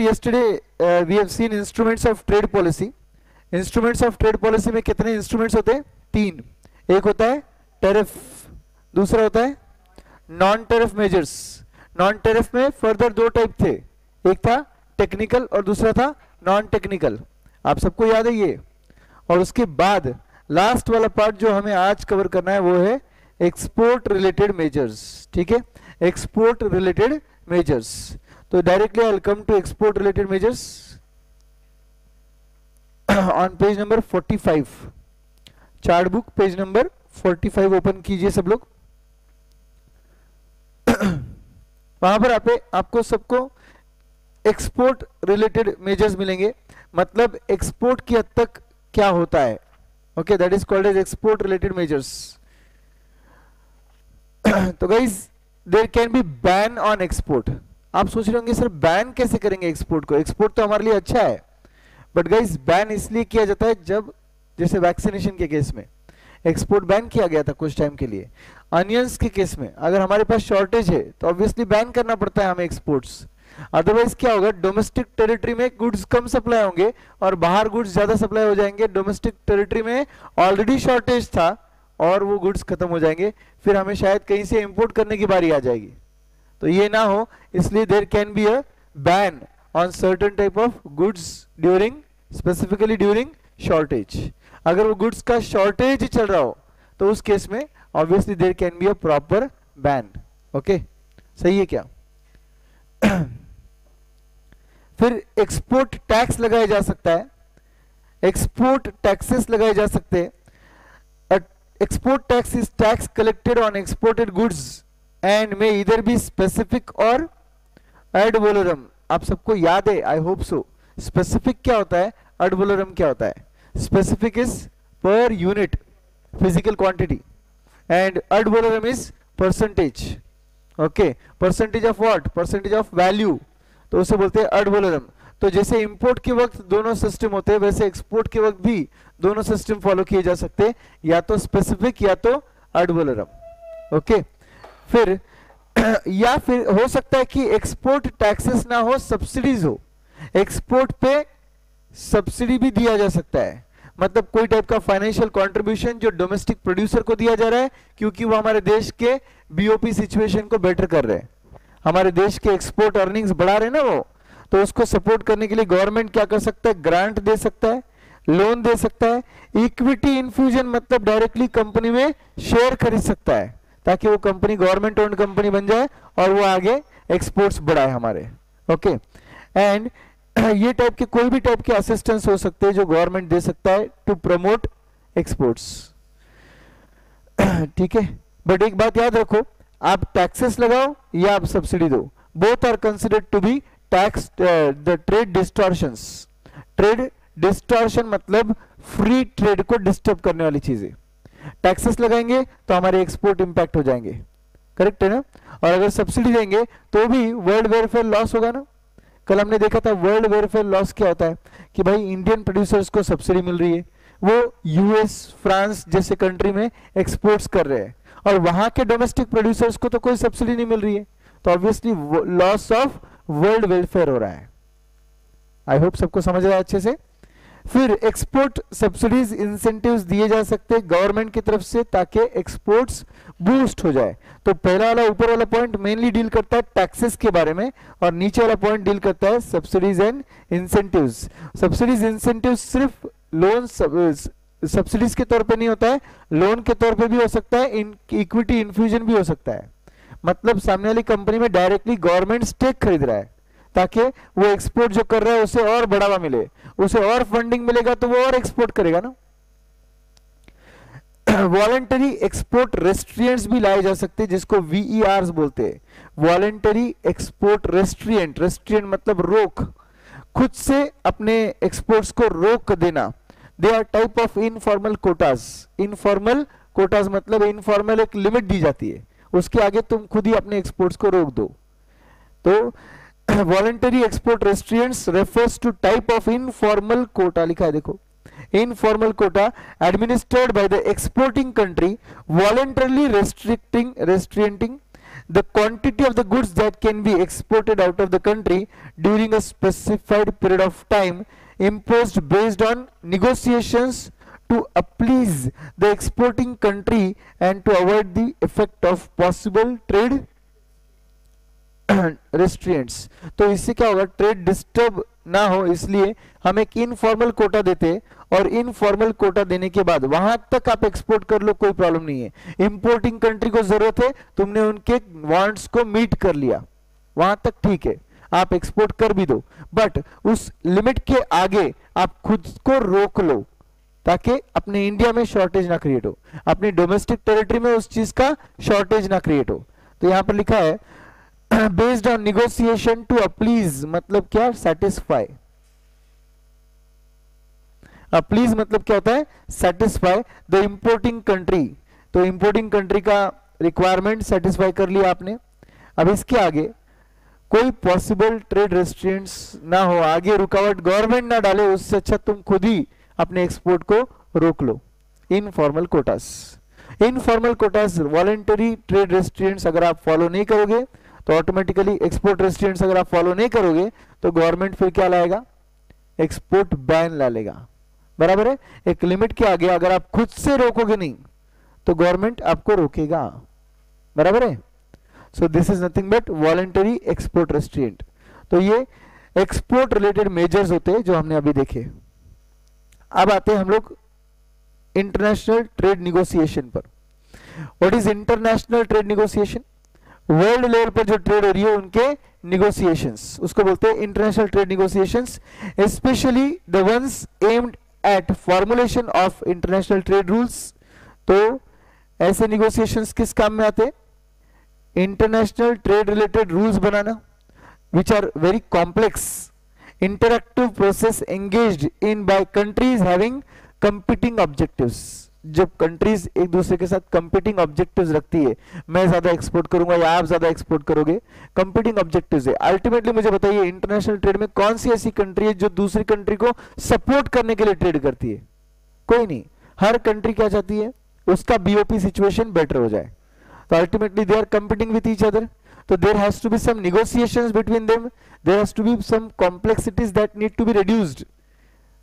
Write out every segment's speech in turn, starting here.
yesterday uh, we have seen instruments of trade policy. Instruments of trade policy में कितने instruments होते हैं? तीन। एक होता है टेरिफ दूसरा होता है non tariff measures non tariff में फर्दर दो टाइप थे। एक था टेक्निकल और दूसरा था नॉन टेक्निकल आप सबको याद है ये? और उसके बाद लास्ट वाला पार्ट जो हमें आज कवर करना है वो है एक्सपोर्ट रिलेटेड मेजर्स ठीक है? एक्सपोर्ट रिलेटेड मेजर्स तो directly I come to export related measures on page number 45 chart book page number 45 open कीजिए सब लोग। वहाँ पर आप, आपको सबको एक्सपोर्ट रिलेटेड मेजर्स मिलेंगे। मतलब एक्सपोर्ट की हद तक क्या होता है? Okay that is called as export related measures तो guys there can be ban on export आप सोच रहे होंगे, सर बैन कैसे करेंगे एक्सपोर्ट को? एक्सपोर्ट तो हमारे लिए अच्छा है बट गाइज़ बैन इसलिए किया जाता है जब, जैसे वैक्सीनेशन के केस में एक्सपोर्ट बैन किया गया था कुछ टाइम के लिए। अनियंस के केस में, अगर हमारे पास शॉर्टेज है तो ऑब्वियसली बैन करना पड़ता है हमें एक्सपोर्ट्स अदरवाइज़ क्या होगा डोमेस्टिक टेरिटरी में गुड्स कम सप्लाई होंगे और बाहर गुड्स ज़्यादा सप्लाई हो जाएँगे। डोमेस्टिक टेरिटरी में ऑलरेडी शॉर्टेज था और वो गुड्स खत्म हो जाएँगे। फिर हमें शायद कहीं से इंपोर्ट करने की बारी आ जाएगी। तो ये ना हो इसलिए there can be a ban on certain type of goods during specifically during shortage अगर वो गुड्स का शॉर्टेज चल रहा हो तो उस केस में obviously there can be a proper ban okay सही है क्या? फिर एक्सपोर्ट टैक्स लगाया जा सकता है। एक्सपोर्ट टैक्सेस लगाए जा सकते हैं। Export tax is tax collected on exported goods and may इधर भी स्पेसिफिक और एडवोलरम आप सबको याद है आई होप सो स्पेसिफिक क्या होता है? एडवोलरम क्या होता है? Specific is per unit physical quantity and ad valorem is percentage okay percentage of what percentage of value तो उसे बोलते हैं एडवोलरम तो जैसे इंपोर्ट के वक्त दोनों सिस्टम होते हैं, वैसे एक्सपोर्ट के वक्त भी दोनों सिस्टम फॉलो किए जा सकते हैं, या तो स्पेसिफिक या तो एडवोलरम ओके okay? फिर या फिर हो सकता है कि एक्सपोर्ट टैक्सेस ना हो सब्सिडीज हो। एक्सपोर्ट पे सब्सिडी भी दिया जा सकता है। मतलब कोई टाइप का फाइनेंशियल कंट्रीब्यूशन जो डोमेस्टिक प्रोड्यूसर को दिया जा रहा है, क्योंकि वो हमारे देश के बीओपी सिचुएशन को बेटर कर रहे हैं। हमारे देश के एक्सपोर्ट अर्निंग्स बढ़ा रहे ना वो। तो उसको सपोर्ट करने के लिए गवर्नमेंट क्या कर सकता है? ग्रांट दे सकता है लोन दे सकता है। इक्विटी इन्फ्यूजन मतलब डायरेक्टली कंपनी में शेयर खरीद सकता है। ताकि वो कंपनी गवर्नमेंट ओन्ड कंपनी बन जाए और वो आगे एक्सपोर्ट्स बढ़ाए हमारे, ओके? एंड ये टाइप के कोई भी टाइप के असिस्टेंस हो सकते हैं जो गवर्नमेंट दे सकता है टू प्रमोट एक्सपोर्ट्स। ठीक है? बट एक बात याद रखो, आप टैक्सेस लगाओ या आप सब्सिडी दो both are considered to be tax the trade distortions trade distortion मतलब फ्री ट्रेड को डिस्टर्ब करने वाली चीज़ें। टैक्सेस लगाएँगे तो हमारे एक्सपोर्ट इंपैक्ट हो जाएँगे। करेक्ट है ना? और अगर सब्सिडी देंगे तो भी वर्ल्ड वेलफेयर लॉस होगा ना? कल हमने देखा था वर्ल्ड वेलफेयर लॉस क्या होता है? कि भाई इंडियन प्रोड्यूसर्स को सब्सिडी मिल रही है। वो यूएस फ्रांस जैसे कंट्री में एक्सपोर्ट्स कर रहे हैं। और वहाँ के डोमेस्टिक प्रोड्यूसर्स को तो कोई सब्सिडी नहीं मिल रही है। तो obviously loss of world welfare हो रहा है। आई होप सबको समझ रहा है अच्छे से। फिर एक्सपोर्ट सब्सिडीज इंसेंटिव्स दिए जा सकते हैं गवर्नमेंट की तरफ़ से ताकि एक्सपोर्ट्स बूस्ट हो जाए। तो पहला वाला, ऊपर वाला पॉइंट मेनली डील करता है टैक्सेस के बारे में और नीचे वाला पॉइंट डील करता है subsidies and incentives subsidies incentives सिर्फ़ लोन सब्सिडीज के तौर पे नहीं होता है लोन के तौर पे भी हो सकता है इक्विटी इन्फ्यूजन भी हो सकता है। मतलब सामने वाली कंपनी में डायरेक्टली गवर्नमेंट स्टेक खरीद रहा है, ताकि वो एक्सपोर्ट जो कर रहा है उसे और बढ़ावा मिले। उसे और फंडिंग मिलेगा तो वो और एक्सपोर्ट करेगा ना। वॉलेंटरी एक्सपोर्ट रेस्ट्रियंट्स भी लाए जा सकते हैं, जिसको वीईआर e बोलते हैं। वॉलेंटरी एक्सपोर्ट रेस्ट्रियंट रेस्ट्रियंट मतलब रोक। खुद से अपने एक्सपोर्ट्स को रोक देना। They are type of informal quotas informal quotas मतलब इनफॉर्मल एक लिमिट दी जाती है। उसके आगे तुम खुद ही अपने एक्सपोर्ट्स को रोक दो। तो voluntary export restraints refers to type of informal quota लिखा है देखो informal quota administered by the exporting country voluntarily restricting restraining the quantity of the goods that can be exported out of the country during a specified period of time imposed based on negotiations to appease the exporting country and to avoid the effect of possible trade restraints. तो इससे क्या होगा? Trade disturb ना हो, इसलिए हम एक informal Kota देते और इनफॉर्मल कोटा देने के बाद वहाँ तक आप एक्सपोर्ट कर लो, कोई प्रॉब्लम नहीं है। इंपोर्टिंग कंट्री को ज़रूरत है, तुमने उनके वांट्स को मीट कर लिया। वहाँ तक ठीक है, आप एक्सपोर्ट कर भी दो। बट उस लिमिट के आगे आप खुद को रोक लो, ताकि अपने इंडिया में शॉर्टेज ना क्रिएट हो। अपनी डोमेस्टिक टेरिटरी में उस चीज़ का शॉर्टेज ना क्रिएट हो। तो यहाँ पर लिखा है based on negotiation to please मतलब क्या? सेटिस्फाई प्लीज़ मतलब क्या होता है? सेटिस्फाई द इंपोर्टिंग कंट्री तो इंपोर्टिंग कंट्री का रिक्वायरमेंट सेटिस्फाई कर लिया आपने। अब इसके आगे, कोई पॉसिबल ट्रेड रेस्ट्रिक्शंस ना हो, आगे रुकावट गवर्नमेंट ना डाले, उससे अच्छा तुम खुद ही अपने एक्सपोर्ट को रोक लो। Informal quotas informal quotas voluntary trade restrictions अगर आप फॉलो नहीं करोगे तो ऑटोमेटिकली एक्सपोर्ट रेस्ट्रिक्शंस अगर आप फॉलो नहीं करोगे तो गवर्नमेंट फिर क्या लाएगा? एक्सपोर्ट बैन ला लेगा। बराबर है? एक लिमिट के आगे अगर आप खुद से रोकोगे नहीं तो गवर्नमेंट आपको रोकेगा। बराबर है? So this is nothing but voluntary export restraint तो ये एक्सपोर्ट रिलेटेड मेजर्स होते हैं जो हमने अभी देखे। अब आते हैं हम लोग इंटरनेशनल ट्रेड निगोसिएशन पर। What is international trade negotiation world level पर जो ट्रेड हो रही है, उनके निगोसिएशंस उसको बोलते हैं international trade negotiations specially the ones aimed at formulation of international trade rules तो ऐसे निगोसिएशंस किस काम में आते international trade related rules banana which are very complex interactive process engaged in by countries having competing objectives जब countries एक दूसरे के साथ कंपीटिंग ऑब्जेक्टिव्स रखती है, मैं ज़्यादा एक्सपोर्ट करूँगा या आप ज़्यादा एक्सपोर्ट करोगे कंपीटिंग ऑब्जेक्टिव्स है। अल्टीमेटली मुझे बताइए इंटरनेशनल ट्रेड में कौन सी ऐसी कंट्री है जो दूसरी कंट्री को सपोर्ट करने के लिए ट्रेड करती है? कोई नहीं। हर कंट्री क्या चाहती है? उसका बीओपी सिचुएशन बेटर हो जाए। तो ultimately they are competing with each other तो there has to be some negotiations between them there has to be some complexities that need to be reduced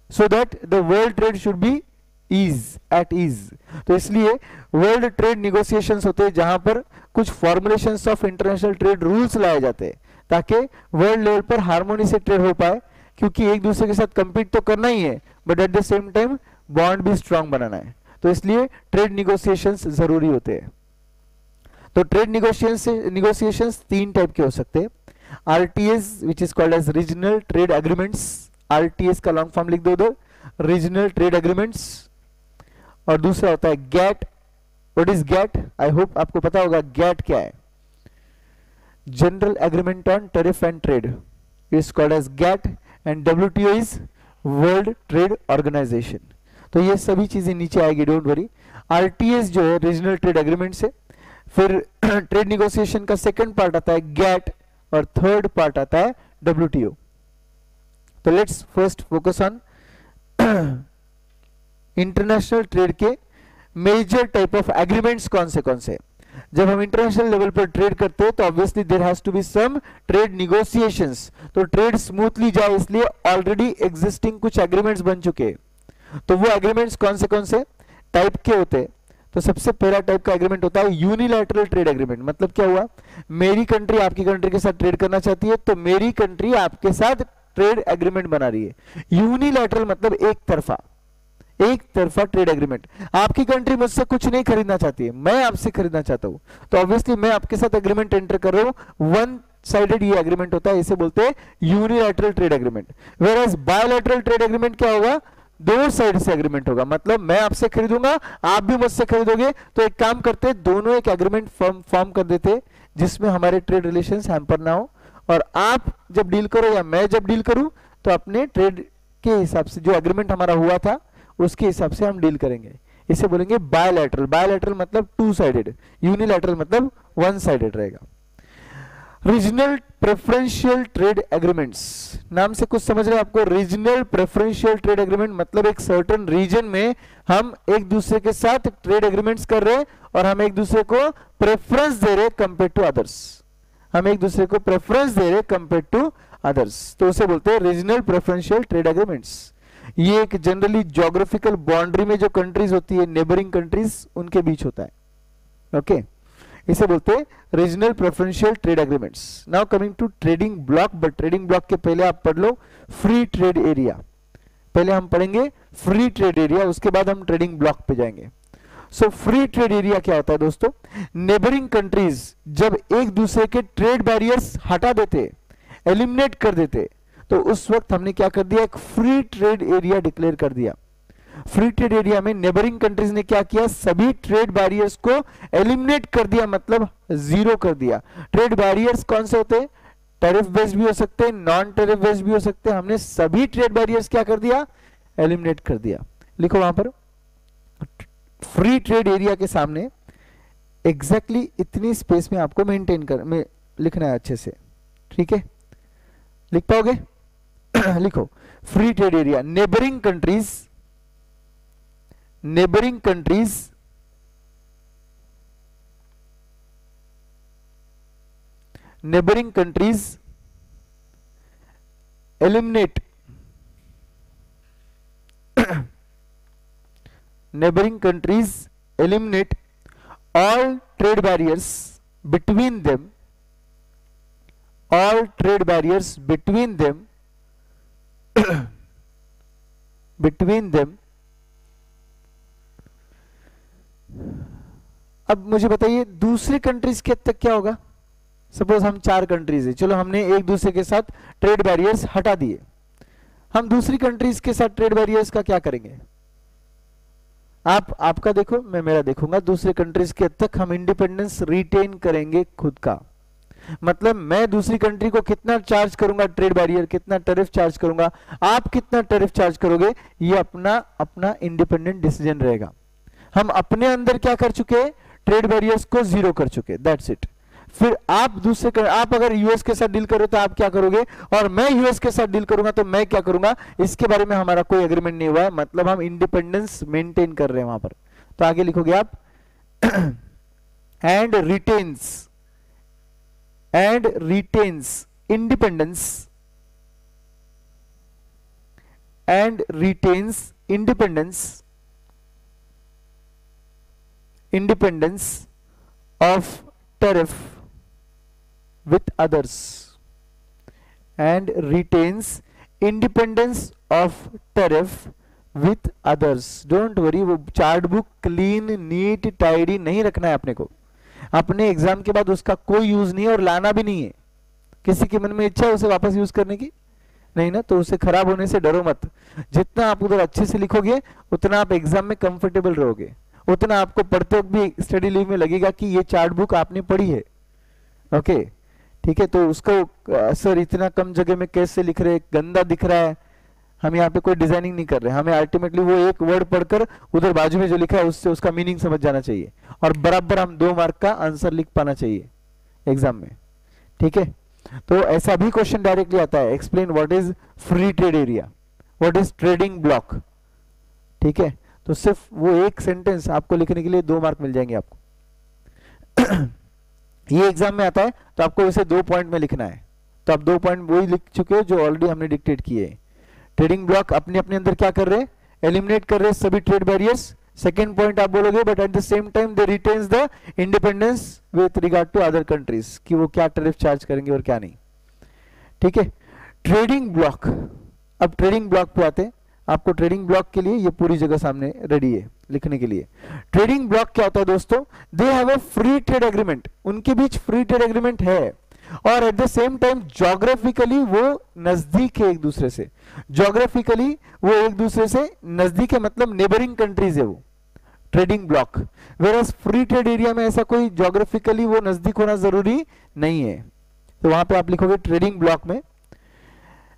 so that the world trade should be ease at ease तो इसलिए world trade negotiations होते हैं जहाँ पर कुछ formulations of international trade rules लाए जाते हैं, ताकि वर्ल्ड लेवल पर हारमोनी से ट्रेड हो पाए, क्योंकि एक दूसरे के साथ कंपीट तो करना ही है but at the same time bond भी स्ट्रांग बनाना है। तो इसलिए ट्रेड निगोसिएशंस ज़रूरी होते हैं। तो ट्रेड निगोशिएशन निगोसिएशन तीन टाइप के हो सकते हैं। RTAs which is called as regional trade agreements RTAs का लॉन्ग फॉर्म लिख दो उधर। रीजनल ट्रेड एग्रीमेंट्स और दूसरा होता है GATT what is GATT I hope आपको पता होगा गेट क्या है? General agreement on tariff and trade is called as GATT and W is world trade organization तो ये सभी चीज़ें नीचे आएगी डोंट वरी आरटीएस जो है रीजनल ट्रेड एग्रीमेंट से, फिर ट्रेड निगोसिएशन का सेकेंड पार्ट आता है गेट और थर्ड पार्ट आता है डब्ल्यूटीओ तो let's first focus on international trade के मेजर टाइप ऑफ़ एग्रीमेंट्स कौन से कौन से? जब हम इंटरनेशनल लेवल पर ट्रेड करते हैं तो obviously there has be some trade negotiations तो ट्रेड स्मूथली जाए, इसलिए ऑलरेडी एग्जिस्टिंग कुछ एग्रीमेंट्स बन चुके तो वो एग्रीमेंट्स कौन से कौन से? टाइप के होते हैं। तो सबसे पहला टाइप का एग्रीमेंट होता है यूनिलैटरल ट्रेड एग्रीमेंट मतलब क्या हुआ? मेरी कंट्री आपकी कंट्री के साथ ट्रेड करना चाहती है तो मेरी कंट्री आपके साथ ट्रेड एग्रीमेंट बना रही है। यूनिलैटरल मतलब एक तरफा। एक तरफा ट्रेड एग्रीमेंट आपकी कंट्री मुझसे कुछ नहीं खरीदना चाहती। है मैं आपसे खरीदना चाहता हूँ। तो ऑब्वियसली मैं आपके साथ एग्रीमेंट एंटर कर रहा हूँ। वन साइडेड ये एग्रीमेंट होता है, इसे बोलते हैं unilateral trade agreement whereas bilateral trade agreement क्या होगा? दो साइड से एग्रीमेंट होगा। मतलब मैं आपसे खरीदूँगा, आप भी मुझसे खरीदोगे। तो एक काम करते, दोनों एक एग्रीमेंट फॉर्म फॉर्म कर देते, जिसमें हमारे ट्रेड रिलेशन हैम्पर ना हो। और आप जब डील करो या मैं जब डील करूँ तो अपने ट्रेड के हिसाब से जो एग्रीमेंट हमारा हुआ था उसके हिसाब से हम डील करेंगे। इसे बोलेंगे बायोलैटरल बायोलैटरल मतलब टू साइडेड यूनिलैटरल मतलब वन साइडेड रहेगा। रीजनल प्रेफरेंशियल ट्रेड एग्रीमेंट्स नाम से कुछ समझ रहे हैं आपको? रीजनल प्रेफरेंशियल ट्रेड एग्रीमेंट मतलब एक सर्टन रीजन में हम एक दूसरे के साथ ट्रेड एग्रीमेंट्स कर रहे हैं और हम एक दूसरे को प्रेफरेंस दे रहे कंपेयर टू अदर्स हम एक दूसरे को प्रेफरेंस दे रहे कंपेयर टू अदर्स तो उसे बोलते हैं रीजनल प्रेफरेंशियल ट्रेड एग्रीमेंट्स ये एक जनरली जोग्राफिकल बाउंड्री में जो कंट्रीज़ होती है नेबरिंग कंट्रीज़ उनके बीच होता है। Okay okay? इसे बोलते हैं regional preferential trade agreements now coming to trading bloc but trading bloc के पहले आप पढ़ लो फ्री ट्रेड एरिया पहले हम पढ़ेंगे फ्री ट्रेड एरिया उसके बाद हम ट्रेडिंग ब्लॉक पे जाएँगे। सो फ्री ट्रेड एरिया क्या होता है दोस्तों? नेबरिंग कंट्रीज़ जब एक दूसरे के ट्रेड बैरियर्स हटा देते एलिमिनेट कर देते तो उस वक्त हमने क्या कर दिया? एक फ्री ट्रेड एरिया डिक्लेयर कर दिया। फ्री ट्रेड एरिया में नेबरिंग कंट्रीज़ ने क्या किया? सभी ट्रेड बैरियर्स को एलिमिनेट कर दिया मतलब ज़ीरो कर दिया। ट्रेड बैरियर्स कौन से होते? टेरिफ बेस्ड भी हो सकते हैं नॉन टेरिफ बेस्ड भी हो सकते। हैं हमने सभी ट्रेड बैरियर्स क्या कर दिया? एलिमिनेट कर दिया। लिखो वहाँ पर। फ्री ट्रेड एरिया के सामने एग्जैक्टली exactly इतनी स्पेस में आपको मेंटेन कर, में लिखना है अच्छे से। ठीक है? लिख पाओगे? लिखो free trade area neighbouring countries neighbouring countries neighbouring countries eliminate neighbouring countries eliminate all trade barriers between them all trade barriers between them between them अब मुझे बताइए, दूसरी कंट्रीज़ के तक क्या होगा? सपोज़ हम चार कंट्रीज़ है। चलो, हमने एक दूसरे के साथ ट्रेड बैरियर्स हटा दिए। हम दूसरी कंट्रीज़ के साथ ट्रेड बैरियर्स का क्या करेंगे? आप, आपका देखो, मैं मेरा देखूँगा। दूसरे कंट्रीज़ के तक हम इंडिपेंडेंस रिटेन करेंगे खुद का। मतलब मैं दूसरी कंट्री को कितना चार्ज करूँगा ट्रेड बैरियर कितना टैरिफ चार्ज करूँगा आप कितना टैरिफ चार्ज करोगे ये अपना अपना इंडिपेंडेंट डिसीज़न रहेगा। हम अपने अंदर क्या कर चुके ट्रेड बैरियर्स को ज़ीरो कर चुके दैट्स इट फिर आप दूसरे कर, आप अगर यूएस के साथ डील करो तो आप क्या करोगे? और मैं यूएस के साथ डील करूँगा तो मैं क्या करूँगा? इसके बारे में हमारा कोई एग्रीमेंट नहीं हुआ है मतलब हम इंडिपेंडेंस मेंटेन कर रहे हैं वहाँ पर। तो आगे लिखोगे आप। And retains and retains independence and retains independence independence of tariff with others and retains independence of tariff with others don't worry वो chart book clean neat tidy नहीं रखना है अपने को अपने एग्ज़ाम के बाद उसका कोई यूज़ नहीं है और लाना भी नहीं है। किसी के मन में इच्छा है उसे वापस यूज़ करने की? नहीं ना तो उसे खराब होने से डरो मत। जितना आप उधर अच्छे से लिखोगे, उतना आप एग्ज़ाम में कंफर्टेबल रहोगे। उतना आपको पढ़ते वक्त भी स्टडी लीव में लगेगा कि ये चार्ट बुक आपने पढ़ी है। ओके ठीक है तो उसको सर इतना कम जगह में कैसे लिख रहे गंदा दिख रहा है। हम यहाँ पे कोई डिज़ाइनिंग नहीं कर रहे। हमें अल्टीमेटली वो एक वर्ड पढ़कर उधर बाजू में जो लिखा है, उससे उसका मीनिंग समझ जाना चाहिए। और बराबर हम दो मार्क का आंसर लिख पाना चाहिए एग्ज़ाम में। ठीक है? तो ऐसा भी क्वेश्चन डायरेक्टली आता है। Explain what is free trade area what is trading bloc ठीक है? तो सिर्फ़ वो एक सेंटेंस आपको लिखने के लिए दो मार्क मिल जाएँगे आपको। ये एग्ज़ाम में आता है तो आपको इसे दो पॉइंट में लिखना है। तो आप दो पॉइंट वही लिख चुके हो जो ऑलरेडी हमने डिक्टेट किए ट्रेडिंग ब्लॉक अपने अपने अंदर क्या कर रहे हैं? एलिमिनेट कर रहे हैं सभी ट्रेड बैरियर्स सेकेंड पॉइंट आप बोलोगे but at the same time they retains the independence with regard to other countries कि वो क्या टैरिफ चार्ज करेंगे और क्या नहीं। ठीक है? ट्रेडिंग ब्लॉक अब ट्रेडिंग ब्लॉक पे आते हैं। आपको ट्रेडिंग ब्लॉक के लिए ये पूरी जगह सामने रेडी है, लिखने के लिए। ट्रेडिंग ब्लॉक क्या होता है दोस्तों? They have a free trade agreement उनके बीच फ्री ट्रेड एग्रीमेंट है। और at the same time geographically वो नज़दीक है एक दूसरे से। जोग्राफिकली वो एक दूसरे से नज़दीक है मतलब नेबरिंग कंट्रीज़ है वो। Trading bloc where free trade area में ऐसा कोई जोग्राफिकली वो नज़दीक होना ज़रूरी नहीं है। तो वहाँ पे आप लिखोगे ट्रेडिंग ब्लॉक में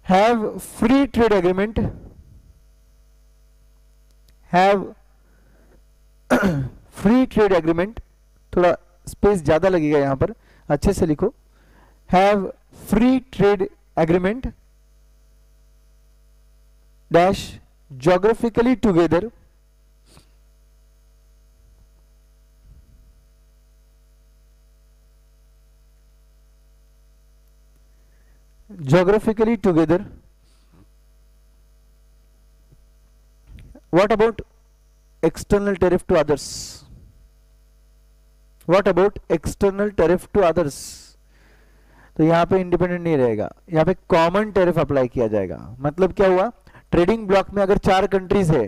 have free trade agreement have free trade agreement थोड़ा स्पेस ज़्यादा लगेगा यहाँ पर, अच्छे से लिखो। Have free trade agreement dash geographically together geographically together. What about external tariff to others? What about external tariff to others तो यहाँ पे इंडिपेंडेंट नहीं रहेगा। यहाँ पे कॉमन टेरिफ अप्लाई किया जाएगा। मतलब क्या हुआ? ट्रेडिंग ब्लॉक में अगर चार कंट्रीज़ है,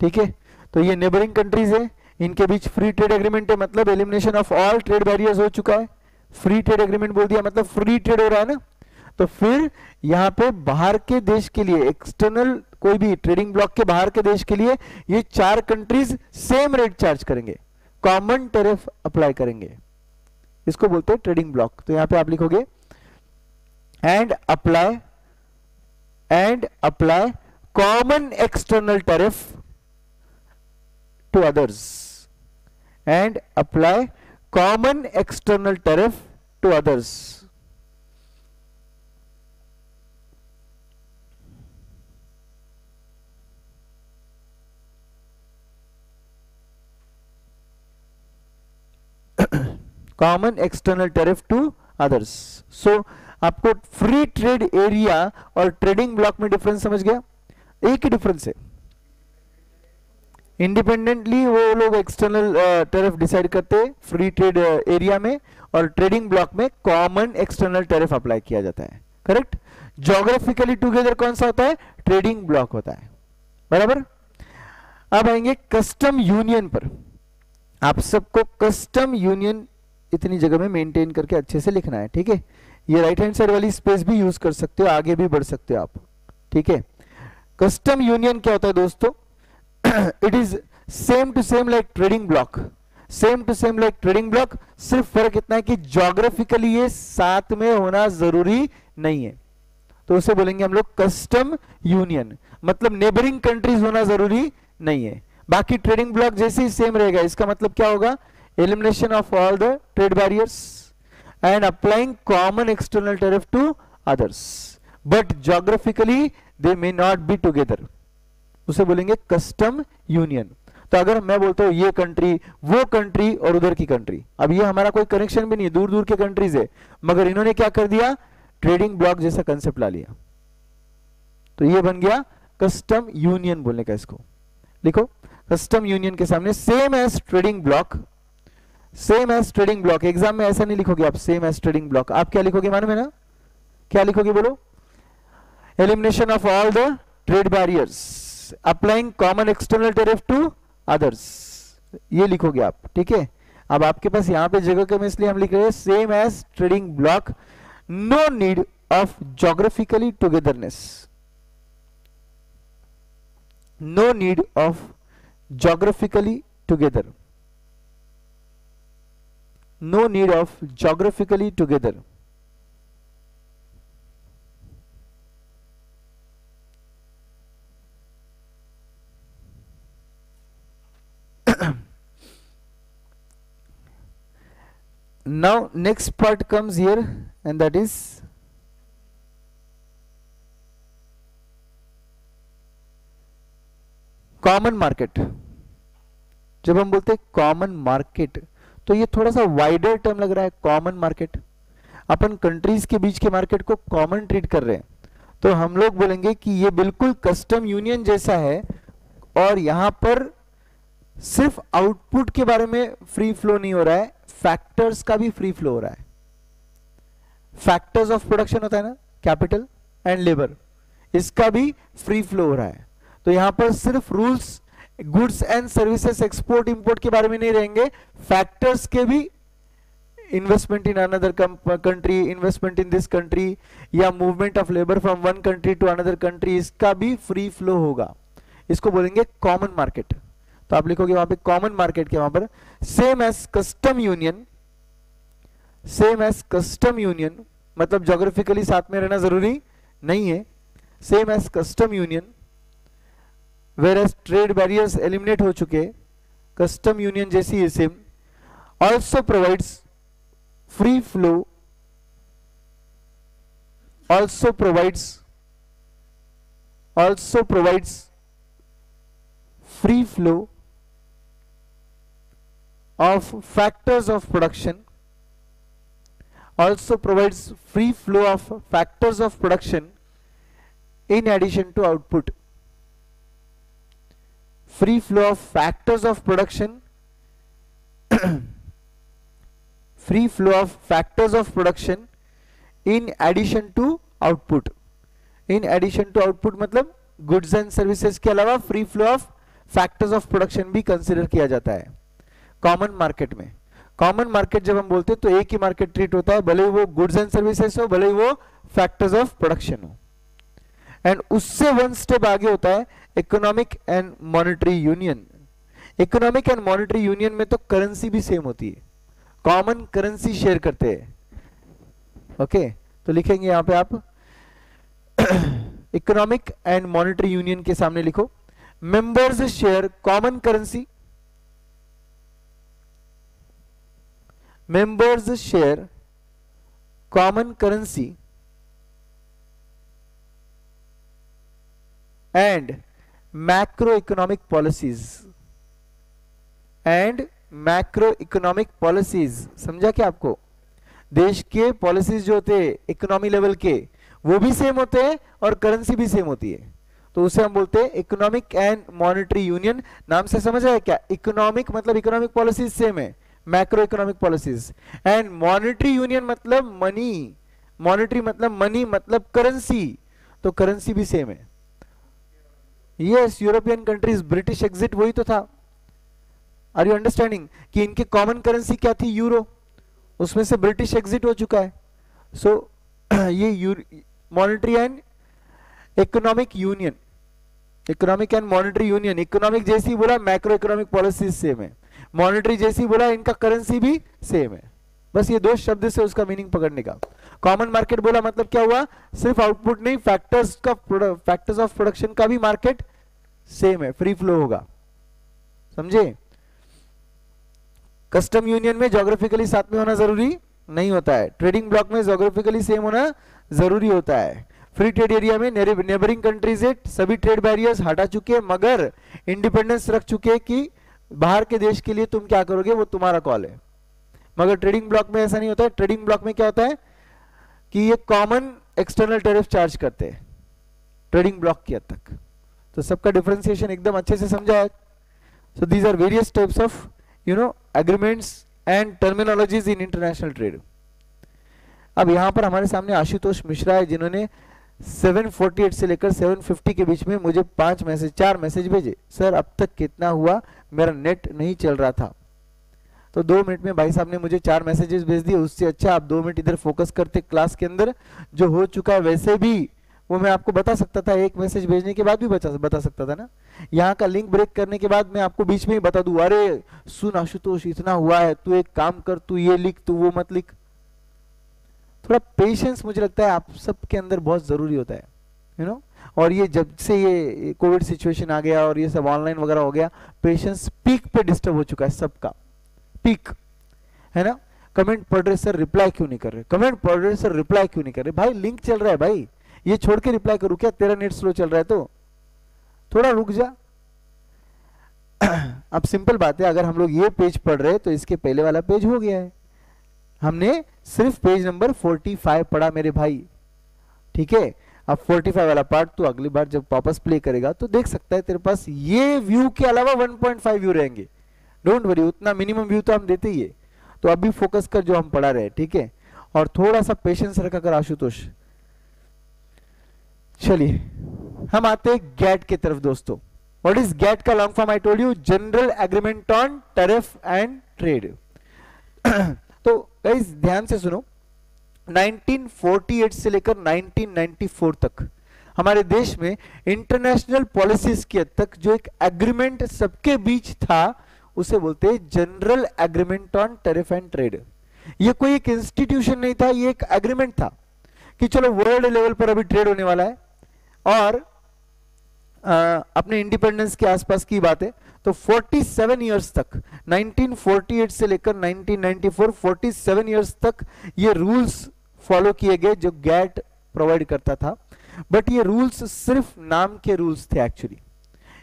ठीक है? तो ये नेबरिंग कंट्रीज़ है, इनके बीच फ्री ट्रेड एग्रीमेंट है मतलब elimination of all trade barriers हो चुका है। फ्री ट्रेड एग्रीमेंट बोल दिया मतलब फ्री ट्रेड हो रहा है ना? तो फिर यहाँ पे बाहर के देश के लिए एक्सटर्नल कोई भी ट्रेडिंग ब्लॉक के बाहर के देश के लिए, ये चार कंट्रीज़ सेम रेट चार्ज करेंगे। कॉमन टेरिफ अप्लाई करेंगे। इसको बोलते हैं ट्रेडिंग ब्लॉक तो यहाँ पे आप लिखोगे and apply and apply common external tariff to others and apply common external tariff to others common external tariff to others so आपको फ्री ट्रेड एरिया और ट्रेडिंग ब्लॉक में डिफरेंस समझ गया? एक ही डिफरेंस है। इंडिपेंडेंटली वो लोग एक्सटर्नल टेरिफ डिसाइड करते फ्री ट्रेड एरिया में और ट्रेडिंग ब्लॉक में कॉमन एक्सटर्नल टेरिफ अप्लाई किया जाता है। करेक्ट जोग्राफिकली टुगेदर कौन सा होता है? ट्रेडिंग ब्लॉक होता है। बराबर? अब आएँगे कस्टम यूनियन पर। आप सबको कस्टम यूनियन इतनी जगह में मेंटेन करके अच्छे से लिखना है, ठीक है? ये राइट हैंड साइड वाली स्पेस भी यूज़ कर सकते हो, आगे भी बढ़ सकते हो आप, ठीक है? कस्टम यूनियन क्या होता है दोस्तों? It is same to same like trading bloc same to same like trading bloc सिर्फ़ फ़र्क इतना है कि जोग्राफिकली ये साथ में होना ज़रूरी नहीं है। तो उसे बोलेंगे हम लोग कस्टम यूनियन मतलब नेबरिंग कंट्रीज़ होना ज़रूरी नहीं है। बाकी ट्रेडिंग ब्लॉक जैसे ही सेम रहेगा, इसका मतलब क्या होगा? Elimination of all the trade barriers and applying common external tariff to others. But geographically, they may not be together. उसे बोलेंगे कस्टम यूनियन तो अगर मैं बोलता हूँ ये कंट्री वो कंट्री और उधर की कंट्री अब ये हमारा कोई कनेक्शन भी नहीं है दूर दूर के कंट्रीज़ है. मगर इन्होंने क्या कर दिया? ट्रेडिंग ब्लॉक जैसा कंसेप्ट ला लिया. तो ये बन गया कस्टम यूनियन बोलने का इसको. लिखो. कस्टम यूनियन के सामने same as trading bloc same as trading bloc exam में ऐसा नहीं लिखोगे आप. सेम एज ट्रेडिंग ब्लॉक आप क्या लिखोगे मालूम है ना? क्या लिखोगे बोलो? Elimination of all the trade barriers applying common external tariff to others ये लिखोगे आप. ठीक है? अब आपके पास यहाँ पे जगह कम इसलिए हम लिख रहे हैं same as trading bloc no need of geographically togetherness no need of geographically together no need of geographically together now next part comes here and that is common market जब हम बोलते हैं कॉमन मार्केट तो ये थोड़ा सा wider term लग रहा है कॉमन मार्केट अपन कंट्रीज़ के बीच के मार्केट को कॉमन ट्रीट कर रहे हैं। तो हम लोग बोलेंगे कि ये बिल्कुल कस्टम यूनियन जैसा है और यहाँ पर सिर्फ़ आउटपुट के बारे में फ्री फ्लो नहीं हो रहा है फैक्टर्स का भी फ्री फ्लो हो रहा है। फैक्टर्स ऑफ़ प्रोडक्शन होता है ना कैपिटल एंड लेबर इसका भी फ्री फ्लो हो रहा है। तो यहाँ पर सिर्फ़ rules goods and services export import के बारे में नहीं रहेंगे। फैक्टर्स के भी investment in another country investment in this country या movement of labour from one country to another country इसका भी फ्री फ्लो होगा। इसको बोलेंगे कॉमन मार्केट तो आप लिखोगे वहाँ पे कॉमन मार्केट के वहाँ पर? Same as custom union same as custom union मतलब जोग्राफिकली साथ में रहना ज़रूरी नहीं है। Same as custom union whereas trade barriers eliminate हो चुके कस्टम यूनियन जैसी ये SIM also provides free flow also provides also provides free flow of factors of production also provides free flow of factors of production in addition to output free flow of factors of production free flow of factors of production in addition to output in addition to output मतलब goods and services के अलावा free flow of factors of production भी consider किया जाता है common market में common market जब हम बोलते हैं तो एक ही मार्केट ट्रीट होता है भले ही वो गुड्स एंड सर्विसेज़ हो भले ही वो फैक्टर्स ऑफ़ प्रोडक्शन हो एंड उससे वन स्टेप आगे होता है economic and monetary union economic and monetary union में तो करेंसी भी सेम होती है. कॉमन करेंसी शेयर करते हैं. Okay okay? तो लिखेंगे यहाँ पे आप। इकोनॉमिक एंड मॉनिटरी यूनियन के सामने लिखो. Members share common currency members share common currency. And macroeconomic policies. And macroeconomic policies. समझा क्या आपको? देश के पॉलिसीज़ जो होते हैं इकोनॉमी लेवल के, वो भी सेम होते हैं और करेंसी भी सेम होती है. तो उसे हम बोलते हैं इकोनॉमिक एंड मॉनेटरी यूनियन नाम से समझ आया क्या? इकोनॉमिक मतलब इकोनॉमिक पॉलिसीज़ सेम है. Macro economic policies and monetary union मतलब मनी मॉनिटरी मतलब मनी मतलब करेंसी तो करेंसी भी सेम है. Yes European countries British exit वही तो था। आर यू अंडरस्टैंडिंग कि इनके कॉमन करेंसी क्या थी? यूरो उसमें से ब्रिटिश एग्जिट हो चुका है। सो so, ये monetary and economic union economic and monetary union economic जैसी बोला मैक्रो इकोनॉमिक पॉलिसी सेम है। मॉनिटरी जैसी बोला इनका करेंसी भी सेम है। बस ये दो शब्द से उसका मीनिंग पकड़ने का। कॉमन मार्केट बोला मतलब क्या हुआ? सिर्फ़ आउटपुट नहीं फैक्टर्स का फैक्टर्स ऑफ़ प्रोडक्शन का भी मार्केट सेम है फ्री फ्लो होगा। समझे? कस्टम यूनियन में जोग्राफिकली साथ में होना ज़रूरी नहीं होता है। ट्रेडिंग ब्लॉक में जोग्राफिकली सेम होना ज़रूरी होता है। फ्री ट्रेड एरिया में नेबरिंग कंट्रीज़ सभी ट्रेड बैरियर्स हटा चुके हैं, मगर इंडिपेंडेंस रख चुके हैं कि बाहर के देश के लिए तुम क्या करोगे, वो तुम्हारा कॉल है। मगर ट्रेडिंग ब्लॉक में ऐसा नहीं होता है। ट्रेडिंग ब्लॉक में क्या होता है कि ये कॉमन एक्सटर्नल टेरिफ चार्ज करते हैं। ट्रेडिंग ब्लॉक की हद तक। तो सबका डिफरेंशिएशन एकदम अच्छे से समझा है। So these are various types of you know agreements and terminologies in international trade अब यहाँ पर हमारे सामने आशुतोष मिश्रा है, जिन्होंने 748 से लेकर 750 के बीच में मुझे पाँच मैसेज चार मैसेज भेजे। सर, अब तक कितना हुआ? मेरा नेट नहीं चल रहा था। तो दो मिनट में भाई साहब ने मुझे चार मैसेजेस भेज दिए। उससे अच्छा आप दो मिनट इधर फोकस करते क्लास के अंदर। जो हो चुका है वैसे भी, वो मैं आपको बता सकता था। एक मैसेज भेजने के बाद भी बता बता सकता था ना? यहाँ का लिंक ब्रेक करने के बाद मैं आपको बीच में ही बता दू। अरे, सुन आशुतोष, इतना हुआ है। तू एक काम कर, तू ये लिख, तू वो मत लिख। थोड़ा पेशेंस मुझे लगता है आप सबके अंदर बहुत ज़रूरी होता है यू नो? और ये जब से ये कोविड सिचुएशन आ गया और ये सब ऑनलाइन वगैरह हो गया पेशेंस पीक पे डिस्टर्ब हो चुका है सबका। पीक, है ना? कमेंट पढ़ रहे सर रिप्लाई क्यों नहीं कर रहे? कमेंट पढ़ रहे सर रिप्लाई क्यों नहीं कर रहे? भाई लिंक चल रहा है भाई। ये छोड़ के रिप्लाई करूँ क्या? तेरा नेट स्लो चल रहा है तो। थोड़ा रुक जा। अब सिंपल बात है, अगर हम लोग ये पेज पढ़ रहे तो इसके पहले वाला पेज हो गया है। हमने सिर्फ़ पेज नंबर 45 पढ़ा मेरे भाई। ठीक है? अब 45 वाला पार्ट तो अगली बार जब वापस प्ले करेगा तो देख सकता है तेरे पास ये व्यू के अलावा 1.5 व्यू रहेंगे। डोंट वरी उतना मिनिमम व्यू तो हम देते ही है। तो अभी फोकस कर जो हम पढ़ा रहे ठीक है? और थोड़ा सा पेशेंस रखा कर आशुतोष। चलिए, हम आते हैं गैट की तरफ़ दोस्तों। व्हाट इज़ गैट का long form I told you general agreement on tariff and trade तो गाइस ध्यान से सुनो। 1948 से लेकर 1994 तक हमारे देश में इंटरनेशनल पॉलिसीज़ के तक जो एक एग्रीमेंट सबके बीच था उसे बोलते हैं general agreement on tariff and trade ये कोई एक इंस्टीट्यूशन नहीं था ये एक एग्रीमेंट था कि चलो वर्ल्ड लेवल पर अभी ट्रेड होने वाला है और आ, अपने इंडिपेंडेंस के आसपास की बात है तो 47 इयर्स तक 1948 से लेकर 1994 47 इयर्स तक ये रूल्स फॉलो किए गए जो गैट प्रोवाइड करता था। बट ये रूल्स सिर्फ़ नाम के रूल्स थे एक्चुअली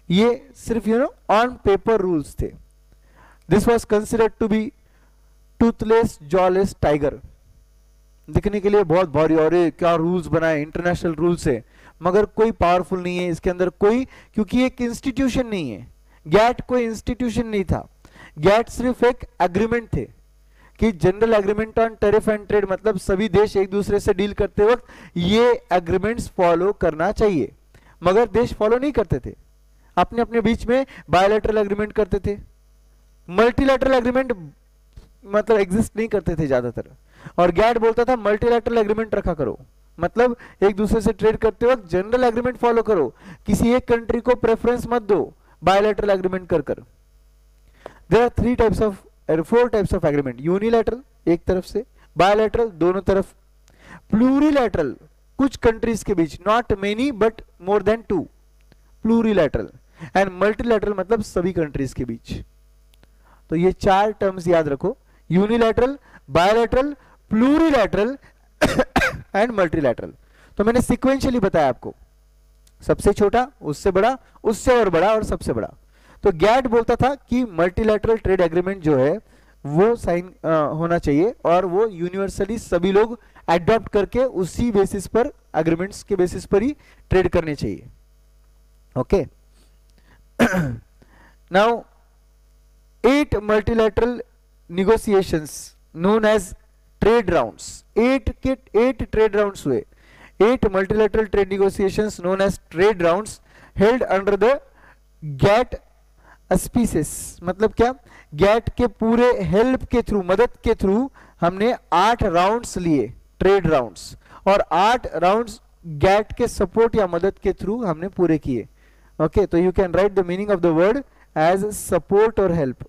ये सिर्फ़ you know on paper rules थे। This was considered to be toothless jawless tiger दिखने के लिए बहुत भारी और क्या रूल्स बनाए इंटरनेशनल रूल्स है मगर कोई पावरफुल नहीं है इसके अंदर कोई, क्योंकि एक इंस्टीट्यूशन नहीं है। गैट कोई इंस्टीट्यूशन नहीं था। गैट सिर्फ़ एक एग्रीमेंट थे कि general agreement on tariff and trade मतलब सभी देश एक दूसरे से डील करते वक्त ये एग्रीमेंट्स फॉलो करना चाहिए। मगर देश फॉलो नहीं करते थे। अपने अपने बीच में बायोलेटरल एग्रीमेंट करते थे। मल्टीलेटरल एग्रीमेंट मतलब एग्जिस्ट नहीं करते थे ज़्यादातर। और गैट बोलता था मल्टीलेटरल एग्रीमेंट रखा करो। मतलब एक दूसरे से ट्रेड करते वक्त जनरल एग्रीमेंट फॉलो करो। किसी एक कंट्री को प्रेफरेंस मत दो बायोलेटरल एग्रीमेंट कर कर। There are three types of four types of agreement unilateral एक तरफ़ से बायोलेटरल दोनों तरफ़। प्लूरिलेटरल कुछ कंट्रीज़ के बीच not many but more than two plurilateral and multilateral मतलब सभी कंट्रीज़ के बीच। तो ये चार टर्म्स याद रखो। Unilateral bilateral plurilateral and multilateral तो मैंने सिक्वेंशियली बताया आपको। सबसे छोटा, उससे बड़ा, उससे और बड़ा और सबसे बड़ा। तो गैट बोलता था कि मल्टीलैटरल ट्रेड एग्रीमेंट जो है, वो साइन होना चाहिए और वो यूनिवर्सली सभी लोग एडॉप्ट करके उसी बेसिस पर एग्रीमेंट्स के बेसिस पर ही ट्रेड करने चाहिए। Okay now eight multilateral negotiations known as trade rounds eight के एट ट्रेड राउंड्स हुए. Eight multilateral trade negotiations known as trade rounds held under the GATT auspices मतलब क्या? गैट के पूरे हेल्प के थ्रू मदद के थ्रू हमने आठ राउंड्स लिए ट्रेड राउंड्स और आठ राउंड्स गैट के सपोर्ट या मदद के थ्रू हमने पूरे किए. ओके तो you can write the meaning of the word as support और हेल्प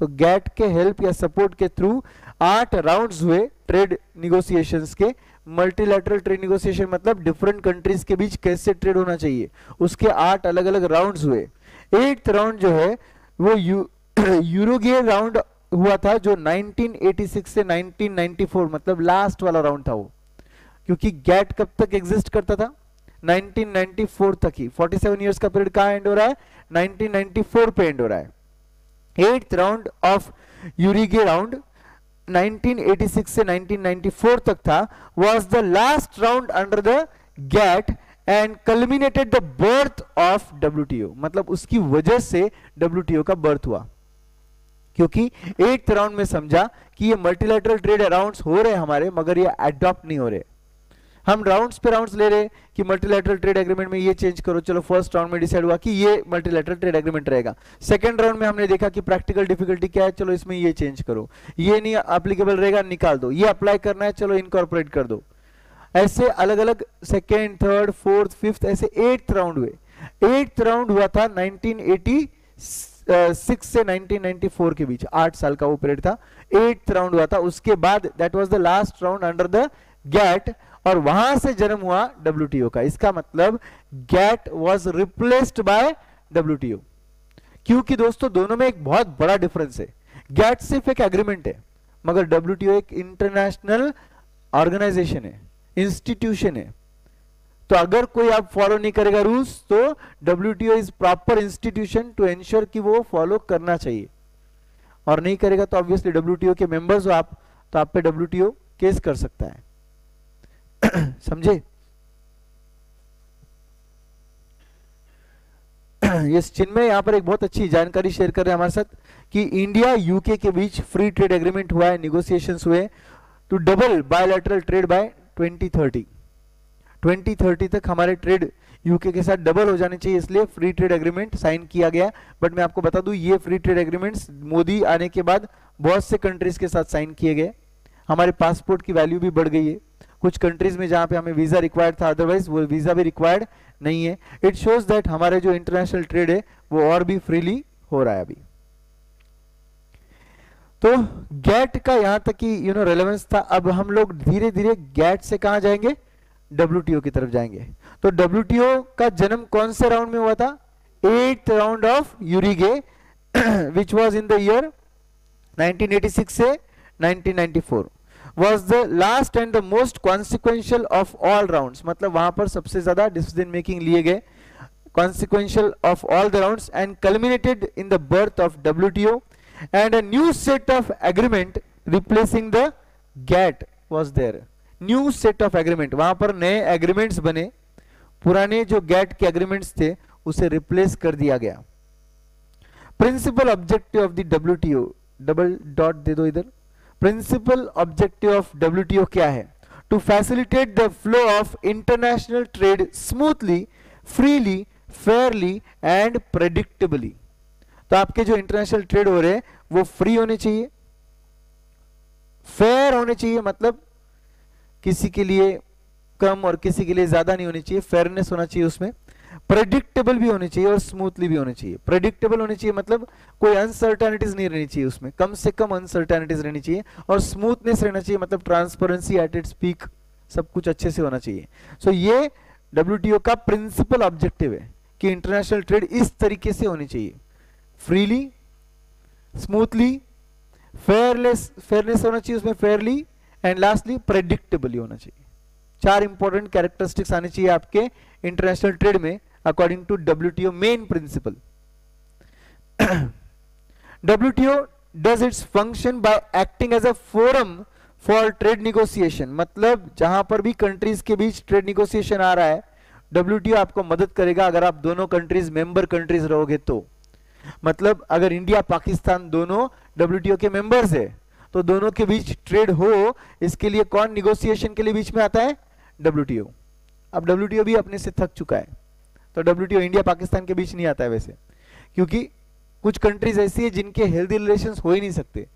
तो गैट के हेल्प या सपोर्ट के थ्रू आठ राउंड्स हुए ट्रेड निगोसिएशंस के। मल्टीलेटरल ट्रेड निगोसिएशन मतलब डिफरेंट कंट्रीज़ के बीच कैसे ट्रेड होना चाहिए। उसके आठ अलग अलग राउंड्स हुए। एट राउंड जो है वो यू, यूरोगे राउंड हुआ था जो 1986 से 1994 मतलब लास्ट वाला राउंड था वो। क्योंकि गैट कब तक एग्जिस्ट करता था? 1994 तक ही। 47 इयर्स का पीरियड कहा एंड हो रहा है? 1994 पे एंड हो रहा है। Eight round of Uruguay round 1986 से 1994 तक था, was the last round under the GATT and culminated the birth of WTO मतलब उसकी वजह से WTO का बर्थ हुआ। क्योंकि एक राउंड में समझा कि ये मल्टीलेटरल ट्रेड अराउंड्स हो रहे हमारे, मगर ये अडॉप्ट नहीं हो रहे। हम राउंड्स पे राउंड्स ले रहे कि मल्टीलेटरल ट्रेड एग्रीमेंट में ये चेंज करो। चलो फ़र्स्ट राउंड में डिसाइड हुआ कि ये मल्टीलेटरल ट्रेड एग्रीमेंट रहेगा। सेकंड राउंड में हमने देखा कि प्रैक्टिकल डिफिकल्टी क्या है, चलो इसमें ये चेंज करो। ये नहीं अप्लीकेबल रहेगा, निकाल दो। ये अप्लाई करना है, चलो इनकॉर्पोरेट कर दो। ऐसे अलग अलग सेकेंड थर्ड फोर्थ फिफ्थ ऐसे एट्थ राउंड हुए। एट्थ राउंड हुआ था नाइनटीन सिक्स से 1994 के बीच। आठ साल का वो पीरियड था। एट्थ राउंड हुआ था। उसके बाद that was the last round under the GATT और वहाँ से जन्म हुआ डब्ल्यूटीओ का। इसका मतलब GATT was replaced by W क्योंकि दोस्तों, दोनों में एक बहुत बड़ा डिफरेंस है। गैट सिर्फ़ एक एग्रीमेंट है, मगर डब्ल्यूटीओ एक इंटरनेशनल ऑर्गेनाइजेशन है इंस्टीट्यूशन है। तो अगर कोई आप फॉलो नहीं करेगा रूल्स तो WTO is proper institution to ensure कि वो फॉलो करना चाहिए। और नहीं करेगा तो ऑब्वियसली डब्ल्यूटीओ के मेंबर्स हो आप तो आप पे डब्ल्यू केस कर सकता है। समझे? ये चिन्मय, यहाँ पर एक बहुत अच्छी जानकारी शेयर कर रहे हैं हमारे साथ कि इंडिया यूके के बीच फ्री ट्रेड एग्रीमेंट हुआ है निगोसिएशन हुए to double bilateral trade by 2030 2030 तक हमारे ट्रेड यूके के साथ डबल हो जाने चाहिए, इसलिए फ्री ट्रेड एग्रीमेंट साइन किया गया। बट मैं आपको बता दूँ, ये फ्री ट्रेड एग्रीमेंट्स मोदी आने के बाद बहुत से कंट्रीज़ के साथ साइन किए गए। हमारे पासपोर्ट की वैल्यू भी बढ़ गई है। कुछ कंट्रीज़ में जहाँ पे हमें वीज़ा रिक्वायर्ड था अदरवाइज़ वो वीज़ा भी रिक्वायर्ड नहीं है। इट शोज़ दैट हमारे जो इंटरनेशनल ट्रेड है, वो और भी फ्रीली हो रहा है अभी। तो गैट का यहाँ तक कि यू नो रेलेवेंस था। अब हम लोग धीरे धीरे गैट से कहा जाएँगे? डब्ल्यू की तरफ़ जाएँगे। तो डब्ल्यूटीओ का जन्म कौन से राउंड में हुआ था? Eight round of Uruguay which was in the year 1986 से 1994 was the last and the most consequential of all round मतलब वहाँ पर सबसे ज़्यादा डिसीज़न मेकिंग लिए गए। Consequential of all the rounds and culminated in the birth of WTO and a new set of agreement replacing the GATT was there. New set of agreement वहाँ पर नए एग्रीमेंट्स बने। पुराने जो गैट के agreements थे, उसे रिप्लेस कर दिया गया। Principal objective of the W double dot दे दो इधर। प्रिंसिपल ऑब्जेक्टिव ऑफ़ डब्ल्यूटीओ क्या है? To facilitate the flow of international trade smoothly freely fairly and predictably तो आपके जो इंटरनेशनल ट्रेड हो रहे हैं, वो फ्री होने चाहिए? फेयर होने चाहिए मतलब किसी के लिए कम और किसी के लिए ज़्यादा नहीं होनी चाहिए फेयरनेस होना चाहिए उसमें। प्रेडिक्टेबल भी होनी चाहिए और स्मूथली भी होनी चाहिए। प्रेडिक्टेबल होनी चाहिए मतलब कोई अनसर्टेनिटीज नहीं रहनी चाहिए उसमें। कम से कम अनसर्टेनिटीज रहनी चाहिए और स्मूथनेस रहना चाहिए मतलब ट्रांसपेरेंसी एट इट्स पीक सब कुछ अच्छे से होना चाहिए। सो so, ये डब्ल्यू का प्रिंसिपल ऑब्जेक्टिव है कि इंटरनेशनल ट्रेड इस तरीके से होनी चाहिए। फ्रीली स्मूथली फेयरलेस फेयरनेस होना चाहिए उसमें फेयरली एंड लास्टली प्रेडिक्टेबली होना चाहिए। चार इंपॉर्टेंट कैरेक्टरिस्टिक्स आने चाहिए आपके इंटरनेशनल ट्रेड में according to W main principal W does its function by acting as a forum for trade negotiation मतलब जहाँ पर भी कंट्रीज़ के बीच ट्रेड निगोसिएशन आ रहा है डब्ल्यू आपको मदद करेगा अगर आप दोनों कंट्रीज़ मेंबर कंट्रीज़ रहोगे तो। मतलब अगर इंडिया पाकिस्तान दोनों डब्ल्यूटीओ के मेंबर्स है तो दोनों के बीच ट्रेड हो, इसके लिए कौन निगोसिएशन के लिए बीच में आता है? WTO अब WTO भी अपने से थक चुका है। तो WTO इंडिया पाकिस्तान के बीच नहीं आता है वैसे। क्योंकि कुछ कंट्रीज़ ऐसी है जिनके हेल्दी रिलेशन हो ही नहीं सकते।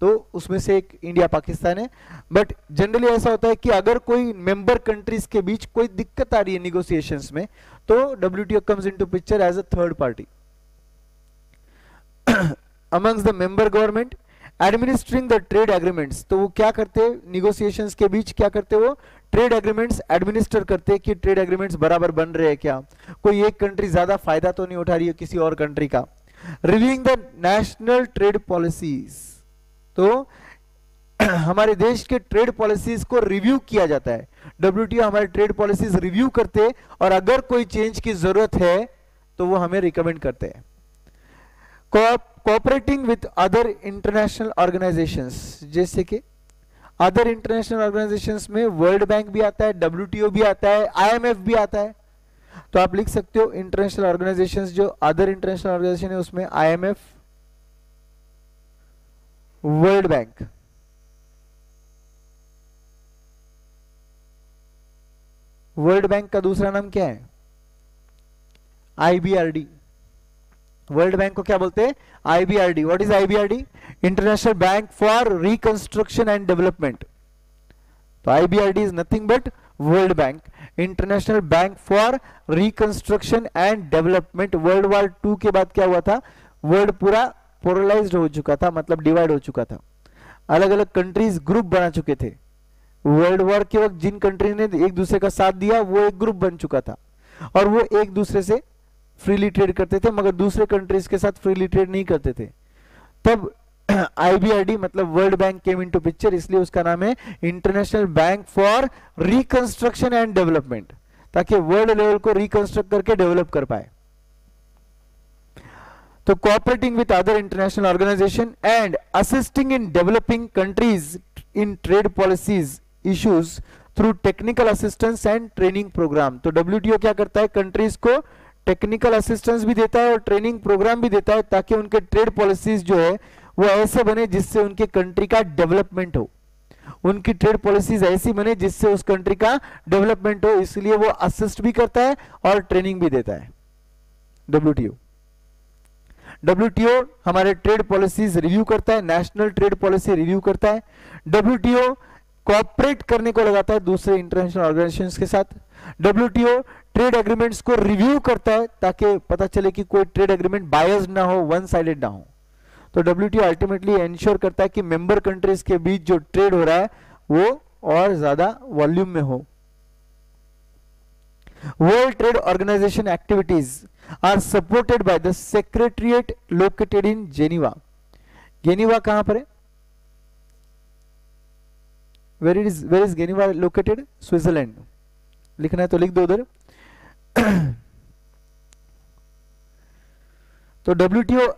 तो उसमें से एक इंडिया पाकिस्तान है। बट जनरली ऐसा होता है कि अगर कोई मेंबर कंट्रीज़ के बीच कोई दिक्कत आ रही है निगोसिएशंस में तो W comes into picture as a third party amongst the member government administering the trade agreements तो वो क्या करते हैं? निगोसिएशंस के बीच क्या करते वो? ट्रेड एग्रीमेंट्स एडमिनिस्टर करते हैं कि ट्रेड एग्रीमेंट्स बराबर बन रहे हैं क्या? कोई एक कंट्री ज़्यादा फ़ायदा तो नहीं उठा रही है किसी और कंट्री का? Reviewing the national trade policies तो हमारे देश के ट्रेड पॉलिसीज़ को रिव्यू किया जाता है। डब्ल्यू हमारे ट्रेड पॉलिसीज़ रिव्यू करते और अगर कोई चेंज की ज़रूरत है तो वो हमें रिकमेंड करते हैं। Cooperating with other international organisations जैसे कि अदर इंटरनेशनल ऑर्गेनाइजेशंस में वर्ल्ड बैंक भी आता है डब्ल्यू भी आता है आईएमएफ भी आता है। तो आप लिख सकते हो इंटरनेशनल ऑर्गेनाइजेशंस जो अदर इंटरनेशनल ऑर्गेनाइजेशन है, उसमें IMF world bank world bank का दूसरा नाम क्या है? आईबीआरडी वर्ल्ड बैंक को क्या बोलते हैं? IBRD what is IBRD international bank for reconstruction and development तो IBRD is nothing but world bank international bank for reconstruction and development world war two के बाद क्या हुआ था? वर्ल्ड पूरा पोरलाइज हो चुका था मतलब डिवाइड हो चुका था। अलग अलग कंट्रीज़ ग्रुप बना चुके थे। वर्ल्ड वॉर के वक्त जिन कंट्री ने एक दूसरे का साथ दिया, वो एक ग्रुप बन चुका था। और वो एक दूसरे से फ्रीली ट्रेड करते थे, मगर दूसरे कंट्रीज़ के साथ फ्रीली ट्रेड नहीं करते थे। तब आईबीआरडी मतलब world bank came into picture इसलिए उसका नाम है international bank for reconstruction and development ताकि वर्ल्ड लेवल को रिकंस्ट्रक्ट करके डेवलप कर पाए। तो cooperating with other international organisation and assisting in developing countries in trade policies issues through technical assistance and training programme तो डब्ल्यूटीओ क्या करता है? कंट्रीज़ को टेक्निकल असिस्टेंस भी देता है और ट्रेनिंग प्रोग्राम भी देता है ताकि उनके ट्रेड पॉलिसीज़ जो है, वो ऐसे बने जिससे उनके कंट्री का डेवलपमेंट हो। उनकी ट्रेड पॉलिसीज़ ऐसी बने जिससे उस कंट्री का डेवलपमेंट हो, इसलिए वो असिस्ट भी करता है और ट्रेनिंग भी देता है। डब्ल्यू डब्ल्यू हमारे ट्रेड पॉलिसीज़ रिव्यू करता है नेशनल ट्रेड पॉलिसी रिव्यू करता है। डब्ल्यू कोऑपरेट करने को लगाता है दूसरे इंटरनेशनल ऑर्गेनाइजेशन के साथ। डब्ल्यूटीओ ट्रेड एग्रीमेंट्स को रिव्यू करता है ताकि पता चले कि कोई ट्रेड एग्रीमेंट बायस ना हो वन साइडेड ना हो। तो डब्ल्यूटी अल्टीमेटली एंश्योर करता है कि मेंबर कंट्रीज़ के बीच जो ट्रेड हो रहा है, वो और ज़्यादा वॉल्यूम में हो। World trade organisation activities are supported by the secretariat located in Geneva. Geneva कहाँ पर है? Where is where is Geneva located Switzerland लिखना है तो लिख दो उधर। तो W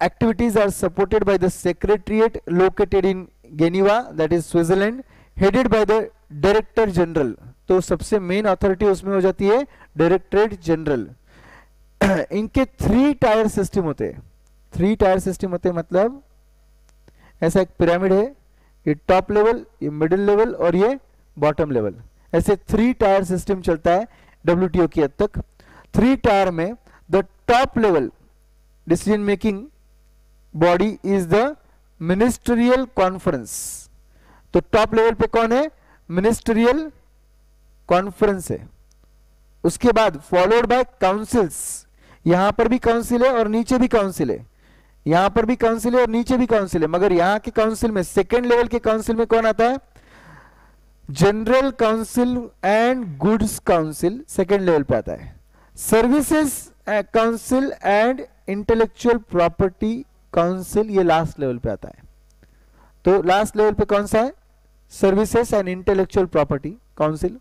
activities are supported by the secretariat located in Geneva, that is Switzerland, headed by the director general तो सबसे मेन अथॉरिटी उसमें हो जाती है डायरेक्टरेट जनरल इनके थ्री टायर सिस्टम होते हैं। थ्री टायर सिस्टम होते हैं मतलब ऐसा एक पिरामिड है, ये टॉप लेवल ये मिडिल लेवल और ये बॉटम लेवल ऐसे थ्री टायर सिस्टम चलता है डब्ल्यू की हद तक थ्री टायर में the top level decision making body is the ministerial conference तो टॉप लेवल पे कौन है? मिनिस्ट्रियल कॉन्फ्रेंस है। उसके बाद फॉलोड बाय काउंसिल्स यहाँ पर भी काउंसिल है और नीचे भी काउंसिल है। यहाँ पर भी काउंसिल है और नीचे भी काउंसिल है। मगर यहाँ के काउंसिल में सेकेंड लेवल के काउंसिल में कौन आता है? General council and goods council second level पे आता है। Services council and intellectual property council ये लास्ट लेवल पे आता है। तो लास्ट लेवल पे कौन सा है? Services and intellectual property council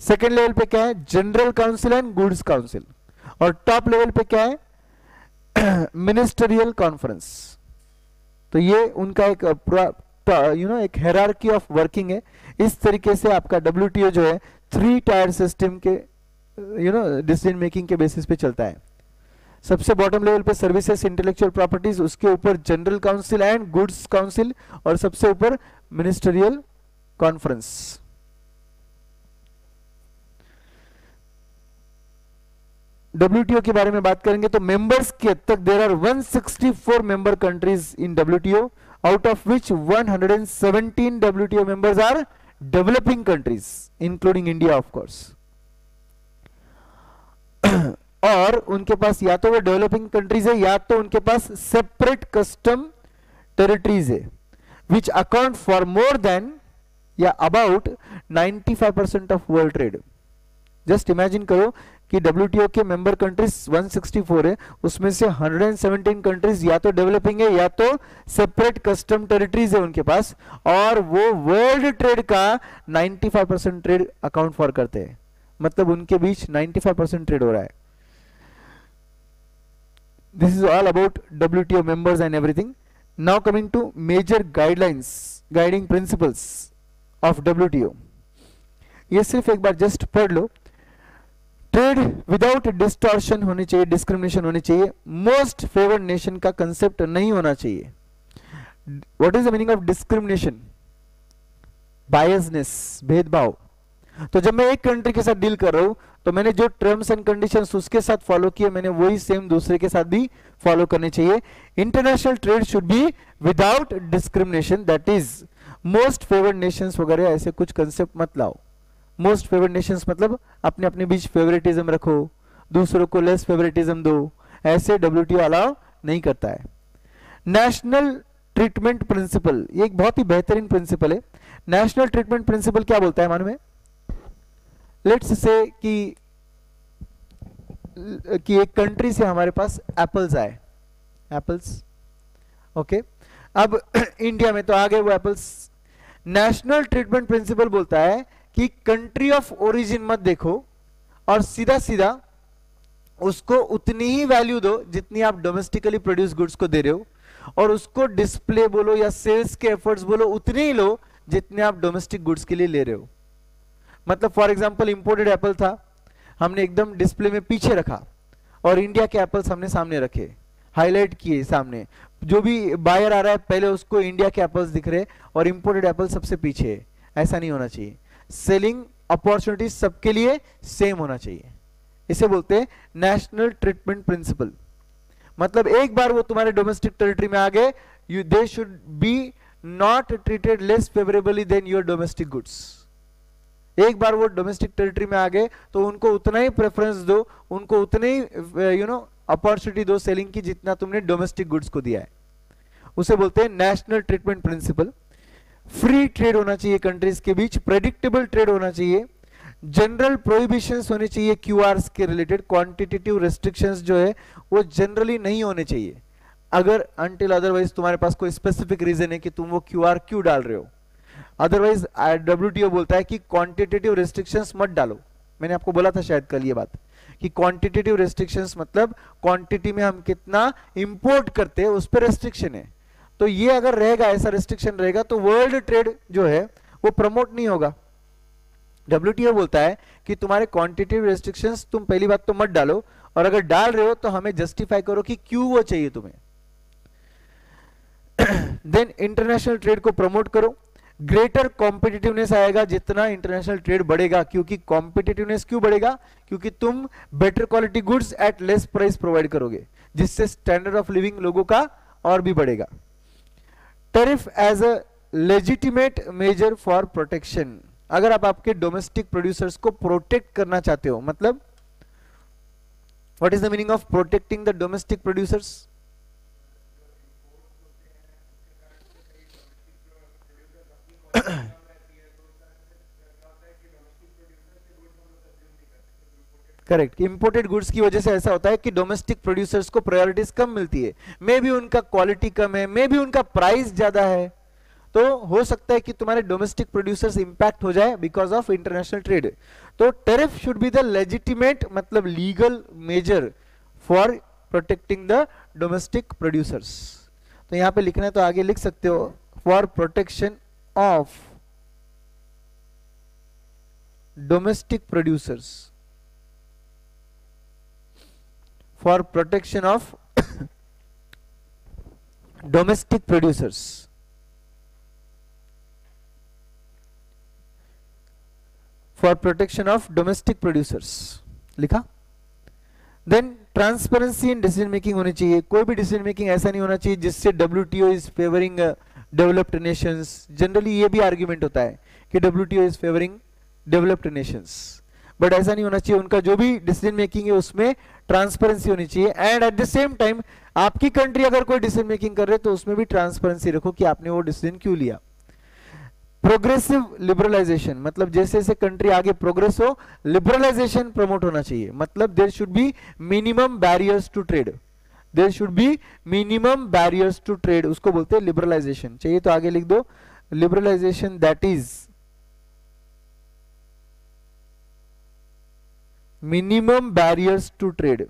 second level पे क्या है? General council and goods council और टॉप लेवल पे क्या है? मिनिस्टरियल कॉन्फ्रेंस तो ये उनका एक यू नो एक हेरारकी ऑफ़ वर्किंग है। इस तरीके से आपका डब्ल्यू जो है थ्री टायर सिस्टम के यू नो डिसीज़न मेकिंग के बेसिस पे चलता है। सबसे बॉटम लेवल पे सर्विसेज़ इंटेलेक्चुअल प्रॉपर्टीज़ उसके ऊपर general council and goods council और सबसे ऊपर मिनिस्टरियल कॉन्फ्रेंस डब्ल्यूटीओ के बारे में बात करेंगे तो मेंबर्स के तक there are 164 member countries in WTO out of which 117 WTO members are developing countries including India of course और उनके पास या तो वो डेवलपिंग कंट्रीज़ है, या तो उनके पास सेपरेट कस्टम टेरिटरीज है which account for more than या about 95 percent of world trade just imagine करो कि डब्ल्यू के मेंबर कंट्रीज़ 164 है उसमें से 117 कंट्रीज़ या तो डेवलपिंग है या तो सेपरेट कस्टम टेरिटरीज है उनके पास और वो वर्ल्ड ट्रेड का 95 परसेंट ट्रेड अकाउंट फॉर करते हैं मतलब उनके बीच 95 परसेंट ट्रेड हो रहा है this is all about WTO members and everything. Now coming to major guidelines, guiding principles of WTO. ये सिर्फ़ एक बार जस्ट पढ़ लो ट्रेड विदाउट डिस्टॉर्शन होनी चाहिए डिस्क्रिमिनेशन होनी चाहिए। मोस्ट फेवर्ड नेशन का कंसेप्ट नहीं होना चाहिए। What is the meaning of discrimination biasness भेदभाव। तो जब मैं एक कंट्री के साथ डील कर रहा हूँ तो मैंने जो टर्म्स एंड कंडीशंस उसके साथ फॉलो किए, मैंने वही सेम दूसरे के साथ भी फॉलो करने चाहिए। International trade should be without discrimination that is most favoured nations वगैरह ऐसे कुछ कंसेप्ट मत लाओ। मोस्ट फेवर्ड नेशंस मतलब अपने अपने बीच फेवरेटिज्म रखो, दूसरों को लेस फेवरेटिज्म दो, ऐसे डब्ल्यू अलाउ नहीं करता है। नेशनल ट्रीटमेंट प्रिंसिपल ये एक बहुत ही बेहतरीन प्रिंसिपल है। नेशनल ट्रीटमेंट प्रिंसिपल क्या बोलता है, मालूम है? लेट्स से कि कि एक कंट्री से हमारे पास एप्पल्स आए। एप्पल्स ओके अब इंडिया में तो आ गए वो एप्पल्स नेशनल ट्रीटमेंट प्रिंसिपल बोलता है कि कंट्री ऑफ़ ओरिजिन मत देखो और सीधा सीधा उसको उतनी ही वैल्यू दो जितनी आप डोमेस्टिकली प्रोड्यूस गुड्स को दे रहे हो और उसको डिस्प्ले बोलो या सेल्स के एफर्ट्स बोलो, उतने ही लो जितने आप डोमेस्टिक गुड्स के लिए ले रहे हो। मतलब फॉर एग्ज़ाम्पल इंपोर्टेड एप्पल था, हमने एकदम डिस्प्ले में पीछे रखा और इंडिया के एप्पल्स हमने सामने रखे हाईलाइट किए सामने। जो भी बायर आ रहा है, पहले उसको इंडिया के एप्पल्स दिख रहे और इंपोर्टेड एप्पल सबसे पीछे, ऐसा नहीं होना चाहिए। सेलिंग अपॉर्चुनिटी सबके लिए सेम होना चाहिए। इसे बोलते हैं नेशनल ट्रीटमेंट प्रिंसिपल मतलब एक बार वो तुम्हारे डोमेस्टिक टेरिटरी में आ गए you they should be not treated less favourably than your domestic goods एक बार वो डोमेस्टिक टेरिटरी में आ गए तो उनको उतना ही प्रेफरेंस दो, उनको उतने ही यू नो अपॉर्चुनिटी दो सेलिंग की जितना तुमने डोमेस्टिक गुड्स को दिया है। उसे बोलते हैं national treatment principle free trade होना चाहिए कंट्रीज़ के बीच प्रेडिक्टेबल ट्रेड होना चाहिए। जनरल प्रोहिबिशन होने चाहिए क्यू के रिलेटेड क्वांटिटेटिव रेस्ट्रिक्शंस जो है, वो जनरली नहीं होने चाहिए। अगर अनटिल अदरवाइज़ तुम्हारे पास कोई स्पेसिफिक रीजन है कि तुम वो क्यू आर क्यों डाल रहे हो? अदरवाइज़ डब्ल्यू बोलता है कि क्वांटिटेटिव रेस्ट्रिक्शंस मत डालो। मैंने आपको बोला था शायद कल ये बात, कि क्वांटिटेटिव रेस्ट्रिक्शंस मतलब क्वांटिटी में हम कितना इंपोर्ट करते हैं, उस पर रेस्ट्रिक्शन है। तो ये अगर रहेगा, ऐसा रेस्ट्रिक्शन रहेगा तो वर्ल्ड ट्रेड जो है, वो प्रमोट नहीं होगा। डब्ल्यू बोलता है कि तुम्हारे क्वांटिटेटिव रेस्ट्रिक्शंस तुम पहली बात तो मत डालो, और अगर डाल रहे हो तो हमें जस्टिफाई करो कि क्यों वो चाहिए तुम्हें। देन इंटरनेशनल ट्रेड को प्रमोट करो। ग्रेटर कॉम्पिटिटिवनेस आएगा जितना इंटरनेशनल ट्रेड बढ़ेगा, क्योंकि कॉम्पिटिटिवनेस क्यों बढ़ेगा? क्योंकि तुम better quality goods at less price provide करोगे, जिससे स्टैंडर्ड ऑफ़ लिविंग लोगों का और भी बढ़ेगा। Tariff as a legitimate measure for protection अगर आप आपके डोमेस्टिक प्रोड्यूसर्स को प्रोटेक्ट करना चाहते हो मतलब what is the meaning of protecting the domestic producers correct imported goods की वजह से ऐसा होता है कि डोमेस्टिक प्रोड्यूसर्स को प्रायोरिटीज कम मिलती है। मे भी उनका क्वालिटी कम है मे भी उनका प्राइस ज़्यादा है। तो हो सकता है कि तुम्हारे डोमेस्टिक प्रोड्यूसर्स इंपैक्ट हो जाए बिकॉज़ ऑफ़ इंटरनेशनल ट्रेड तो tariff should be the legitimate मतलब legal measure for protecting the domestic producers तो यहाँ पे लिखना है तो आगे लिख सकते हो for protection of domestic producers. For protection of domestic producers. For protection of domestic producers. लिखा? Then transparency in decision making होनी चाहिए। कोई भी डिसीज़न मेकिंग ऐसा नहीं होना चाहिए जिससे W T O is favouring developed nations generally ये भी आर्ग्यूमेंट होता है कि W T O is favouring developed nations but ऐसा नहीं होना चाहिए, उनका जो भी डिसीज़न मेकिंग है, उसमें ट्रांसपेरेंसी होनी चाहिए। And at the same time आपकी कंट्री अगर कोई डिसीज़न मेकिंग कर रहे तो उसमें भी ट्रांसपेरेंसी रखो कि आपने वो डिसीज़न क्यों लिया। प्रोग्रेसिव लिबरलाइजेशन मतलब जैसे जैसे कंट्री आगे प्रोग्रेस हो लिबरलाइजेशन प्रमोट होना चाहिए। मतलब there should be minimum barriers to trade there should be minimum barriers to trade उसको बोलते हैं लिबरलाइजेशन चाहिए तो आगे लिख दो। Liberalisation that is minimum barriers to trade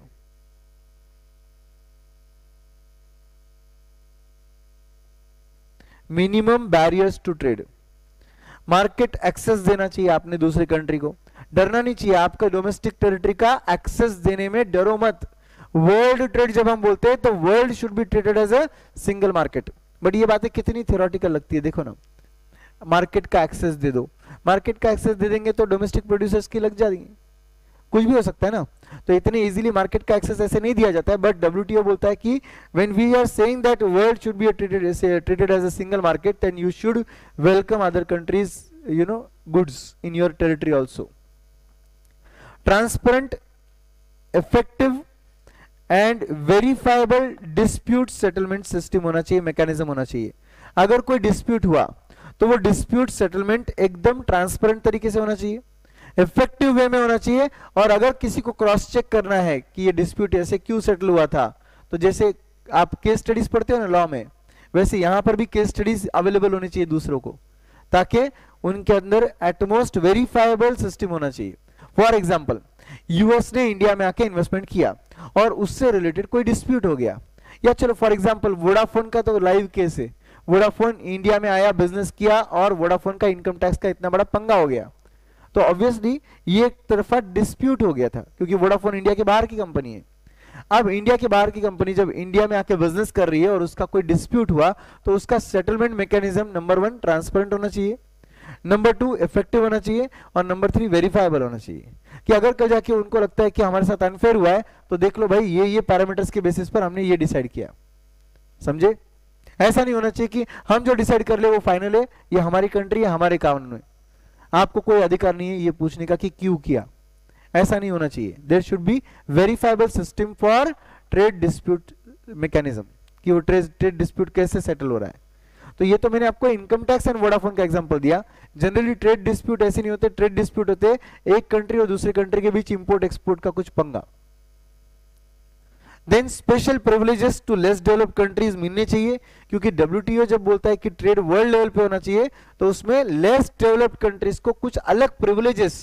minimum barriers to trade market access देना चाहिए आपने दूसरी कंट्री को। डरना नहीं चाहिए आपका डोमेस्टिक टेरिटरी का एक्सेस देने में डरो मत। वर्ल्ड ट्रेड जब हम बोलते हैं तो world should be traded as a single market but ये बातें कितनी थियोरटिकल लगती है, देखो ना। मार्केट का एक्सेस दे दो। मार्केट का एक्सेस दे देंगे तो डोमेस्टिक प्रोड्यूसर्स की लग जाएँगे। कुछ भी हो सकता है ना। तो इतने इजीली मार्केट का एक्सेस ऐसे नहीं दिया जाता है बट डब्ल्यूटीओ बोलता है कि when we are saying that world should be treated treated as a single market then you should welcome other countries you know goods in your territory also transparent effective and verifiable dispute settlement system होना चाहिए mechanism होना चाहिए। अगर कोई dispute हुआ तो वो dispute settlement एकदम ट्रांसपेरेंट तरीके से होना चाहिए। इफ़ेक्टिव वे में होना चाहिए। और अगर किसी को क्रॉस चेक करना है कि ये डिस्प्यूट ऐसे क्यों सेटल हुआ था तो जैसे आप केस स्टडीज़ पढ़ते हो ना लॉ में, वैसे यहाँ पर भी केस स्टडीज़ अवेलेबल होनी चाहिए दूसरों को, ताकि उनके अंदर एटमोस्ट वेरीफाइबल सिस्टम होना चाहिए। फॉर एग्ज़ाम्पल यूएस ने इंडिया में आके इन्वेस्टमेंट किया और उससे रिलेटेड कोई डिस्प्यूट हो गया। या चलो फॉर एग्ज़ाम्पल वोडाफोन का तो लाइव केस है। वोडाफोन इंडिया में आया बिज़नेस किया और वोडाफोन का इनकम टैक्स का इतना बड़ा पंगा हो गया। तो ऑब्वियसली ये एक तरफा डिस्प्यूट हो गया था, क्योंकि वोडाफोन इंडिया के बाहर की कंपनी है। अब इंडिया के बाहर की कंपनी जब इंडिया में आके बिज़नेस कर रही है और उसका कोई डिस्प्यूट हुआ तो उसका settlement mechanism number one transparent होना चाहिए नंबर टू इफ़ेक्टिव होना चाहिए और नंबर थ्री वेरीफाइबल होना चाहिए। कि अगर कल जाके उनको लगता है कि हमारे साथ अनफेयर हुआ है तो देख लो भाई, ये ये पैरामीटर्स के बेसिस पर हमने ये डिसाइड किया। समझे? ऐसा नहीं होना चाहिए कि हम जो डिसाइड कर ले वो फाइनल है, ये हमारी कंट्री है, हमारे कानून में। आपको कोई अधिकार नहीं है ये पूछने का कि क्यों किया। ऐसा नहीं होना चाहिए। There should be verifiable system for trade dispute mechanism कि वो ट्रेड डिस्प्यूट कैसे सेटल हो रहा है। तो ये तो मैंने आपको इनकम टैक्स एंड वोडाफोन का एग्जांपल दिया। जनरली ट्रेड डिस्प्यूट ऐसे नहीं होते ट्रेड डिस्प्यूट होते, एक कंट्री और दूसरी कंट्री के बीच इंपोर्ट एक्सपोर्ट का कुछ पंगा। Then special privileges to less develop countries मिलने चाहिए। क्योंकि डब्ल्यूटीओ जब बोलता है कि ट्रेड वर्ल्ड लेवल पे होना चाहिए तो उसमें लेस डेवलप्ड कंट्रीज़ को कुछ अलग प्रिविलेजेस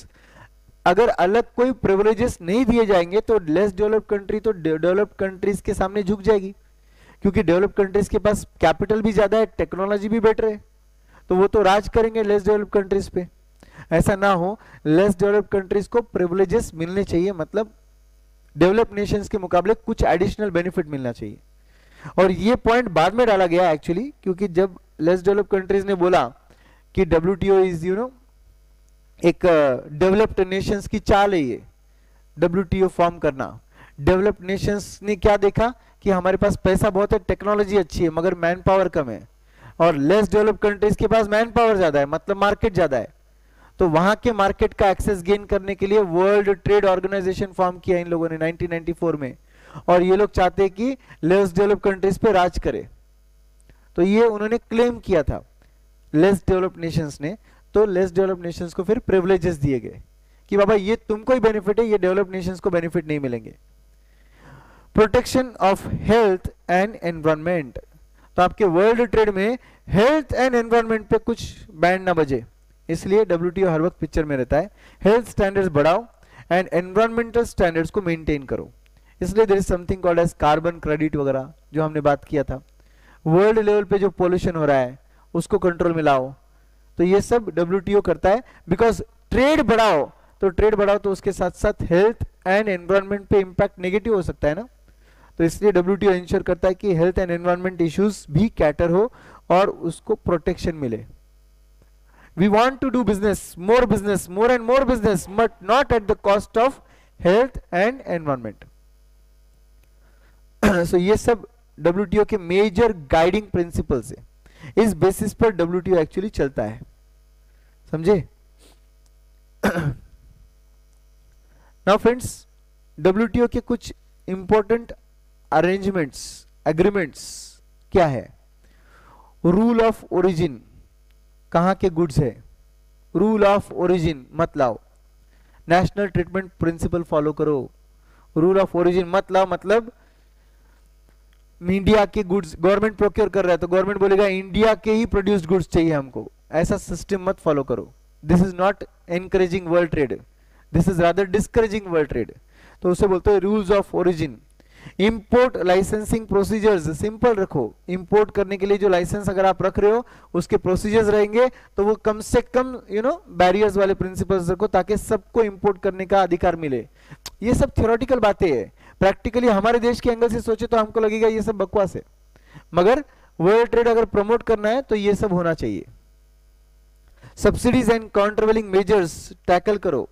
अगर अलग कोई प्रिविलेजेस नहीं दिए जाएँगे तो लेस डेवलप्ड कंट्री तो डेवलप्ड कंट्रीज़ के सामने झुक जाएगी। क्योंकि डेवलप कंट्रीज़ के पास कैपिटल भी ज़्यादा है टेक्नोलॉजी भी बेटर है तो वो तो राज करेंगे लेस डेवलप कंट्रीज़ पे। ऐसा ना हो लेस डेवलप कंट्रीज़ को प्रिविलेजेस मिलने चाहिए मतलब डेवलप नेशंस के मुकाबले कुछ एडिशनल बेनिफिट मिलना चाहिए। और ये पॉइंट बाद में डाला गया एक्चुअली क्योंकि जब लेस डेवलप कंट्रीज़ ने बोला कि डब्ल्यू इज़ यू नो एक डेवलप्ड uh, नेशंस की चाल है ये डब्ल्यू फॉर्म करना। डेवलप्ड नेशंस ने क्या देखा कि हमारे पास पैसा बहुत है टेक्नोलॉजी अच्छी है मगर मैन पावर कम है। और लेस डेवलप कंट्रीज़ के पास मैन पावर ज़्यादा है मतलब मार्केट ज़्यादा है। तो वहाँ के मार्केट का एक्सेस गेन करने के लिए वर्ल्ड ट्रेड ऑर्गेनाइजेशन फॉर्म किया इन लोगों ने 1994 में। और ये लोग चाहते कि लेस डेवलप कंट्रीज़ पे राज करे। तो ये उन्होंने क्लेम किया था। लेस डेवलप नेशंस ने। तो लेस डेवलप नेशंस को फिर प्रिविलेजेस दिए गए कि बाबा, ये तुमको ही बेनिफिट है, ये डेवलप नेशंस को बेनिफिट नहीं मिलेंगे। Protection of health and environment तो आपके वर्ल्ड ट्रेड में हेल्थ एंड एनवायरमेंट पे कुछ बैंड ना बजे। इसलिए डब्ल्यू हर वक्त पिक्चर में रहता है। हेल्थ स्टैंडर्ड्स बढ़ाओ एंड एनवायरमेंटल स्टैंडर्ड्स को मेंटेन करो। इसलिए there is something called as carbon credit वगैरह, जो हमने बात किया था। वर्ल्ड लेवल पे जो पॉल्यूशन हो रहा है, उसको कंट्रोल में लाओ। तो ये सब डब्ल्यू करता है बिकॉज़ ट्रेड बढ़ाओ तो ट्रेड बढ़ाओ तो उसके साथ साथ हेल्थ एंड एनवायरमेंट पे इंपैक्ट नेगेटिव हो सकता है ना? तो इसलिए डब्ल्यू इंश्योर करता है कि हेल्थ एंड एनवायरमेंट इश्यूज़ भी कैटर हो और उसको प्रोटेक्शन मिले। We want to do business more business more and more business but not at the cost of health and environment so, ये सब WTO के मेजर गाइडिंग प्रिंसिपल्स है। इस बेसिस पर WTO एक्चुअली चलता है। समझे? नाउ फ्रेंड्स WTO के कुछ इंपॉर्टेंट अरेंजमेंट्स एग्रीमेंट्स क्या है? रूल ऑफ़ ओरिजिन कहाँ के गुड्स है? रूल ऑफ़ ओरिजिन मत लाओ। नेशनल ट्रीटमेंट प्रिंसिपल फॉलो करो। रूल ऑफ़ ओरिजिन मत लाओ मतलब इंडिया के गुड्स गवर्नमेंट प्रोक्योर कर रहा है तो गवर्नमेंट बोलेगा, इंडिया के ही प्रोड्यूस्ड गुड्स चाहिए हमको। ऐसा सिस्टम मत फॉलो करो। This is not encouraging world trade this is rather discouraging world trade तो उसे बोलते हैं rules of origin import licensing procedures simple रखो। इंपोर्ट करने के लिए जो लाइसेंस अगर आप रख रहे हो, उसके प्रोसीजर्स रहेंगे तो वो कम से कम यू नो बैरियर्स वाले प्रिंसिपल्स रखो, ताकि सबको इंपोर्ट करने का अधिकार मिले। ये सब थियोरटिकल बातें हैं। प्रैक्टिकली हमारे देश के एंगल से सोचे तो हमको लगेगा ये सब बकवास है। मगर वर्ल्ड ट्रेड अगर प्रमोट करना है तो ये सब होना चाहिए। Subsidies and countervailing measures tackle करो।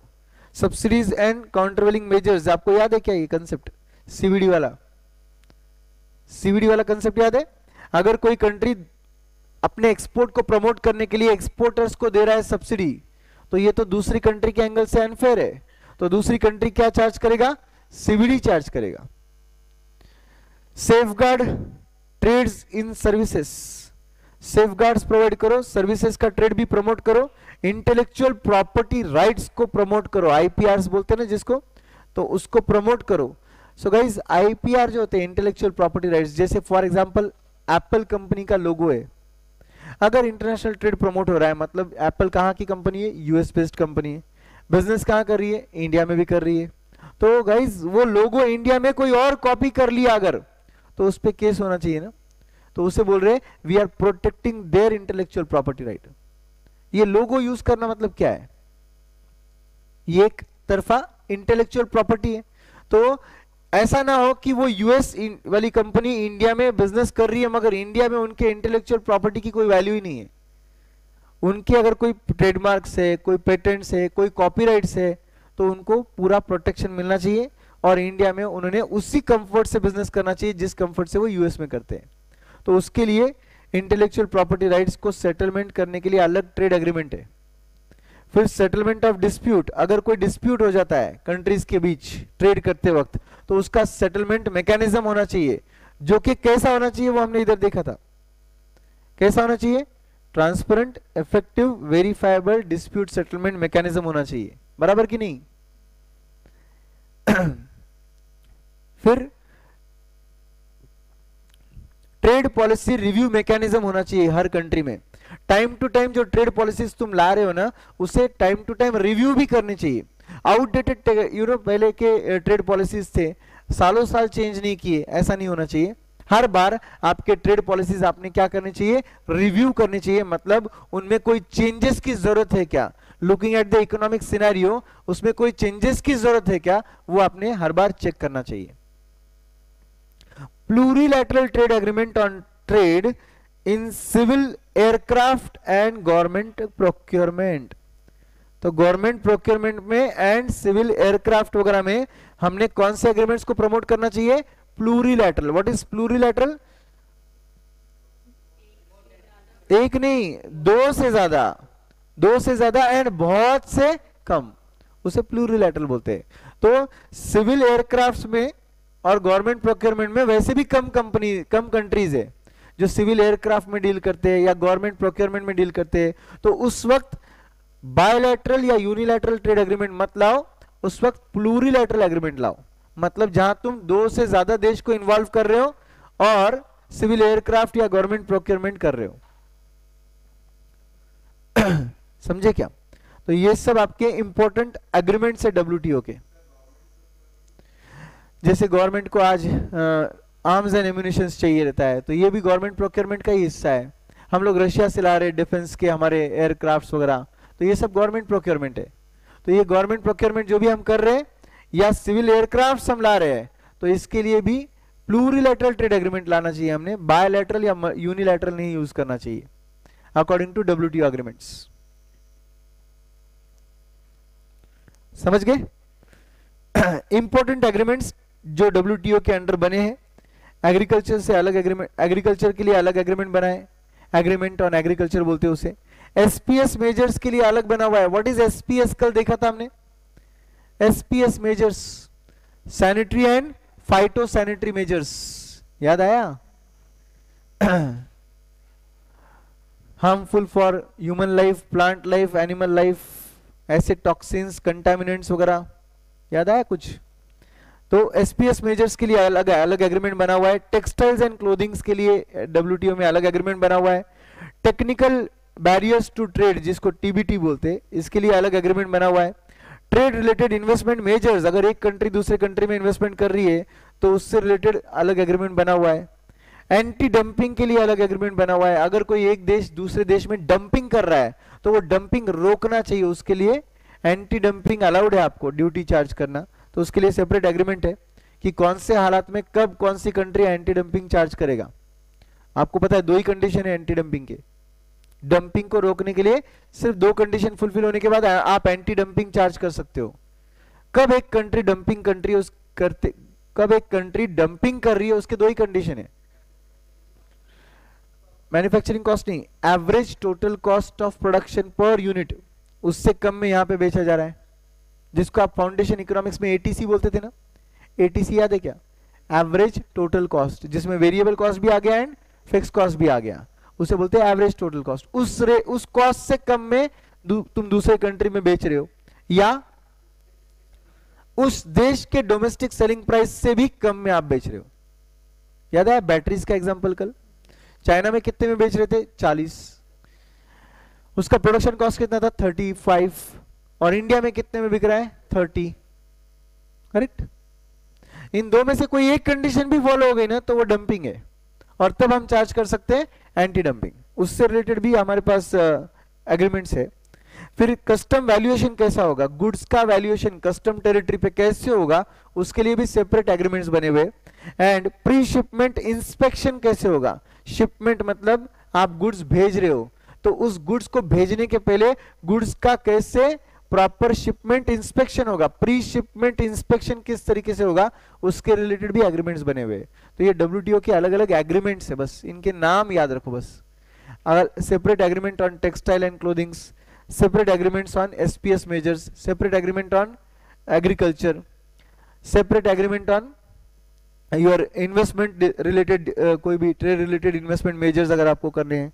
सब्सिडीज एंड काउंटरवेलिंग मेजर्स आपको याद है क्या ये कंसेप्ट सीवीडी वाला। सीवीडी वाला कंसेप्ट याद है? अगर कोई कंट्री अपने एक्सपोर्ट को प्रमोट करने के लिए एक्सपोर्टर्स को दे रहा है सब्सिडी तो ये तो दूसरी कंट्री के एंगल से अनफेयर है। तो दूसरी कंट्री क्या चार्ज करेगा? सीवीडी चार्ज करेगा। Safeguard trades in services safeguards provide करो सर्विसेज़ का ट्रेड भी प्रमोट करो इंटेलेक्चुअल प्रॉपर्टी राइट्स को प्रमोट करो आईपीआर बोलते ना जिसको तो उसको प्रमोट करो। सो गाइज़ आईपीआर जो होते हैं इंटेलेक्चुअल प्रॉपर्टी राइट्स जैसे फॉर एग्जांपल एप्पल कंपनी का लोगो है। अगर इंटरनेशनल ट्रेड प्रमोट हो रहा है मतलब एप्पल कहाँ की कंपनी है? यूएस बेस्ड कंपनी है। बिज़नेस कहाँ कर रही है? इंडिया में भी कर रही है। तो गाइज़ वो लोगो इंडिया में कोई और कॉपी कर लिया अगर तो उस पर केस होना चाहिए ना। तो उसे बोल रहे we are protecting their intellectual property right ये लोगो यूज़ करना मतलब क्या है? ये एक तरफा इंटेलेक्चुअल प्रॉपर्टी है। तो ऐसा ना हो कि वो यूएस वाली कंपनी इंडिया में बिज़नेस कर रही है, मगर इंडिया में उनके इंटेलेक्चुअल प्रॉपर्टी की कोई वैल्यू ही नहीं है। उनके अगर कोई ट्रेडमार्क है, कोई पेटेंट है, कोई कॉपीराइट है तो उनको पूरा प्रोटेक्शन मिलना चाहिए और इंडिया में उन्होंने उसी कंफर्ट से बिज़नेस करना चाहिए, जिस कंफर्ट से वो यूएस में करते हैं। तो उसके लिए इंटेलेक्चुअल प्रॉपर्टी राइट्स को सेटलमेंट करने के लिए अलग ट्रेड एग्रीमेंट है। फिर सेटलमेंट ऑफ़ डिस्प्यूट अगर कोई डिस्प्यूट हो जाता है कंट्रीज़ के बीच ट्रेड करते वक्त तो उसका सेटलमेंट मैकेनिज्म होना चाहिए, जो कि कैसा होना चाहिए वो हमने इधर देखा था। कैसा होना चाहिए? Transparent effective verifiable dispute settlement mechanism होना चाहिए। बराबर कि नहीं? फिर ट्रेड पॉलिसी रिव्यू मैकेनिज्म होना चाहिए हर कंट्री में। टाइम टू टाइम जो ट्रेड पॉलिसीज़ तुम ला रहे हो ना, उसे टाइम टू टाइम रिव्यू भी करनी चाहिए। आउटडेटेड यू नो पहले के ट्रेड पॉलिसीज़ थे। सालों साल चेंज नहीं किए, ऐसा नहीं होना चाहिए। हर बार आपके ट्रेड पॉलिसीज़ आपने क्या करनी चाहिए? रिव्यू करनी चाहिए। मतलब उनमें कोई चेंजेस की ज़रूरत है क्या? Looking at the economic scenario उसमें कोई चेंजेस की ज़रूरत है क्या? वो आपने हर बार चेक करना चाहिए। Plurilateral trade agreement on trade in civil aircraft and government procurement तो गवर्नमेंट प्रोक्योरमेंट में एंड सिविल एयरक्राफ्ट वगैरह में हमने कौन से एग्रीमेंट्स को प्रमोट करना चाहिए? प्लूरिलैटरल व्हाट इज़ प्लूरिलैटरल एक नहीं, दो से ज़्यादा। दो से ज़्यादा एंड बहुत से कम। उसे प्लूरिलैटरल बोलते हैं। तो सिविल एयरक्राफ्ट में और गवर्नमेंट प्रोक्योरमेंट में वैसे भी कम कंपनी कम कंट्रीज़ है, जो सिविल एयरक्राफ्ट में डील करते हैं या गवर्नमेंट प्रोक्योरमेंट में डील करते हैं। तो उस वक्त बायोलैटरल या यूनिलैटरल ट्रेड एग्रीमेंट मत लाओ, उस वक्त प्लूरिलैटरल एग्रीमेंट लाओ। मतलब जहाँ तुम दो से ज़्यादा देश को इन्वॉल्व कर रहे हो और सिविल एयरक्राफ्ट या गवर्नमेंट प्रोक्योरमेंट कर रहे हो। समझे क्या? तो ये सब आपके इंपॉर्टेंट एग्रीमेंट है डब्ल्यू के। जैसे गवर्नमेंट को आज आर्म्स एंड एम्यूनिशन चाहिए रहता है तो ये भी गवर्नमेंट प्रोक्योरमेंट का ही हिस्सा है। हम लोग रशिया से ला रहे डिफेंस के, हमारे एयरक्राफ्ट वगैरह तो ये सब गवर्नमेंट प्रोक्योरमेंट है। तो ये गवर्नमेंट प्रोक्योरमेंट जो भी हम कर रहे हैं, या सिविल एयरक्राफ्ट हम ला रहे हैं तो इसके लिए भी प्लूरिलेटरल ट्रेड एग्रीमेंट लाना चाहिए हमने। बायोलेटरल या यूनिलेटरल नहीं यूज़ करना चाहिए अकॉर्डिंग टू डब्ल्यू एग्रीमेंट्स समझ गए? इंपॉर्टेंट एग्रीमेंट्स जो डब्ल्यू के अंडर बने हैं एग्रीकल्चर से अलग एग्रीमेंट एग्रीकल्चर के लिए अलग एग्रीमेंट बनाए एग्रीमेंट ऑन एग्रीकल्चर बोलते हैं उसे। एसपीएस मेजर्स के लिए अलग बना हुआ है। व्हाट इज़ एसपीएस कल देखा था हमने। SPS measures sanitary and phytosanitary measures याद आया? Harmful for human life plant life animal life ऐसे टॉक्सिन्स कंटामिनेंट्स वगैरह, याद आया कुछ? तो एसपीएस मेजर्स के लिए अलग अलग एग्रीमेंट बना हुआ है। टेक्सटाइल्स एंड क्लोथिंग्स के लिए डब्ल्यूटीओ में अलग एग्रीमेंट बना हुआ है। टेक्निकल बैरियर्स टू ट्रेड जिसको टीबीटी बोलते हैं इसके लिए अलग एग्रीमेंट बना हुआ है। ट्रेड रिलेटेड इन्वेस्टमेंट मेजर्स अगर एक कंट्री दूसरे कंट्री में इन्वेस्टमेंट कर रही है तो उससे रिलेटेड अलग एग्रीमेंट बना हुआ है। एंटी डंपिंग के लिए अलग एग्रीमेंट बना हुआ है। अगर कोई एक देश दूसरे देश में डंपिंग कर रहा है तो वो डंपिंग रोकना चाहिए उसके लिए। एंटी डंपिंग अलाउड है आपको ड्यूटी चार्ज करना। तो उसके लिए सेपरेट एग्रीमेंट है कि कौन से हालात में कब कौन सी कंट्री एंटी डंपिंग चार्ज करेगा। आपको पता है दो ही कंडीशन है एंटी डंपिंग के। डंपिंग को रोकने के लिए सिर्फ़ दो कंडीशन फुलफिल होने के बाद आप एंटी डंपिंग चार्ज कर सकते हो। कब एक कंट्री डंपिंग कंट्री उस करते, कब एक कंट्री डंपिंग कर रही है, उसके दो ही कंडीशन है। मैन्युफैक्चरिंग कॉस्ट नहीं average total cost of production per unit उससे कम में यहाँ पे बेचा जा रहा है। जिसको आप फाउंडेशन इकोनॉमिक्स में एटीसी बोलते थे ना? एटीसी याद है क्या? एवरेज टोटल कॉस्ट जिसमें वेरिएबल कॉस्ट भी आ गया एंड फिक्स कॉस्ट भी आ गया। उसे बोलते हैं एवरेज टोटल कॉस्ट उस रे उस कॉस्ट से कम में दू, तुम दूसरे कंट्री में बेच रहे हो। या उस देश के डोमेस्टिक सेलिंग प्राइस से भी कम में आप बेच रहे हो। याद है बैटरीज का एग्ज़ाम्पल कल? चाइना में कितने में बेच रहे थे? 40 उसका प्रोडक्शन कॉस्ट कितना था? 35 और इंडिया में कितने में बिक रहा है? 30 करेक्ट इन दो में से कोई एक कंडीशन भी फॉलो हो गई ना तो वो डंपिंग है। और तब हम चार्ज कर सकते हैं एंटी डंपिंग उससे रिलेटेड भी हमारे पास एग्रीमेंट्स है। फिर कस्टम वैल्यूएशन कैसा होगा? गुड्स का वैल्यूएशन कस्टम टेरिटरी पे कैसे होगा? उसके लिए भी सेपरेट एग्रीमेंट्स बने हुए। एंड प्री शिपमेंट इंस्पेक्शन कैसे होगा? शिपमेंट मतलब आप गुड्स भेज रहे हो। तो उस गुड्स को भेजने के पहले गुड्स का कैसे प्रॉपर शिपमेंट इंस्पेक्शन होगा प्री शिपमेंट इंस्पेक्शन किस तरीके से होगा उसके रिलेटेड भी एग्रीमेंट्स बने हुए। तो ये डब्ल्यू के अलग अलग एग्रीमेंट्स है बस इनके नाम याद रखो बस। अगर separate agreement on textile and clothings separate agreements on SPS measures, separate agreement on agriculture separate agreement on investment related uh, कोई भी ट्रेड रिलेटेड इन्वेस्टमेंट मेजर्स अगर आपको करने हैं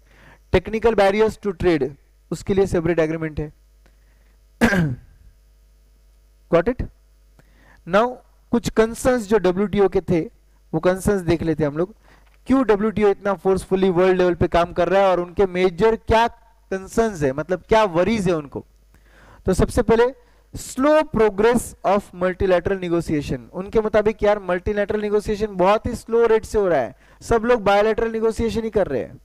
technical barriers to trade उसके लिए separate agreement है। Got it? Now कुछ कंसर्न्स जो WTO के थे वो कंसर्न्स देख लेते हैं हम लोग। क्यों डब्ल्यू इतना फोर्सफुली वर्ल्ड लेवल पे काम कर रहा है और उनके मेजर क्या कंसर्न है? मतलब क्या वरीज है उनको? तो सबसे पहले slow progress of multilateral negotiation उनके मुताबिक यार मल्टीलेटरल निगोसिएशन बहुत ही स्लो रेट से हो रहा है। सब लोग बायोलेटरल निगोसिएशन ही कर रहे हैं।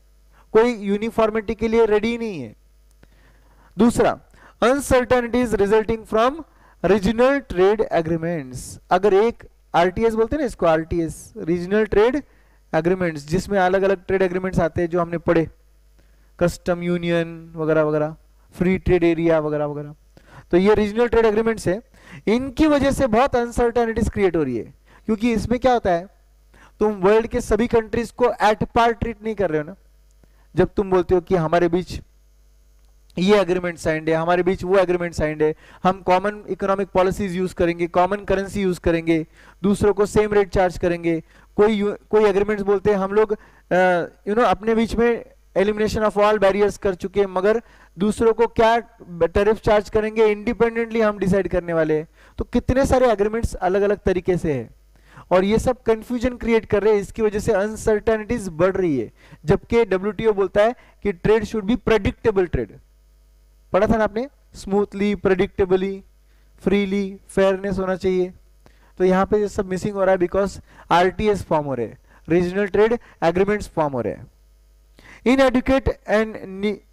कोई यूनिफॉर्मिटी के लिए रेडी नहीं है। दूसरा uncertainties resulting from regional trade agreements अगर एक आरटीएस बोलते हैं ना इसको आरटीएस रीजनल ट्रेड एग्रीमेंट्स जिसमें अलग अलग ट्रेड एग्रीमेंट्स आते हैं जो हमने पढ़े। कस्टम यूनियन वगैरह वगैरह फ्री ट्रेड एरिया वगैरह वगैरह तो ये रीजनल ट्रेड एग्रीमेंट्स है। इनकी वजह से बहुत अनसर्टेनिटीज क्रिएट हो रही है। क्योंकि इसमें क्या होता है, तुम वर्ल्ड के सभी कंट्रीज़ को एट पार ट्रीट नहीं कर रहे हो ना। जब तुम बोलते हो कि हमारे बीच ये एग्रीमेंट साइंड है, हमारे बीच वो एग्रीमेंट साइंड है, हम कॉमन इकोनॉमिक पॉलिसीज़ यूज़ करेंगे कॉमन करेंसी यूज़ करेंगे, दूसरों को सेम रेट चार्ज करेंगे। कोई कोई एग्रीमेंट्स बोलते हैं, हम लोग यू नो अपने बीच में एलिमिनेशन ऑफ़ ऑल बैरियर्स कर चुके हैं, मगर दूसरों को क्या टैरिफ चार्ज करेंगे? इंडिपेंडेंटली हम डिसाइड करने वाले हैं। तो कितने सारे एग्रीमेंट्स अलग अलग तरीके से है। और ये सब कंफ्यूजन क्रिएट कर रहे हैं, इसकी वजह से अनसर्टेनिटीज बढ़ रही है। जबकि डब्ल्यूटीओ बोलता है कि trade should be predictable trade पढ़ा था ना आपने? स्मूथली प्रडिक्टेबली फ्रीली फेयरनेस होना चाहिए। तो यहाँ पे ये सब मिसिंग हो रहा है बिकॉज़ आरटीएस फॉर्म हो रहे हैं। रीजनल ट्रेड एग्रीमेंट्स फॉर्म हो रहे हैं। Inadequate and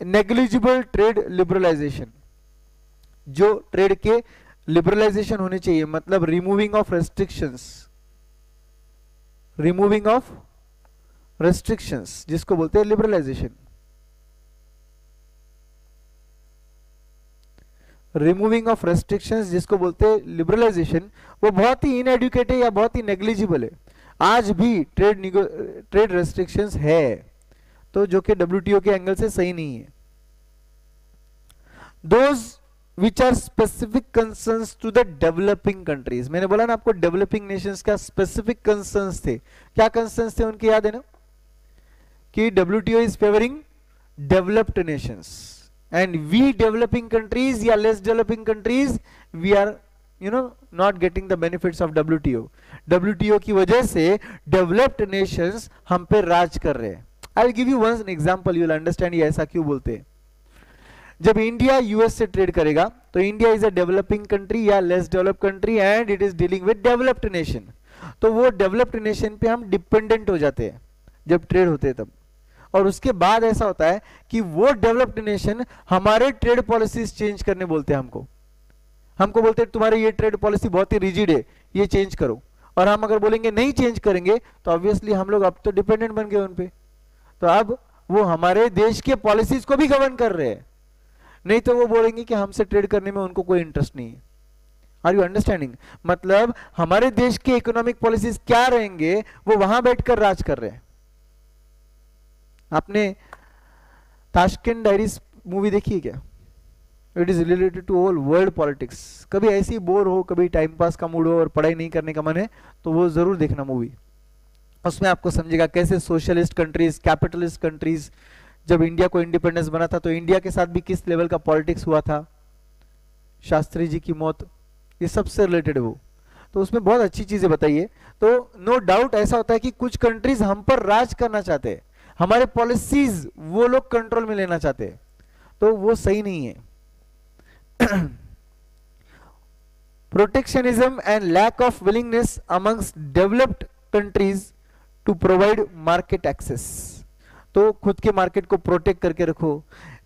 negligible trade liberalisation जो ट्रेड के लिबरलाइजेशन होने चाहिए मतलब removing of restrictions removing of restrictions जिसको बोलते हैं लिबरलाइजेशन रिमूविंग ऑफ़ रेस्ट्रिक्शंस जिसको बोलते हैं लिबरलाइजेशन वो बहुत ही इनएडुकेट है या बहुत ही नेग्लिजिबल है. आज भी ट्रेड ट्रेड रेस्ट्रिक्शंस है. तो जो कि डब्ल्यू के एंगल से सही नहीं है। Those which are specific concern to the developing countries मैंने बोला ना आपको डेवलपिंग नेशंस का स्पेसिफिक कंसर्न थे। क्या कंसर्न थे उनके याद है ना? कि W is favouring developed nations and we developing countries या less developing countries we are you know not getting the benefits of W W की वजह से डेवलप्ड नेशंस हम पे राज कर रहे हैं। I give you one example you will understand ये ऐसा क्यों बोलते हैं जब इंडिया यूएस से ट्रेड करेगा तो India is a developing country या less develop country and it is dealing with developed nation तो वो डेवलप्ड नेशन पे हम डिपेंडेंट हो जाते हैं, जब ट्रेड होते हैं तब। और उसके बाद ऐसा होता है कि वो डेवलप्ड नेशन हमारे ट्रेड पॉलिसीज़ चेंज करने बोलते हैं हमको। हमको बोलते हैं, तुम्हारी ये ट्रेड पॉलिसी बहुत ही रिजिड है, ये चेंज करो। और हम अगर बोलेंगे, नहीं चेंज करेंगे तो ऑब्वियसली हम लोग अब तो डिपेंडेंट बन गए उन पर तो अब वो हमारे देश के पॉलिसीज़ को भी गवर्न कर रहे हैं। नहीं तो वो बोलेंगे कि हमसे ट्रेड करने में उनको कोई इंटरेस्ट नहीं है। आर यू अंडरस्टैंडिंग मतलब हमारे देश के इकोनॉमिक पॉलिसीज़ क्या रहेंगे, वो वहाँ बैठकर राज कर रहे हैं। आपने ताशकेंड डायरीज मूवी देखी है क्या? It is related to all world politics कभी ऐसी बोर हो, कभी टाइम पास का मूड हो और पढ़ाई नहीं करने का मन है तो वो ज़रूर देखना मूवी उसमें आपको समझेगा कैसे सोशलिस्ट कंट्रीज़ कैपिटलिस्ट कंट्रीज़ जब इंडिया को इंडिपेंडेंस बना था तो इंडिया के साथ भी किस लेवल का पॉलिटिक्स हुआ था? शास्त्री जी की मौत, ये सबसे रिलेटेड वो। तो उसमें बहुत अच्छी चीज़ें बताइए। तो नो no डाउट ऐसा होता है कि कुछ कंट्रीज़ हम पर राज करना चाहते हैं। हमारे पॉलिसीज़ वो लोग कंट्रोल में लेना चाहते हैं। तो वो सही नहीं है। Protectionism and lack of willingness amongst developed countries to provide market access तो खुद के मार्केट को प्रोटेक्ट करके रखो।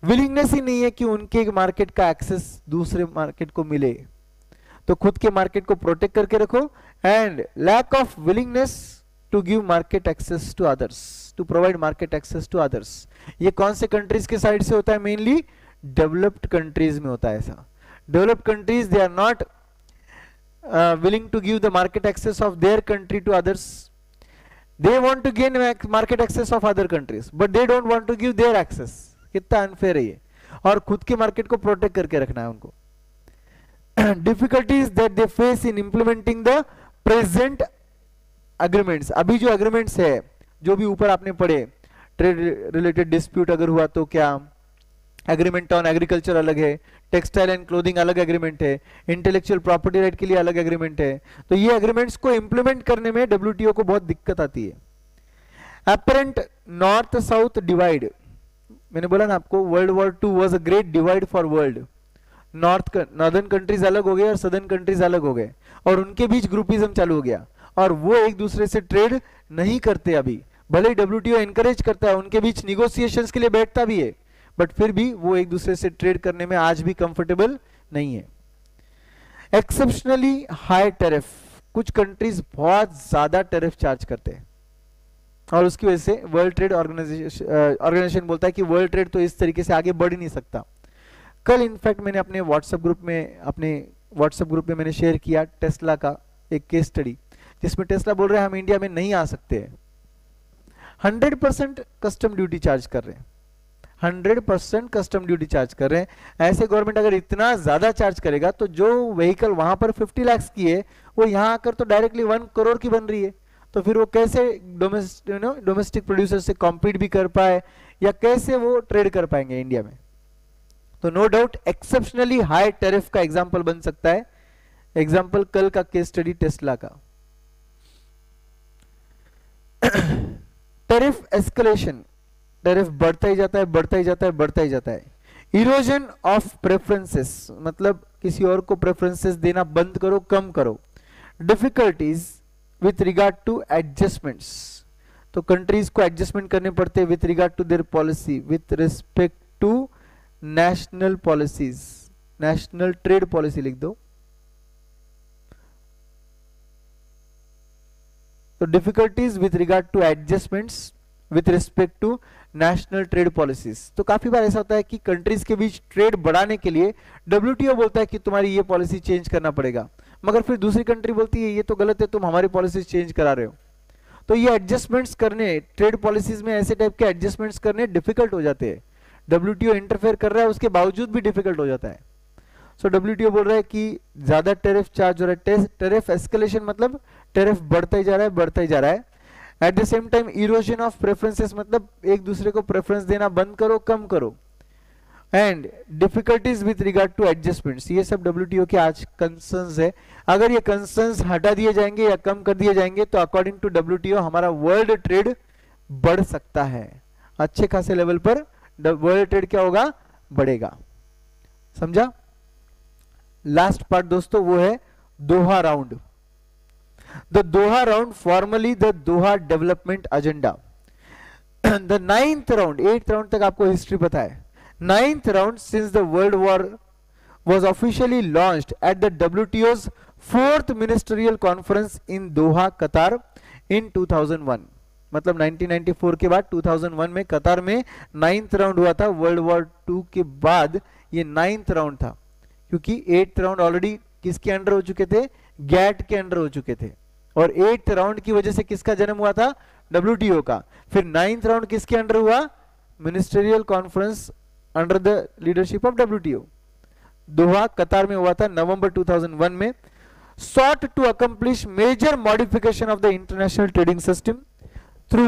विलिंगनेस ही नहीं है कि उनके मार्केट का एक्सेस दूसरे मार्केट को मिले। तो खुद के मार्केट को प्रोटेक्ट करके रखो and lack of willingness to give market access to others to provide market access to others ये कौन से कंट्रीज़ के साइड से होता है? मेनली डेवलप्ड कंट्रीज़ में होता है ऐसा। Developed countries they are not willing to give the market access of their country to others they want to gain market access of other countries, but they don't want to give their access. कितना unfair है ये। और खुद के market को protect करके रखना है उनको। Difficulties that they face in implementing the present agreements अभी जो अग्रीमेंट्स है, जो भी ऊपर आपने पढ़े ट्रेड रिलेटेड डिस्प्यूट अगर हुआ तो क्या? एग्रीमेंट ऑन एग्रीकल्चर अलग है टेक्सटाइल एंड क्लोथिंग अलग एग्रीमेंट है इंटेलेक्चुअल प्रॉपर्टी राइट के लिए अलग एग्रीमेंट है। तो ये एग्रीमेंट्स को इंप्लीमेंट करने में डब्ल्यू को बहुत दिक्कत आती है। अपेरेंट नॉर्थ साउथ डिवाइड मैंने बोला ना आपको world war two was a great divide for world north northern countries अलग हो गए और सदर्न कंट्रीज़ अलग हो गए, और उनके बीच ग्रुपिज्म चालू हो गया। और वो एक दूसरे से ट्रेड नहीं करते अभी। भले डब्ल्यू एनकरेज करता है, उनके बीच निगोसिएशंस के लिए बैठता भी है बट फिर भी वो एक दूसरे से ट्रेड करने में आज भी कंफर्टेबल नहीं है। एक्सेप्शनली हाई टेरिफ कुछ कंट्रीज़ बहुत ज़्यादा टेरिफ चार्ज करते हैं। और उसकी वजह से वर्ल्ड ट्रेड ऑर्गेनाइजेशन ऑर्गेनाइजेशन बोलता है कि वर्ल्ड ट्रेड तो इस तरीके से आगे बढ़ ही नहीं सकता। कल इनफैक्ट मैंने अपने व्हाट्सएप ग्रुप में, अपने व्हाट्सएप ग्रुप में मैंने शेयर किया टेस्ला का एक केस स्टडी जिसमें टेस्ला बोल रहे हैं, हम इंडिया में नहीं आ सकते हैं। Hundred percent custom duty charge कर रहे हैं। Hundred percent custom duty charge कर रहे हैं। ऐसे गवर्नमेंट अगर इतना ज़्यादा चार्ज करेगा तो जो व्हीकल वहाँ पर 50 लाख की है, वो यहाँ आकर तो डायरेक्टली वन करोड़ की बन रही है। तो फिर वो कैसे डोमेस्टिक डोमेस्टिक प्रोड्यूसर से कॉम्पीट भी कर पाए, या कैसे वो ट्रेड कर पाएँगे इंडिया में? तो no doubt exceptionally high tariff का एग्ज़ाम्पल बन सकता है। एग्ज़ाम्पल कल का केस स्टडी टेस्ला का। टेरिफ एस्केलेशन टेरिफ बढ़ता ही जाता है, बढ़ता ही जाता है, बढ़ता ही जाता है। इरोजन ऑफ़ प्रेफरेंसेस मतलब किसी और को प्रेफरेंसेस देना बंद करो, कम करो। Difficulties with regard to adjustments तो कंट्रीज़ को एडजस्टमेंट करने पड़ते हैं with regard to their policy with respect to national policies national trade policy लिख दो। तो difficulties with regard to adjustments with respect to national trade policies तो काफ़ी बार ऐसा होता है कि कंट्रीज़ के बीच ट्रेड बढ़ाने के लिए डब्ल्यूटीओ बोलता है कि तुम्हारी ये पॉलिसी चेंज करना पड़ेगा। मगर फिर दूसरी कंट्री बोलती है ये तो गलत है तुम हमारी पॉलिसी चेंज करा रहे हो। तो ये एडजस्टमेंट्स करने ट्रेड पॉलिसीज़ में ऐसे टाइप के एडजस्टमेंट्स करने डिफ़िकल्ट हो जाते हैं। डब्ल्यूटीओ इंटरफेयर कर रहा है उसके बावजूद भी डिफ़िकल्ट हो जाता है। सो so, डब्ल्यू बोल रहा है कि ज़्यादा टेरिफ चार्ज हो रहा है। टेरिफ एस्केलेशन मतलब टेरिफ बढ़ता ही जा रहा है बढ़ता ही जा रहा है। At the same time erosion of preferences मतलब एक दूसरे को प्रेफरेंस देना बंद करो, कम करो। And difficulties with regard to adjustments ये सब डब्ल्यूटीओ के आज कंसर्न है। अगर ये कंसर्न हटा दिए जाएँगे या कम कर दिए जाएँगे तो अकॉर्डिंग टू डब्ल्यूटीओ हमारा वर्ल्ड ट्रेड बढ़ सकता है। अच्छे खासे लेवल पर वर्ल्ड ट्रेड क्या होगा? बढ़ेगा। समझा? लास्ट पार्ट दोस्तों, वो है Doha round the Doha round formally the Doha development agenda the ninth round eight round तक आपको हिस्ट्री पता है. Ninth round since the world war was officially launched at the WTO's fourth ministerial conference in Doha, Qatar in 2001. मतलब 1994 के बाद 2001 में कतार में नाइन्थ राउंड हुआ था वर्ल्ड वॉर टू के बाद ये नाइन्थ राउंड था. क्योंकि एट राउंड ऑलरेडी किसके अंडर हो चुके थे? गैट के अंडर हो चुके थे. और एट राउंड की वजह से किसका जन्म हुआ था? डब्ल्यू का। फिर नाइन्थ राउंड किसके अंडर हुआ? Ministerial conference under the leadership of W Doha Qatar में हुआ था नवंबर 2001 में। sought to accomplish major modification of the international trading system through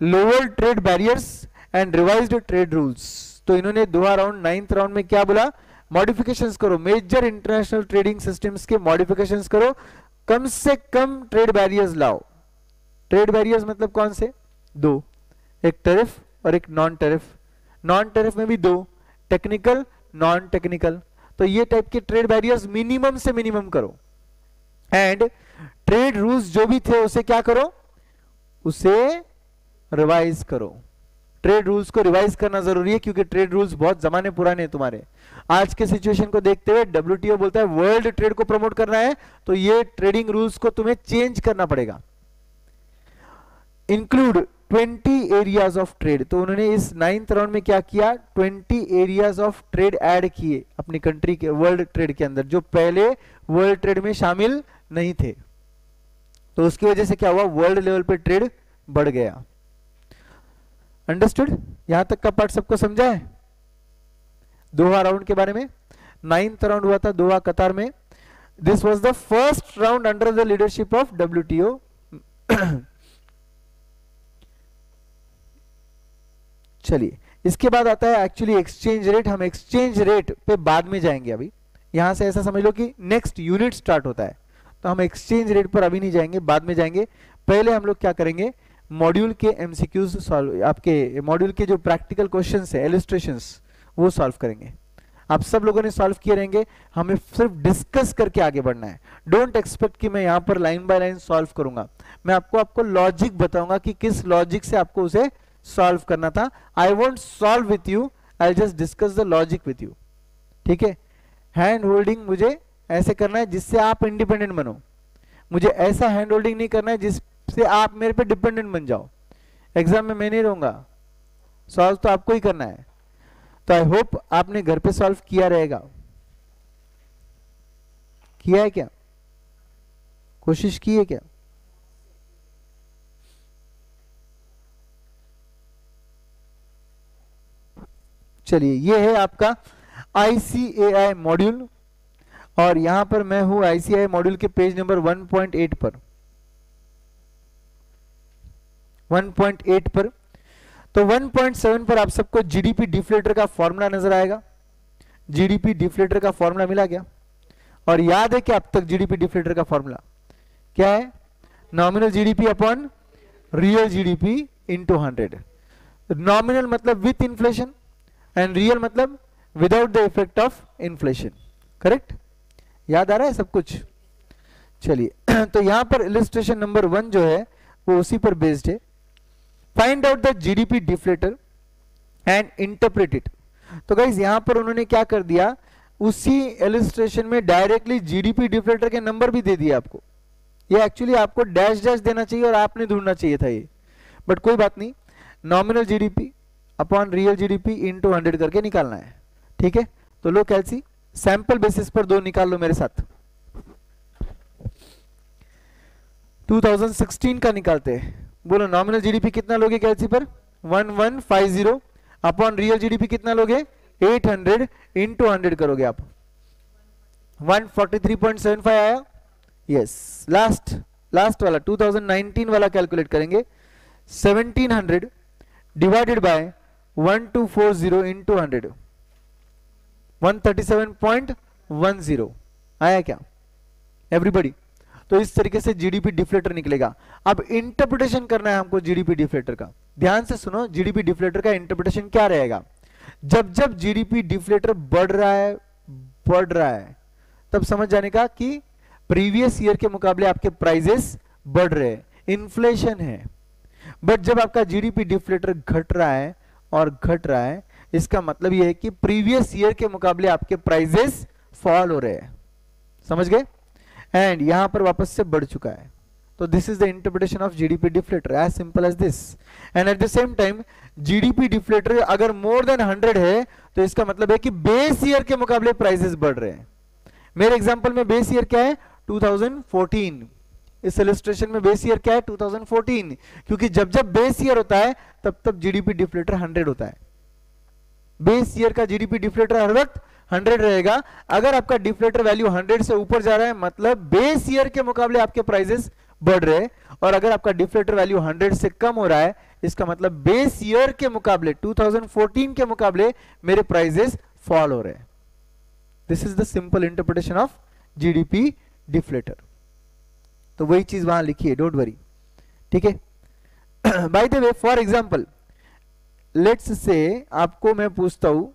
lower trade barriers and revised trade rules तो इन्होंने दोहा राउंड नाइन्थ राउंड में क्या बोला? मॉडिफिकेशंस करो। मेजर इंटरनेशनल ट्रेडिंग सिस्टम्स के मॉडिफिकेशंस करो। कम से कम ट्रेड बैरियर्स लाओ। ट्रेड बैरियर्स मतलब कौन से? दो। एक टेरिफ और एक नॉन टेरिफ नॉन टेरिफ में भी दो। टेक्निकल नॉन टेक्निकल तो ये टाइप के ट्रेड बैरियर्स मिनिमम से मिनिमम करो। एंड ट्रेड रूल्स जो भी थे, उसे क्या करो? उसे रिवाइज करो। ट्रेड रूल्स को रिवाइज करना ज़रूरी है, क्योंकि ट्रेड रूल्स बहुत जमाने पुराने हैं तुम्हारे। आज के सिचुएशन को देखते हुए डब्ल्यूटीओ बोलता है वर्ल्ड ट्रेड को प्रमोट करना है तो ये ट्रेडिंग रूल्स को तुम्हें चेंज करना पड़ेगा। इंक्लूड 20 एरियाज़ ऑफ़ ट्रेड तो उन्होंने इस नाइन्थ राउंड में क्या किया? 20 एरियाज़ ऑफ़ ट्रेड ऐड किए अपनी कंट्री के वर्ल्ड ट्रेड के अंदर, जो पहले वर्ल्ड ट्रेड में शामिल नहीं थे। तो उसकी वजह से क्या हुआ? वर्ल्ड लेवल पे ट्रेड बढ़ गया। अंडरस्टूड यहाँ तक का पार्ट सबको समझा है? दोहा राउंड के बारे में। नाइन्थ राउंड हुआ था दोहा कतार में। This was the first round under the leadership of W चलिए, इसके बाद आता है एक्चुअली एक्सचेंज रेट हम एक्सचेंज रेट पे बाद में जाएँगे अभी। यहाँ से ऐसा समझ लो कि नेक्स्ट यूनिट स्टार्ट होता है। तो हम एक्सचेंज रेट पर अभी नहीं जाएँगे, बाद में जाएँगे। पहले हम लोग क्या करेंगे? मॉड्यूल के एमसीक्यूज सॉल्व आपके मॉड्यूल के जो प्रैक्टिकल क्वेश्चंस है इलिस्ट्रेशंस वो सॉल्व करेंगे। आप सब लोगों ने सॉल्व किए रहेंगे। हमें सिर्फ़ डिस्कस करके आगे बढ़ना है। डोंट एक्सपेक्ट कि मैं यहाँ पर लाइन बाय लाइन सॉल्व करूँगा। मैं आपको आपको लॉजिक बताऊँगा कि किस लॉजिक से आपको उसे सॉल्व करना था। I want solve with you I just discuss the logic with you ठीक है? हैंड होल्डिंग मुझे ऐसे करना है जिससे आप इंडिपेंडेंट बनो। मुझे ऐसा हैंड होल्डिंग नहीं करना है जिससे आप मेरे पे डिपेंडेंट बन जाओ। एग्ज़ाम में मैं नहीं रहूँगा। सॉल्व तो आपको ही करना है। तो आई होप आपने घर पे सॉल्व किया रहेगा। किया है क्या? कोशिश की है क्या? चलिए, ये है आपका आईसीएआई मॉड्यूल और यहाँ पर मैं हूँ आईसीआई मॉड्यूल के पेज नंबर 1.8 पर। 1.8 पर। तो 1.7 पर आप सबको जीडीपी डिफ्लेटर का फॉर्मूला नज़र आएगा। जीडीपी डिफ्लेटर का फॉर्मूला मिला गया और याद है कि अब तक जीडीपी डिफ्लेटर का फॉर्मूला क्या है? Nominal GDP upon real GDP into hundred nominal मतलब विथ इन्फ्लेशन एंड रियल मतलब without the effect of inflation correct याद आ रहा है सब कुछ? चलिए तो यहाँ पर इलिस्ट्रेशन नंबर वन जो है, वो उसी पर बेस्ड है। Find out the GDP deflator and interpret it तो गाइज़ यहाँ पर उन्होंने क्या कर दिया? उसी इलिस्ट्रेशन में डायरेक्टली जीडीपी डिफ्लेटर के नंबर भी दे दिए आपको। ये एक्चुअली आपको डैश डैश देना चाहिए और आपने ढूंढना चाहिए था ये। बट कोई बात नहीं। Nominal GDP upon real GDP into hundred करके निकालना है। ठीक है? तो लो कैलसी सैंपल बेसिस पर दो निकाल लो मेरे साथ। 2016 का निकालते हैं। बोलो नॉमिनल जीडीपी कितना लोगे कैलसी पर? 1150 अपॉन रियल जीडीपी कितना लोगे? 800 हंड्रेड इंटू हंड्रेड करोगे आप। 143.75 आया? यस लास्ट लास्ट वाला 2019 वाला कैलकुलेट करेंगे। 1700 डिवाइडेड बाय 1240 इंटू हंड्रेड 137.10 आया क्या? एवरीबडी तो इस तरीके से जीडीपी डिफ्लेटर निकलेगा। अब इंटरप्रिटेशन करना है हमको जीडीपी डिफ्लेटर का। ध्यान से सुनो जीडीपी डिफ्लेटर का इंटरप्रिटेशन क्या रहेगा? जब जब जीडीपी डिफ्लेटर बढ़ रहा है, बढ़ रहा है, तब समझ जाने का कि प्रीवियस ईयर के मुकाबले आपके प्राइजेस बढ़ रहे इन्फ्लेशन है। बट जब आपका जीडीपी डिफ्लेटर घट रहा है और घट रहा है, इसका मतलब यह है कि प्रीवियस ईयर के मुकाबले आपके प्राइजेस फॉल हो रहे हैं। समझ गए? एंड यहाँ पर वापस से बढ़ चुका है। तो this is the interpretation of GDP deflator as simple as this and at the same time GDP deflator अगर मोर देन 100 है तो इसका मतलब है कि बेस ईयर के मुकाबले प्राइसेस बढ़ रहे हैं। मेरे एग्जांपल में बेस ईयर क्या है? 2014 इस इलिस्ट्रेशन में बेस ईयर क्या है? 2014 क्योंकि जब जब बेस ईयर होता है, तब तब जीडीपी डिफ्लेटर 100 होता है। बेस ईयर का जीडीपी डिफ्लेटर हर वक्त हंड्रेड रहेगा। अगर आपका डिफ्लेटर वैल्यू हंड्रेड से ऊपर जा रहा है मतलब बेस ईयर के मुकाबले आपके प्राइजेस बढ़ रहे हैं। और अगर आपका डिफ्लेटर वैल्यू हंड्रेड से कम हो रहा है, इसका मतलब बेस ईयर के मुकाबले 2014 के मुकाबले मेरे प्राइजेस फॉल हो रहे हैं। This is the simple interpretation of GDP deflator. तो वही चीज़ वहाँ लिखी है डोंट वरी ठीक है? By the way for example let's say आपको मैं पूछता हूँ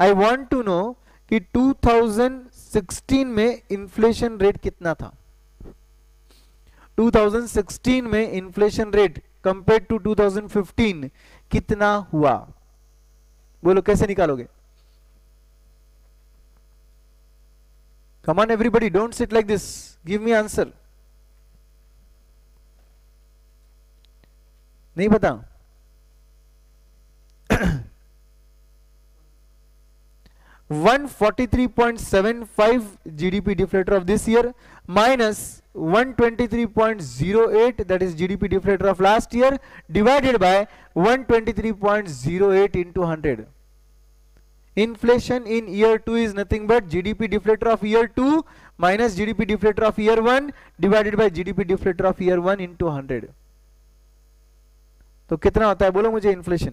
आई वॉन्ट टू नो कि 2016 में इन्फ्लेशन रेट कितना था? 2016 में इन्फ्लेशन रेट कंपेयर टू 2015 कितना हुआ? बोलो, कैसे निकालोगे? Come on everybody don't sit like this give me answer नहीं पता। 143.75 GDP deflator of this year minus 123.08 that is GDP deflator of last year divided by 123.08 into 100. Inflation in year 2 is nothing but GDP deflator of year 2 minus GDP deflator of year 1 divided by GDP deflator of year 1 into 100. तो कितना होता है बोलो मुझे inflation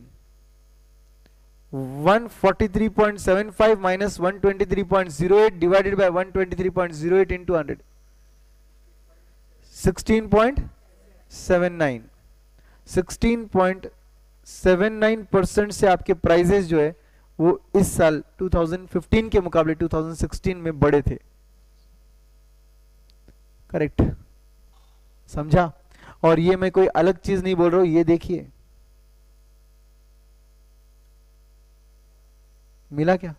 143.75 minus 123.08 divided by 123.08 into 100 16.79 16.79 percent से आपके prices जो है, वो इस साल 2015 के मुकाबले 2016 में बढ़े थे। करेक्ट समझा? और ये मैं कोई अलग चीज़ नहीं बोल रहा हूँ, ये देखिए। मिला क्या?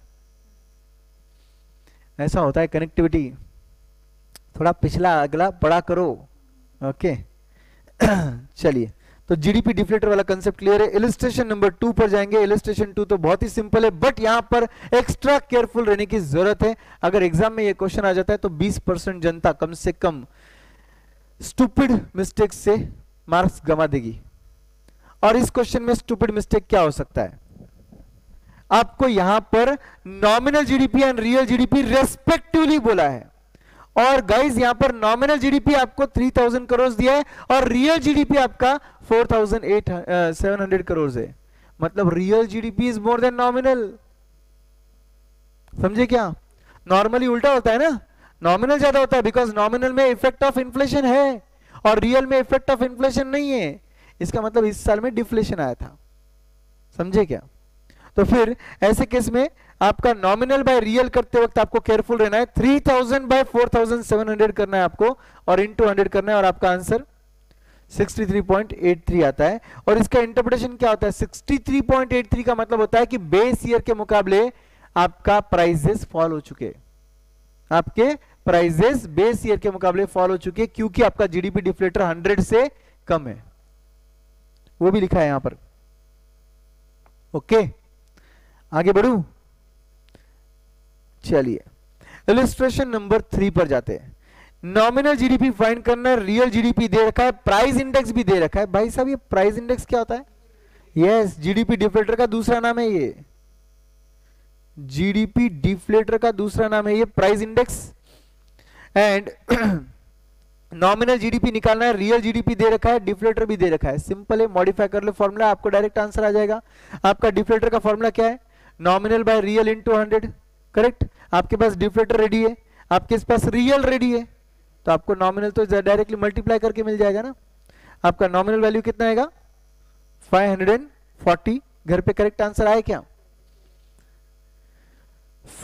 ऐसा होता है कनेक्टिविटी थोड़ा पिछला अगला बड़ा करो। ओके चलिए। तो जीडीपी डिफ्लेटर वाला कंसेप्ट क्लियर है। इलिस्ट्रेशन नंबर टू पर जाएँगे। इलिस्ट्रेशन टू तो बहुत ही सिंपल है बट यहाँ पर एक्स्ट्रा केयरफुल रहने की ज़रूरत है। अगर एग्ज़ाम में ये क्वेश्चन आ जाता है तो 20 परसेंट जनता कम से कम स्टूपिड मिस्टेक से मार्क्स गमा देगी। और इस क्वेश्चन में स्टूपिड मिस्टेक क्या हो सकता है? आपको यहाँ पर nominal GDP and real GDP respectively बोला है। और गाइज़ यहाँ पर नॉमिनल जीडीपी आपको 3000 करोड़ दिया है और रियल जीडीपी आपका 4700 करोड़ है। मतलब real GDP is more than nominal समझे क्या? नॉर्मली उल्टा होता है ना? नॉमिनल ज़्यादा होता है बिकॉज़ नॉमिनल में इफ़ेक्ट ऑफ़ इन्फ्लेशन है और रियल में इफ़ेक्ट ऑफ़ इन्फ्लेशन नहीं है। इसका मतलब इस साल में डिफ्लेशन आया था। समझे क्या? तो फिर ऐसे केस में आपका नॉमिनल बाय रियल करते वक्त आपको केयरफुल रहना है। 3000 बाय 4700 करना है आपको और इंटू हंड्रेड करना है और आपका आंसर 63.83 आता है। और इसका इंटरप्रिटेशन क्या होता है? 63.83 का मतलब होता है कि बेस ईयर के मुकाबले आपका प्राइजेस फॉल हो चुके। आपके प्राइजेस बेस ईयर के मुकाबले फॉल हो चुके क्योंकि आपका जीडीपी डिफ्लेटर 100 से कम है। वो भी लिखा है यहाँ पर। ओके आगे बढ़ू? चलिए। इलिस्ट्रेशन नंबर थ्री पर जाते हैं। नॉमिनल जीडीपी फाइंड करना रियल जीडीपी दे रखा है प्राइस इंडेक्स भी दे रखा है। भाई साहब, ये प्राइस इंडेक्स क्या होता है? यस जीडीपी डिफ्लेटर का दूसरा नाम है ये। जीडीपी डिफ्लेटर का दूसरा नाम है ये price index and nominal GDP निकालना है रियल जीडीपी दे रखा है डिफ्लेटर भी दे रखा है। सिंपल है मॉडिफाई कर ले फॉर्मूला आपको डायरेक्ट आंसर आ जाएगा। आपका डिफ्लेटर का फॉर्मूला क्या है? Nominal by real into hundred correct आपके पास डिफ्लेटर रेडी है, आपके पास रियल रेडी है तो आपको नॉमिनल तो डायरेक्टली मल्टीप्लाई करके मिल जाएगा ना? आपका नॉमिनल वैल्यू कितना आएगा? 540 घर पे करेक्ट आंसर आए क्या?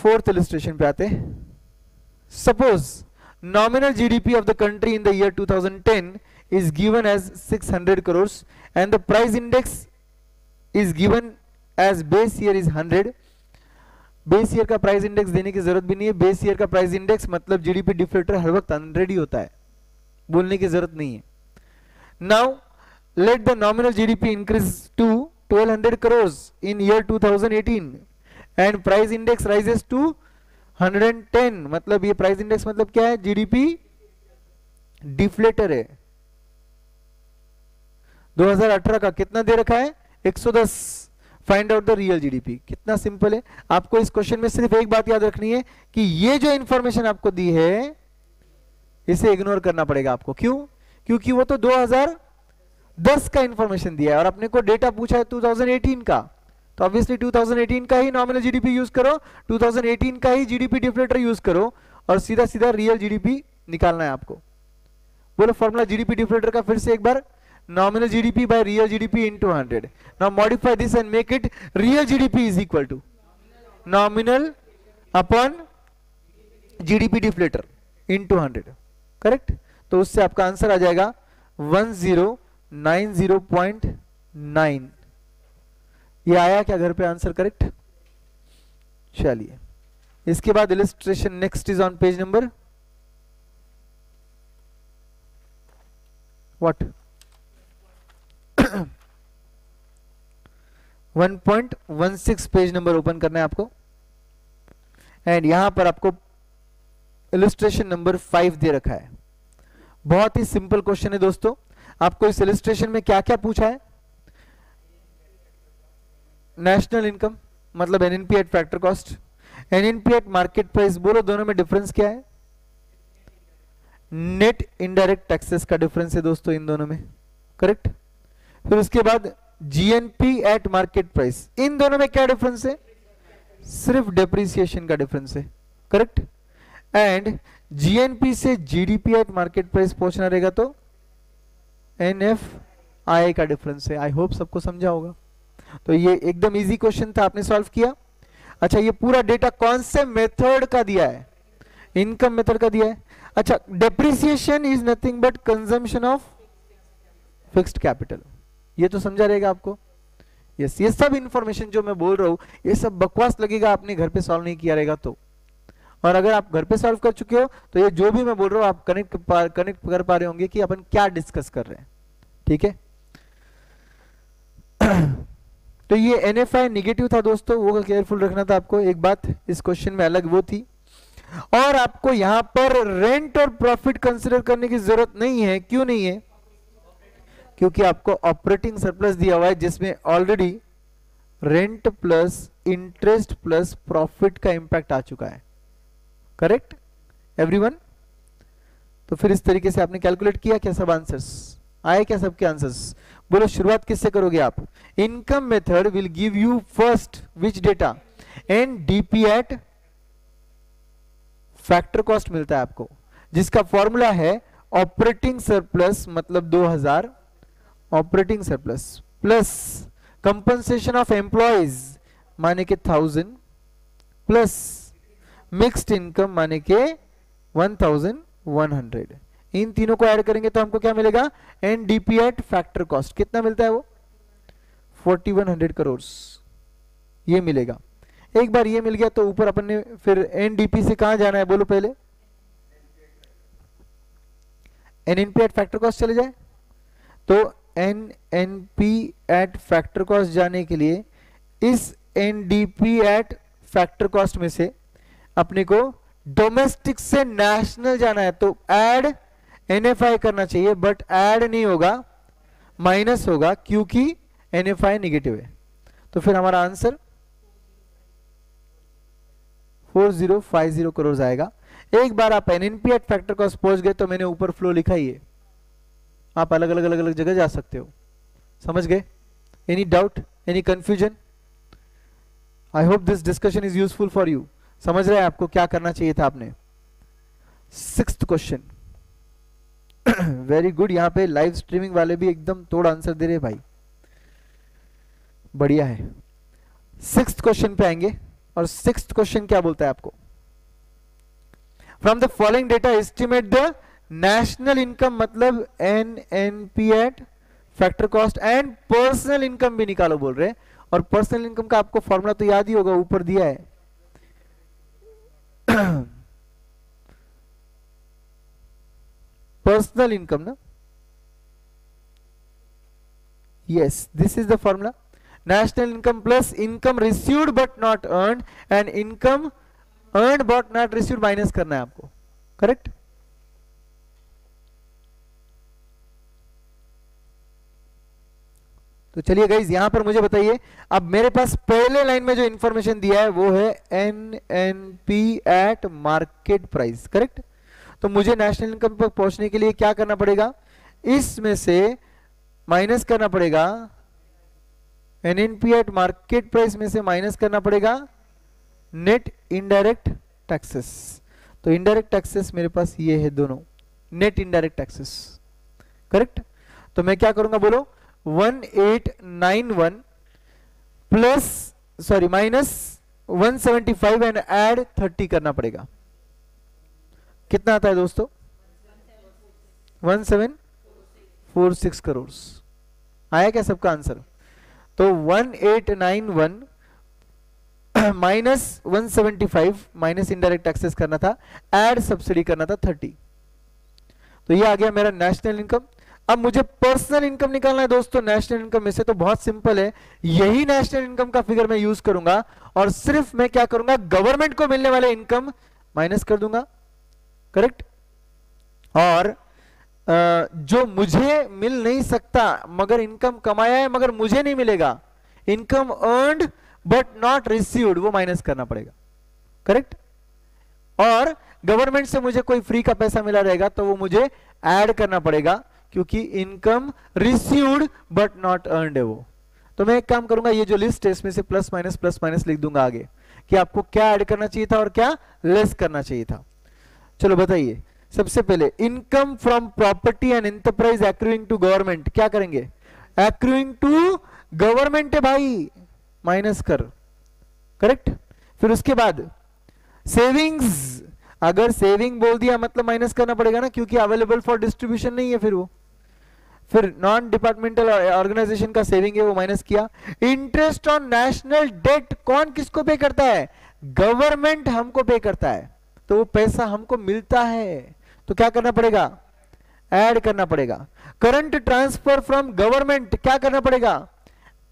फोर्थ इलिस्ट्रेशन पे आते suppose nominal GDP of the country in the year 2010 is given as 600 crores and the price index is given as base year is 100 base year का price index देने की ज़रूरत भी नहीं है। बेस ईयर का प्राइस इंडेक्स मतलब GDP deflator हर वक्त हंड्रेड ही होता है। बोलने की ज़रूरत नहीं है। Now let the nominal GDP increase to 1200 crore in year 2018 and price index rises to 110 मतलब ये प्राइस इंडेक्स मतलब क्या है? जीडीपी डिफ्लेटर है। 2018 का कितना दे रखा है? 110 find out the real GDP कितना सिंपल है। आपको इस क्वेश्चन में सिर्फ़ एक बात याद रखनी है कि ये जो इंफॉर्मेशन आपको दी है, इसे इग्नोर करना पड़ेगा आपको। क्यों? क्योंकि वो तो 2010 का इंफॉर्मेशन दिया है और अपने को डेटा पूछा है 2018 का। तो ऑब्वियसली 2018 का ही नॉमिनल जीडीपी यूज़ करो 2018 का ही जीडीपी डिफ्लेटर यूज़ करो और सीधा सीधा रियल जीडीपी निकालना है आपको। बोलो फॉर्मूला जीडीपी डिफ्लेटर का फिर से एक बार। Nominal GDP by real GDP into 100. Now modify this and make it real GDP is equal to nominal upon GDP deflator into 100. Correct तो उससे आपका आंसर आ जाएगा 1090.9 ये आया क्या घर पे आंसर करेक्ट चलिए इसके बाद illustration next is on page number what 1.16 page number open करना है आपको। एंड यहाँ पर आपको इलिस्ट्रेशन नंबर फाइव दे रखा है। बहुत ही सिंपल क्वेश्चन है दोस्तों। आपको इस इलिस्ट्रेशन में क्या क्या पूछा है? नेशनल इनकम मतलब NNP at factor cost NNP at market price बोलो दोनों में डिफरेंस क्या है? नेट इनडायरेक्ट टैक्सेस का डिफरेंस है दोस्तों इन दोनों में। करेक्ट फिर उसके बाद जीएनपी एट मार्केट प्राइस इन दोनों में क्या डिफरेंस है? सिर्फ़ डेप्रिसिएशन का डिफरेंस है करेक्ट एंड जीएनपी से जीडीपी एट मार्केट प्राइस पहुँचना रहेगा तो एन एफ़ आई का डिफरेंस है। आई होप सबको समझा होगा। तो ये एकदम इजी क्वेश्चन था, आपने सॉल्व किया। अच्छा ये पूरा डेटा कौन से मेथड का दिया है? इनकम मेथड का दिया है। अच्छा depreciation is nothing but consumption of fixed capital ये तो समझा रहेगा आपको। यस ये सब इंफॉर्मेशन जो मैं बोल रहा हूँ, ये सब बकवास लगेगा, आपने घर पे सॉल्व नहीं किया रहेगा तो। और अगर आप घर पे सॉल्व कर चुके हो तो ये जो भी मैं बोल रहा हूँ, आप कनेक्ट कनेक्ट कर पा रहे होंगे कि अपन क्या डिस्कस कर रहे हैं। ठीक है? तो ये एन एफ़ आई निगेटिव था दोस्तों, वो केयरफुल रखना था आपको। एक बात, इस क्वेश्चन में अलग वो थी। और आपको यहाँ पर रेंट और प्रॉफिट कंसिडर करने की ज़रूरत नहीं है। क्यों नहीं है? क्योंकि आपको ऑपरेटिंग सरप्लस दिया हुआ है, जिसमें already rent plus interest plus profit का इंपैक्ट आ चुका है। करेक्ट एवरीवन तो फिर इस तरीके से आपने कैलकुलेट किया क्या सब आंसर्स आए क्या सबके आंसर्स बोलो, शुरुआत किससे करोगे आप? Income method will give you first which data and DP at factor cost मिलता है आपको, जिसका फॉर्मूला है ऑपरेटिंग सरप्लस मतलब 2000 operating surplus plus compensation of employees माने के थाउज़ेंड प्लस मिक्स्ड इनकम माने के वन थाउज़ेंड वन हंड्रेड इन तीनों को ऐड करेंगे तो हमको क्या मिलेगा? एनडीपी एट फैक्टर कॉस्ट कितना मिलता है वो? 4100 करोड़ ये मिलेगा। एक बार ये मिल गया तो ऊपर अपन ने फिर एनडीपी से कहा जाना है बोलो पहले? एनएनपी एट फैक्टर कॉस्ट चले जाए। तो N N P at factor cost जाने के लिए, इस एनडीपी एट फैक्टर कॉस्ट में से अपने को डोमेस्टिक से नेशनल जाना है तो एड एनएफआई करना चाहिए बट एड नहीं होगा माइनस होगा, क्योंकि एनएफआई निगेटिव है। तो फिर हमारा आंसर 4050 करोड़ आएगा। एक बार आप N N P at factor को पहुँच गए तो मैंने ऊपर फ्लो लिखा ही है। आप अलग अलग अलग अलग जगह जा सकते हो। समझ गए? Any doubt any confusion I hope this discussion is useful for you समझ रहे हैं आपको क्या करना चाहिए था आपने? सिक्स क्वेश्चन वेरी गुड यहाँ पे लाइव स्ट्रीमिंग वाले भी एकदम तोड़ आंसर दे रहे भाई। बढ़िया है। सिक्स क्वेश्चन पे आएँगे और सिक्स क्वेश्चन क्या बोलता है आपको? From the following data estimate the national income मतलब N N P at factor cost and personal income भी निकालो बोल रहे और पर्सनल इनकम का आपको फॉर्मूला तो याद ही होगा, ऊपर दिया है। पर्सनल इनकम ना? Yes this is the formula national income plus income received but not earn and income earn but not received minus करना है आपको। करेक्ट तो चलिए गाइज़ यहाँ पर मुझे बताइए, अब मेरे पास पहले लाइन में जो इंफॉर्मेशन दिया है, वो है N N P at market price correct तो मुझे नेशनल इनकम पर पहुँचने के लिए क्या करना पड़ेगा? इसमें से माइनस करना पड़ेगा एनएनपी एट मार्केट प्राइस में से माइनस करना पड़ेगा नेट इनडायरेक्ट टैक्सेस तो इनडायरेक्ट टैक्सेस मेरे पास ये है दोनों नेट इनडायरेक्ट टैक्सेस करेक्ट तो मैं क्या करूँगा बोलो? 1891 plus sorry minus 175 and add thirty करना पड़ेगा। कितना आता है दोस्तों? One seven four six crore. आया क्या सबका आंसर? तो one eight nine one minus one seventy five minus indirect taxes करना था एड सब्सिडी करना था थर्टी तो ये आ गया मेरा नेशनल इनकम अब मुझे पर्सनल इनकम निकालना है दोस्तों नेशनल इनकम में से तो बहुत सिंपल है। यही नेशनल इनकम का फिगर मैं यूज़ करूँगा और सिर्फ़ मैं क्या करूँगा गवर्नमेंट को मिलने वाले इनकम माइनस कर दूँगा। करेक्ट और जो मुझे मिल नहीं सकता, मगर इनकम कमाया है, मगर मुझे नहीं मिलेगा income earned but not received वो माइनस करना पड़ेगा। करेक्ट और गवर्नमेंट से मुझे कोई फ्री का पैसा मिला रहेगा तो वो मुझे ऐड करना पड़ेगा। क्योंकि income received but not earned है वो। तो मैं एक काम करूँगा, ये जो लिस्ट है, इसमें से प्लस माइनस प्लस माइनस लिख दूँगा आगे कि आपको क्या ऐड करना चाहिए था और क्या लेस करना चाहिए था। चलो बताइए, सबसे पहले income from property and enterprise accruing to government क्या करेंगे? एक्रूइंग टू गवर्नमेंट है भाई माइनस कर करेक्ट फिर उसके बाद सेविंग्स अगर सेविंग बोल दिया मतलब माइनस करना पड़ेगा ना, क्योंकि अवेलेबल फॉर डिस्ट्रीब्यूशन नहीं है फिर वो। फिर नॉन डिपार्टमेंटल ऑर्गेनाइजेशन का सेविंग है, वो माइनस किया। इंटरेस्ट ऑन नेशनल डेट कौन किसको पे करता है? गवर्नमेंट हमको पे करता है। तो वो पैसा हमको मिलता है। तो क्या करना पड़ेगा? ऐड करना पड़ेगा। करंट ट्रांसफ़र फ्रॉम गवर्नमेंट क्या करना पड़ेगा?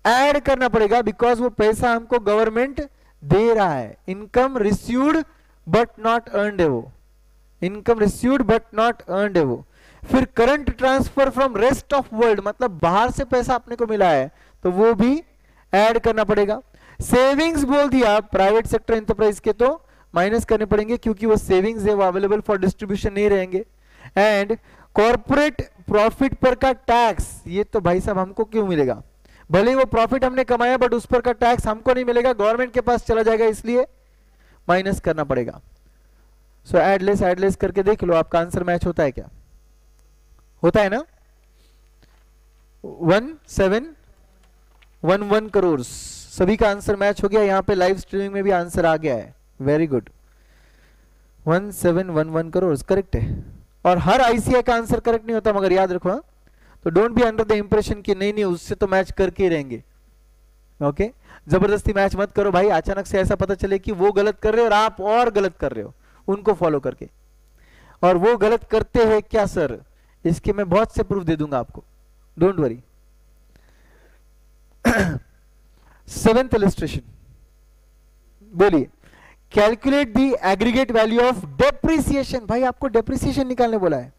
ऐड करना पड़ेगा बिकॉज़ वो पैसा हमको गवर्नमेंट दे रहा है। Income received but not earned है वो। Income received but not earned है वो। फिर current transfer from rest of world मतलब बाहर से पैसा अपने को मिला है तो वो भी ऐड करना पड़ेगा। सेविंग्स बोल दिया प्राइवेट सेक्टर इंटरप्राइज के तो माइनस करने पड़ेंगे, क्योंकि वो सेविंग्स है, वो अवेलेबल फॉर डिस्ट्रीब्यूशन नहीं रहेंगे। एंड कॉर्पोरेट प्रॉफिट पर का टैक्स ये तो भाई साहब हमको क्यों मिलेगा? भले वो प्रॉफिट हमने कमाया बट उस पर का टैक्स हमको नहीं मिलेगा गवर्नमेंट के पास चला जाएगा, इसलिए माइनस करना पड़ेगा। सो एडलेस एडलेस करके देख लो, आपका आंसर मैच होता है क्या? होता है ना? One seven one one crore सभी का आंसर मैच हो गया, यहाँ पे लाइव स्ट्रीमिंग में भी आंसर आ गया है. Very good one seven one one crore correct है. और हर आईसीआई का आंसर करेक्ट नहीं होता, मगर याद रखो हाँ। तो don't be under the impression कि नहीं नहीं, उससे तो मैच करके ही रहेंगे. Okay okay? ज़बरदस्ती मैच मत करो भाई. अचानक से ऐसा पता चले कि वो गलत कर रहे हो और आप और गलत कर रहे हो. उनको फॉलो करके. और वो गलत करते हैं क्या सर इसके मैं बहुत से प्रूफ दे दूँगा आपको। डोंट वरी सेवेंथ इलिस्ट्रेशन बोलिए। Calculate the aggregate value of depreciation भाई, आपको डेप्रिसिएशन निकालने बोला है।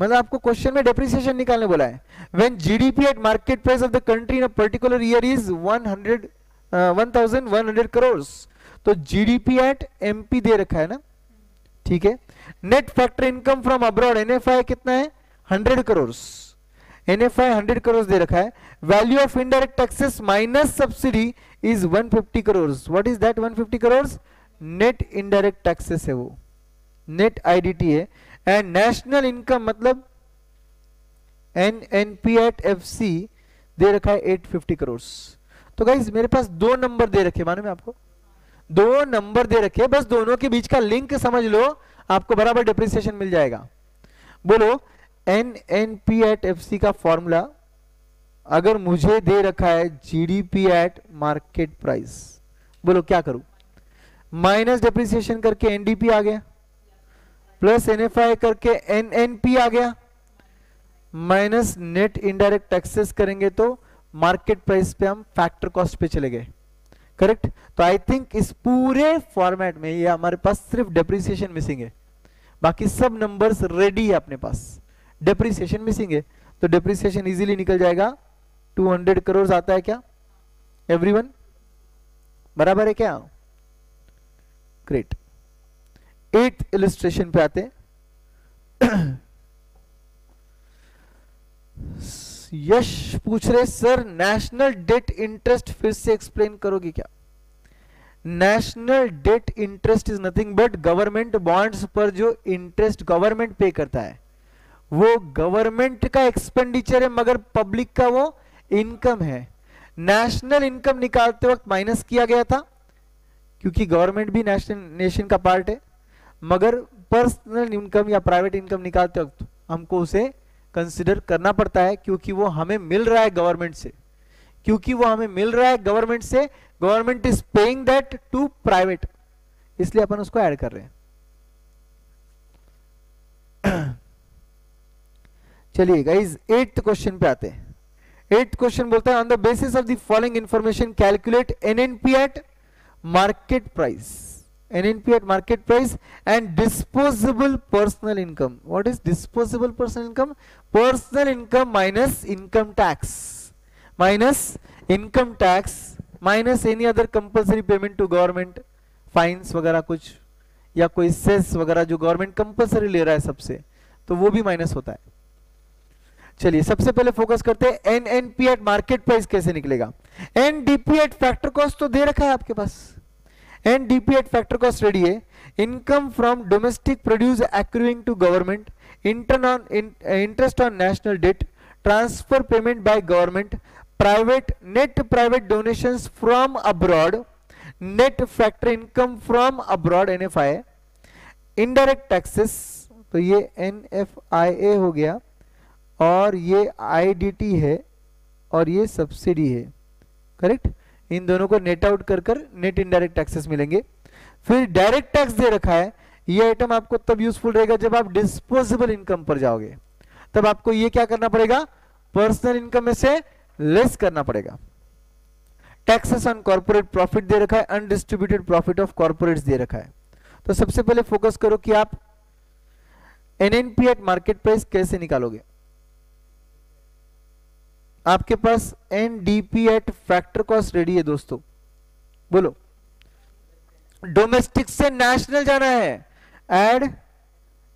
मतलब आपको क्वेश्चन में डेप्रिसिएशन निकालने बोला है। When GDP at market price of the country in a particular year is 100 1100 crore तो जीडीपी एट एमपी दे रखा है ना? ठीक है? Net factor income from abroad NFI कितना है? 100 करोड़ एनएफआई 100 करोड़ दे रखा है। Value of indirect taxes minus subsidy is 150 crore what is that 150 crore net indirect taxes है वो। नेट आईडीटी है। एंड नेशनल इनकम मतलब N N P at F C दे रखा है 850 करोड़ तो गाइज़ मेरे पास दो नंबर दे रखे माने मैं आपको? दो नंबर दे रखे बस दोनों के बीच का लिंक समझ लो। आपको बराबर डिप्रिसिएशन मिल जाएगा। बोलो N N P at F C का फॉर्मूला अगर मुझे दे रखा है जीडीपी एट मार्केट प्राइस बोलो क्या करूँ? माइनस डिप्रिसिएशन करके एनडीपी आ गया प्लस एनएफआई करके एनएनपी आ गया माइनस नेट इनडायरेक्ट टैक्सेस करेंगे तो मार्केट प्राइस पे हम फैक्टर कॉस्ट पे चले गए। करेक्ट तो आई थिंक इस पूरे फॉर्मेट में ये हमारे पास सिर्फ़ डेप्रिसिएशन मिसिंग है। बाकी सब नंबर्स रेडी है अपने पास। डेप्रिसिएशन मिसिंग है। तो डेप्रिसिएशन इजीली निकल जाएगा। 200 करोड़ आता है क्या? एवरीवन बराबर है क्या? ग्रेट एट इलिस्ट्रेशन पे आते यश पूछ रहे, सर नेशनल डेट इंटरेस्ट फिर से एक्सप्लेन करोगे क्या? National debt interest is nothing but government bonds पर जो इंटरेस्ट गवर्नमेंट पे करता है। वो गवर्नमेंट का एक्सपेंडिचर है, मगर पब्लिक का वो इनकम है। नेशनल इनकम निकालते वक्त माइनस किया गया था, क्योंकि गवर्नमेंट भी नेशनल नेशन का पार्ट है। मगर पर्सनल इनकम या प्राइवेट इनकम निकालते वक्त हमको उसे कंसिडर करना पड़ता है क्योंकि वो हमें मिल रहा है गवर्नमेंट से। क्योंकि वो हमें मिल रहा है गवर्नमेंट से government is paying that to private इसलिए अपन उसको ऐड कर रहे हैं। चलिए गाइज़ एट्थ क्वेश्चन पे आते हैं। एट्थ क्वेश्चन बोलता है on the basis of the following information calculate NNP at market price NNP at market price and disposable personal income. What is disposable personal income? Personal income minus income tax. Minus income tax minus any other compulsory payment to government. Fines वगैरह कुछ या कोई cess वगैरह जो government compulsory ले रहा है सबसे तो वो भी माइनस होता है चलिए सबसे पहले फोकस करते हैं एनएनपी एट मार्केट प्राइस कैसे निकलेगा एनडीपी एट फैक्टर कॉस्ट तो दे रखा है आपके पास एंड डी फैक्टर का स्टडी है। Income from domestic produce accruing to government intern on interest on national debt transfer payment by government private net private donation from abroad net factor income from abroad N F I indirect taxes तो ये N F आई ए हो गया, और ये I D T है, और ये subsidy है। करेक्ट इन दोनों को नेट आउट कर कर नेट इनडायरेक्ट टैक्सेस मिलेंगे। फिर डायरेक्ट टैक्स दे रखा है, ये आइटम आपको तब यूजफुल रहेगा जब आप डिस्पोजेबल इनकम पर जाओगे। तब आपको ये क्या करना पड़ेगा? पर्सनल इनकम में से लेस करना पड़ेगा। टैक्सेस ऑन कॉर्पोरेट प्रॉफिट दे रखा है अनडिस्ट्रीब्यूटेड प्रॉफिट ऑफ़ कॉर्पोरेट दे रखा है। तो सबसे पहले फोकस करो कि आप एनएनपी एट मार्केट प्राइस कैसे निकालोगे। आपके पास NDP at factor cost ready है दोस्तों। बोलो। डोमेस्टिक से नेशनल जाना है। एड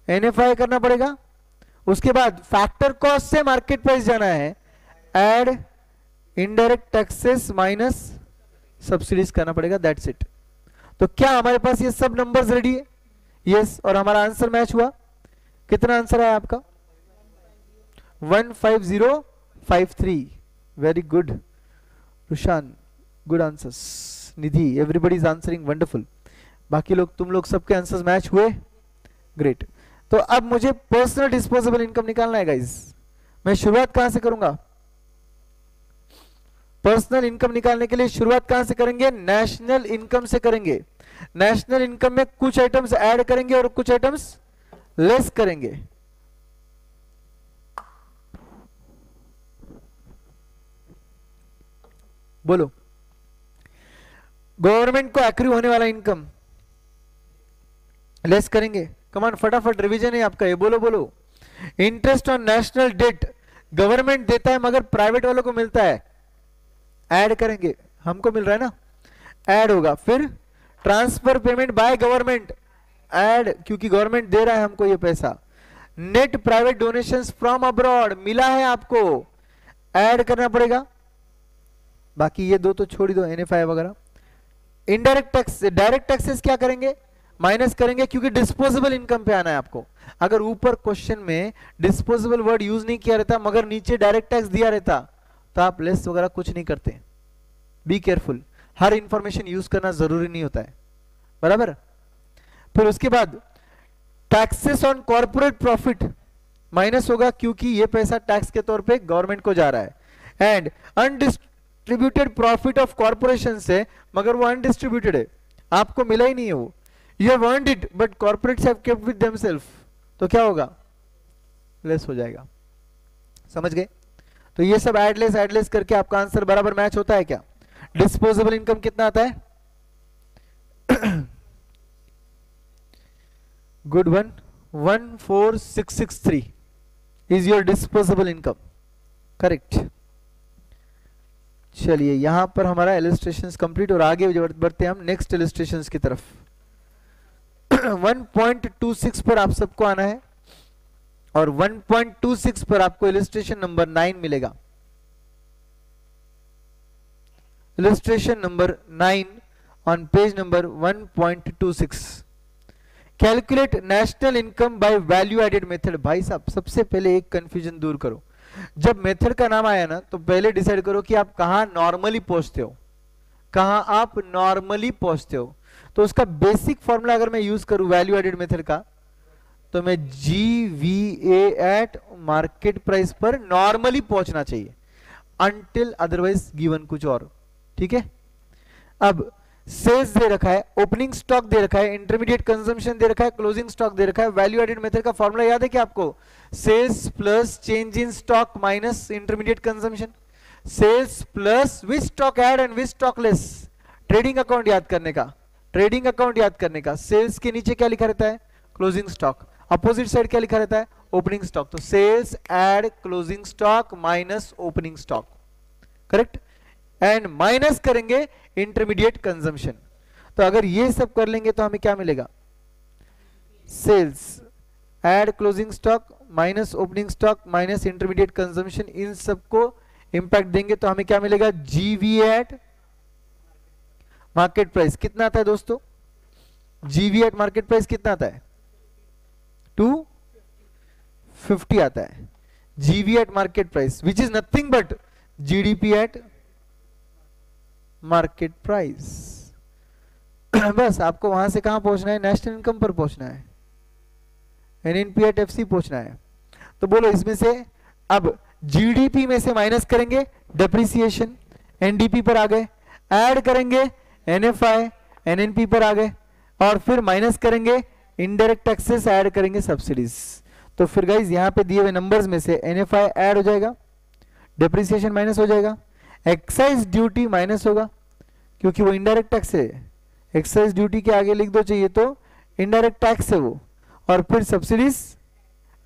एनएफआई करना पड़ेगा। उसके बाद फैक्टर कॉस्ट से मार्केट प्राइस जाना है। Add indirect taxes minus subsidies करना पड़ेगा। दैट्स इट तो क्या हमारे पास ये सब नंबर्स रेडी है? यस yes, और हमारा आंसर मैच हुआ। कितना आंसर है आपका? One five three very good Rushan good answers Nidhi everybody is answering wonderful बाकी लोग, तुम लोग सबके आंसर्स मैच हुए? ग्रेट तो अब मुझे पर्सनल डिस्पोजेबल इनकम निकालना है गाइज़ मैं शुरुआत कहाँ से करूँगा? पर्सनल इनकम निकालने के लिए शुरुआत कहाँ से करेंगे? नेशनल इनकम से करेंगे. नेशनल इनकम में कुछ आइटम्स ऐड करेंगे और कुछ आइटम्स लेस करेंगे. बोलो। गवर्नमेंट को एक्रू होने वाला इनकम लेस करेंगे। कमान फटाफट रिवीजन है आपका, ये बोलो बोलो। Interest on national debt government देता है, मगर प्राइवेट वालों को मिलता है। ऐड करेंगे। हमको मिल रहा है ना? ऐड होगा। फिर transfer payment by government add क्योंकि गवर्नमेंट दे रहा है हमको ये पैसा। Net private donation from abroad मिला है आपको। ऐड करना पड़ेगा। बाकी ये दो तो छोड़ दो एनएफआई वगैरह। इनडायरेक्ट टैक्स डायरेक्ट टैक्सेस क्या करेंगे? माइनस करेंगे क्योंकि डिस्पोजेबल इनकम पे आना है आपको। अगर ऊपर क्वेश्चन में डिस्पोजेबल वर्ड यूज़ नहीं किया रहता, मगर नीचे डायरेक्ट टैक्स दिया रहता तो आप लेस वगैरह कुछ नहीं करते। बी केयरफुल हर इंफॉर्मेशन यूज़ करना ज़रूरी नहीं होता है। बराबर? फिर उसके बाद taxes on corporate profit minus होगा क्योंकि ये पैसा टैक्स के तौर पे गवर्नमेंट को जा रहा है। And undistributed profit of corporation से, मगर वो अनडिस्ट्रीब्यूटेड है। आपको मिला ही नहीं है वो। You have earned it but corporates have kept with तो क्या होगा? लेस हो जाएगा। समझ गए? तो ये सब एडलेस एडलेस करके आपका आंसर बराबर मैच होता है क्या? डिस्पोजेबल इनकम कितना आता है? Good one one four six six three is your disposable income correct चलिए, यहाँ पर हमारा इलिस्ट्रेशन कंप्लीट और आगे बढ़ते हम नेक्स्ट इलिस्ट्रेशन की तरफ़। 1.26 पर आप सबको आना है और 1.26 पर आपको इलिस्ट्रेशन नंबर नाइन मिलेगा। Illustration number nine on page number 1.26 calculate national income by value added method भाई साहब, सबसे पहले एक कंफ्यूजन दूर करो। जब मेथड का नाम आया ना तो पहले डिसाइड करो कि आप कहाँ नॉर्मली पहुँचते हो। कहाँ आप नॉर्मली पहुँचते हो। तो उसका बेसिक फॉर्मूला अगर मैं यूज़ करूँ वैल्यू एडेड मेथड का तो मैं G V at market price पर नॉर्मली पहुँचना चाहिए। अनटिल अदरवाइज़ गिवन कुछ और। ठीक है? अब सेल्स दे रखा है ओपनिंग स्टॉक दे रखा है इंटरमीडिएट कंजम्पशन दे रखा है क्लोजिंग स्टॉक दे रखा है वैल्यू एडेड मेथड का फॉर्मूला याद है क्या आपको? Sales plus change in stock minus intermediate consumption sales plus which stock add and which stock less trading account याद करने का ट्रेडिंग अकाउंट याद करने का। सेल्स के नीचे क्या लिखा रहता है? क्लोजिंग स्टॉक अपोजिट साइड क्या लिखा रहता है? ओपनिंग स्टॉक तो sales add closing stock minus opening stock correct and minus करेंगे इंटरमीडिएट कंजम्पशन तो अगर ये सब कर लेंगे तो हमें क्या मिलेगा? Sales add closing stock minus opening stock minus intermediate consumption इन सबको इंपैक्ट देंगे तो हमें क्या मिलेगा? जीवी एट मार्केट प्राइस कितना आता है दोस्तों? जीवी एट मार्केट प्राइस कितना आता है? टू फिफ्टी आता है. GV at market price which is nothing but GDP at market price बस, आपको वहाँ से कहाँ पहुँचना है? नेशनल इनकम पर पहुँचना है। एनएनपी एट एफ़ सी पहुँचना है। तो बोलो, इसमें से अब जीडीपी में से माइनस करेंगे डेप्रिसिएशन एनडीपी पर आ गए ऐड करेंगे एनएफआई एनएनपी पर आ गए, और फिर माइनस करेंगे इनडायरेक्ट टैक्सेस ऐड करेंगे सब्सिडीज तो फिर गाइज़ यहाँ पे दिए हुए नंबर्स में से एनएफआई ऐड हो जाएगा डेप्रिसिएशन माइनस हो जाएगा एक्साइज ड्यूटी माइनस होगा, क्योंकि वो इनडायरेक्ट टैक्स है। एक्साइज ड्यूटी के आगे लिख दो चाहिए तो इनडायरेक्ट टैक्स है वो। और फिर सब्सिडीज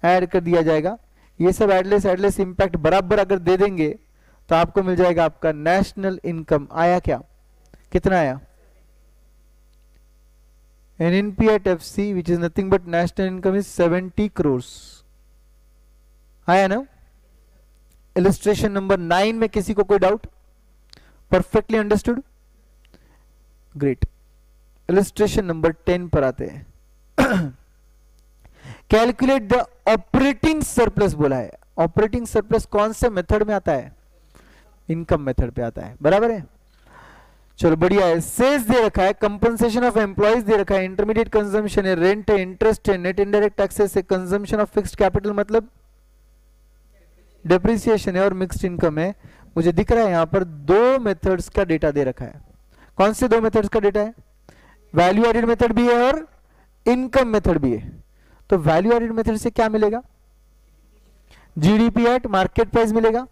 ऐड कर दिया जाएगा। ये सब एडलेस एडलेस इंपैक्ट बराबर अगर दे देंगे तो आपको मिल जाएगा आपका नेशनल इनकम आया क्या? कितना आया? NNP at FC which is nothing but national income, is 70 crores आया ना? इलिस्ट्रेशन नंबर नाइन में किसी को कोई doubt perfectly understood great illustration number ten पर आते हैं। कैलकुलेट द ऑपरेटिंग सरप्लस बोला है। ऑपरेटिंग सरप्लस कौन से मेथड में आता है? इनकम मेथड पे आता है। बराबर है? चलो, बढ़िया है। सेल्स दे रखा है कंपनसेशन ऑफ़ एम्प्लॉयज़ दे रखा है। इंटरमीडिएट कंजम्पशन है रेंट है इंटरेस्ट है नेट इनडायरेक्ट टैक्सेस है। कंजम्पशन ऑफ़ फिक्स्ड कैपिटल मतलब डेप्रिसिएशन है और मिक्सड इनकम है, मुझे दिख रहा है यहाँ पर दो मेथड्स का डेटा दे रखा है। कौन से दो मेथड्स का डेटा है? वैल्यू एडेड मेथड भी है और इनकम मेथड भी है। तो वैल्यू एडेड मेथड से क्या मिलेगा? जीडीपी एट मार्केट प्राइस मिलेगा।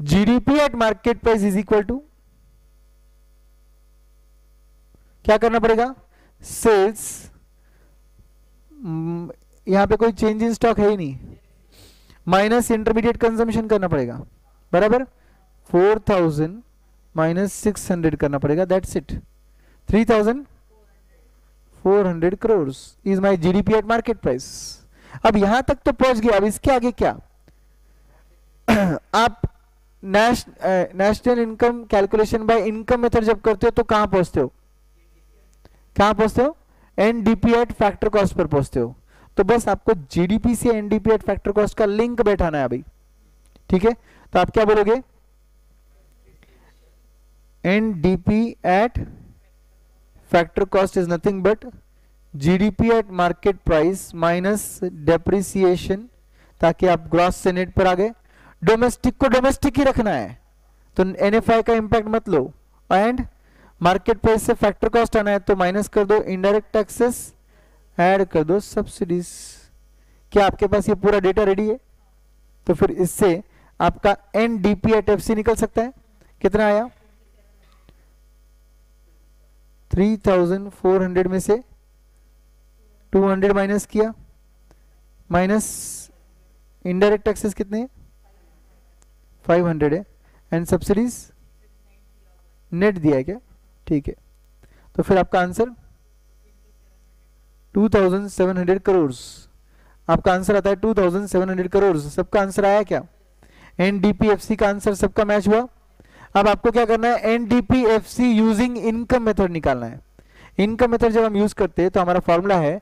GDP at market price is equal to क्या करना पड़ेगा? सेल्स यहाँ पे कोई चेंज इन स्टॉक है ही नहीं। माइनस इंटरमीडिएट कंजम्पशन करना पड़ेगा। बराबर? फोर थाउज़ेंड माइनस सिक्स करना पड़ेगा that's it three thousand four hundred crore is my GDP at market price अब यहाँ तक तो पहुँच गया, अब इसके आगे क्या? आप national income calculation by income method जब करते हो तो कहाँ पहुँचते हो? कहाँ पहुँचते हो? एनडीपी एट फैक्टर कॉस्ट पर पहुँचते हो। तो बस आपको जीडीपी से एनडीपी एट फैक्टर कॉस्ट का लिंक बैठाना है अभी। ठीक है? तो आप क्या बोलोगे? NDP at factor cost is nothing but GDP at market price minus depreciation ताकि आप ग्रॉस से नेट पर आ गए। डोमेस्टिक को डोमेस्टिक ही रखना है। तो एनएफआई का इंपैक्ट मत लो। एंड मार्केट प्राइस से फैक्टर कॉस्ट आना है तो माइनस कर दो। इनडायरेक्ट टैक्सेस ऐड कर दो सब्सिडीज क्या आपके पास ये पूरा डेटा रेडी है? तो फिर इससे आपका N DP at F C निकल सकता है। कितना आया? 3400 में से 200 माइनस किया। माइनस इनडायरेक्ट टैक्सेस कितने हैं? 500 है। एंड सब्सिडीज नेट दिया है क्या? ठीक है। तो फिर आपका आंसर 2700 करोड़ आपका आंसर आता है 2700 करोड़ सबका आंसर आया क्या? एनडीपीएफसी का आंसर सबका मैच हुआ। अब आपको क्या करना है? एनडीपीएफसी यूजिंग इनकम मेथड निकालना है। इनकम मेथड जब हम यूज़ करते हैं तो हमारा फॉर्मूला है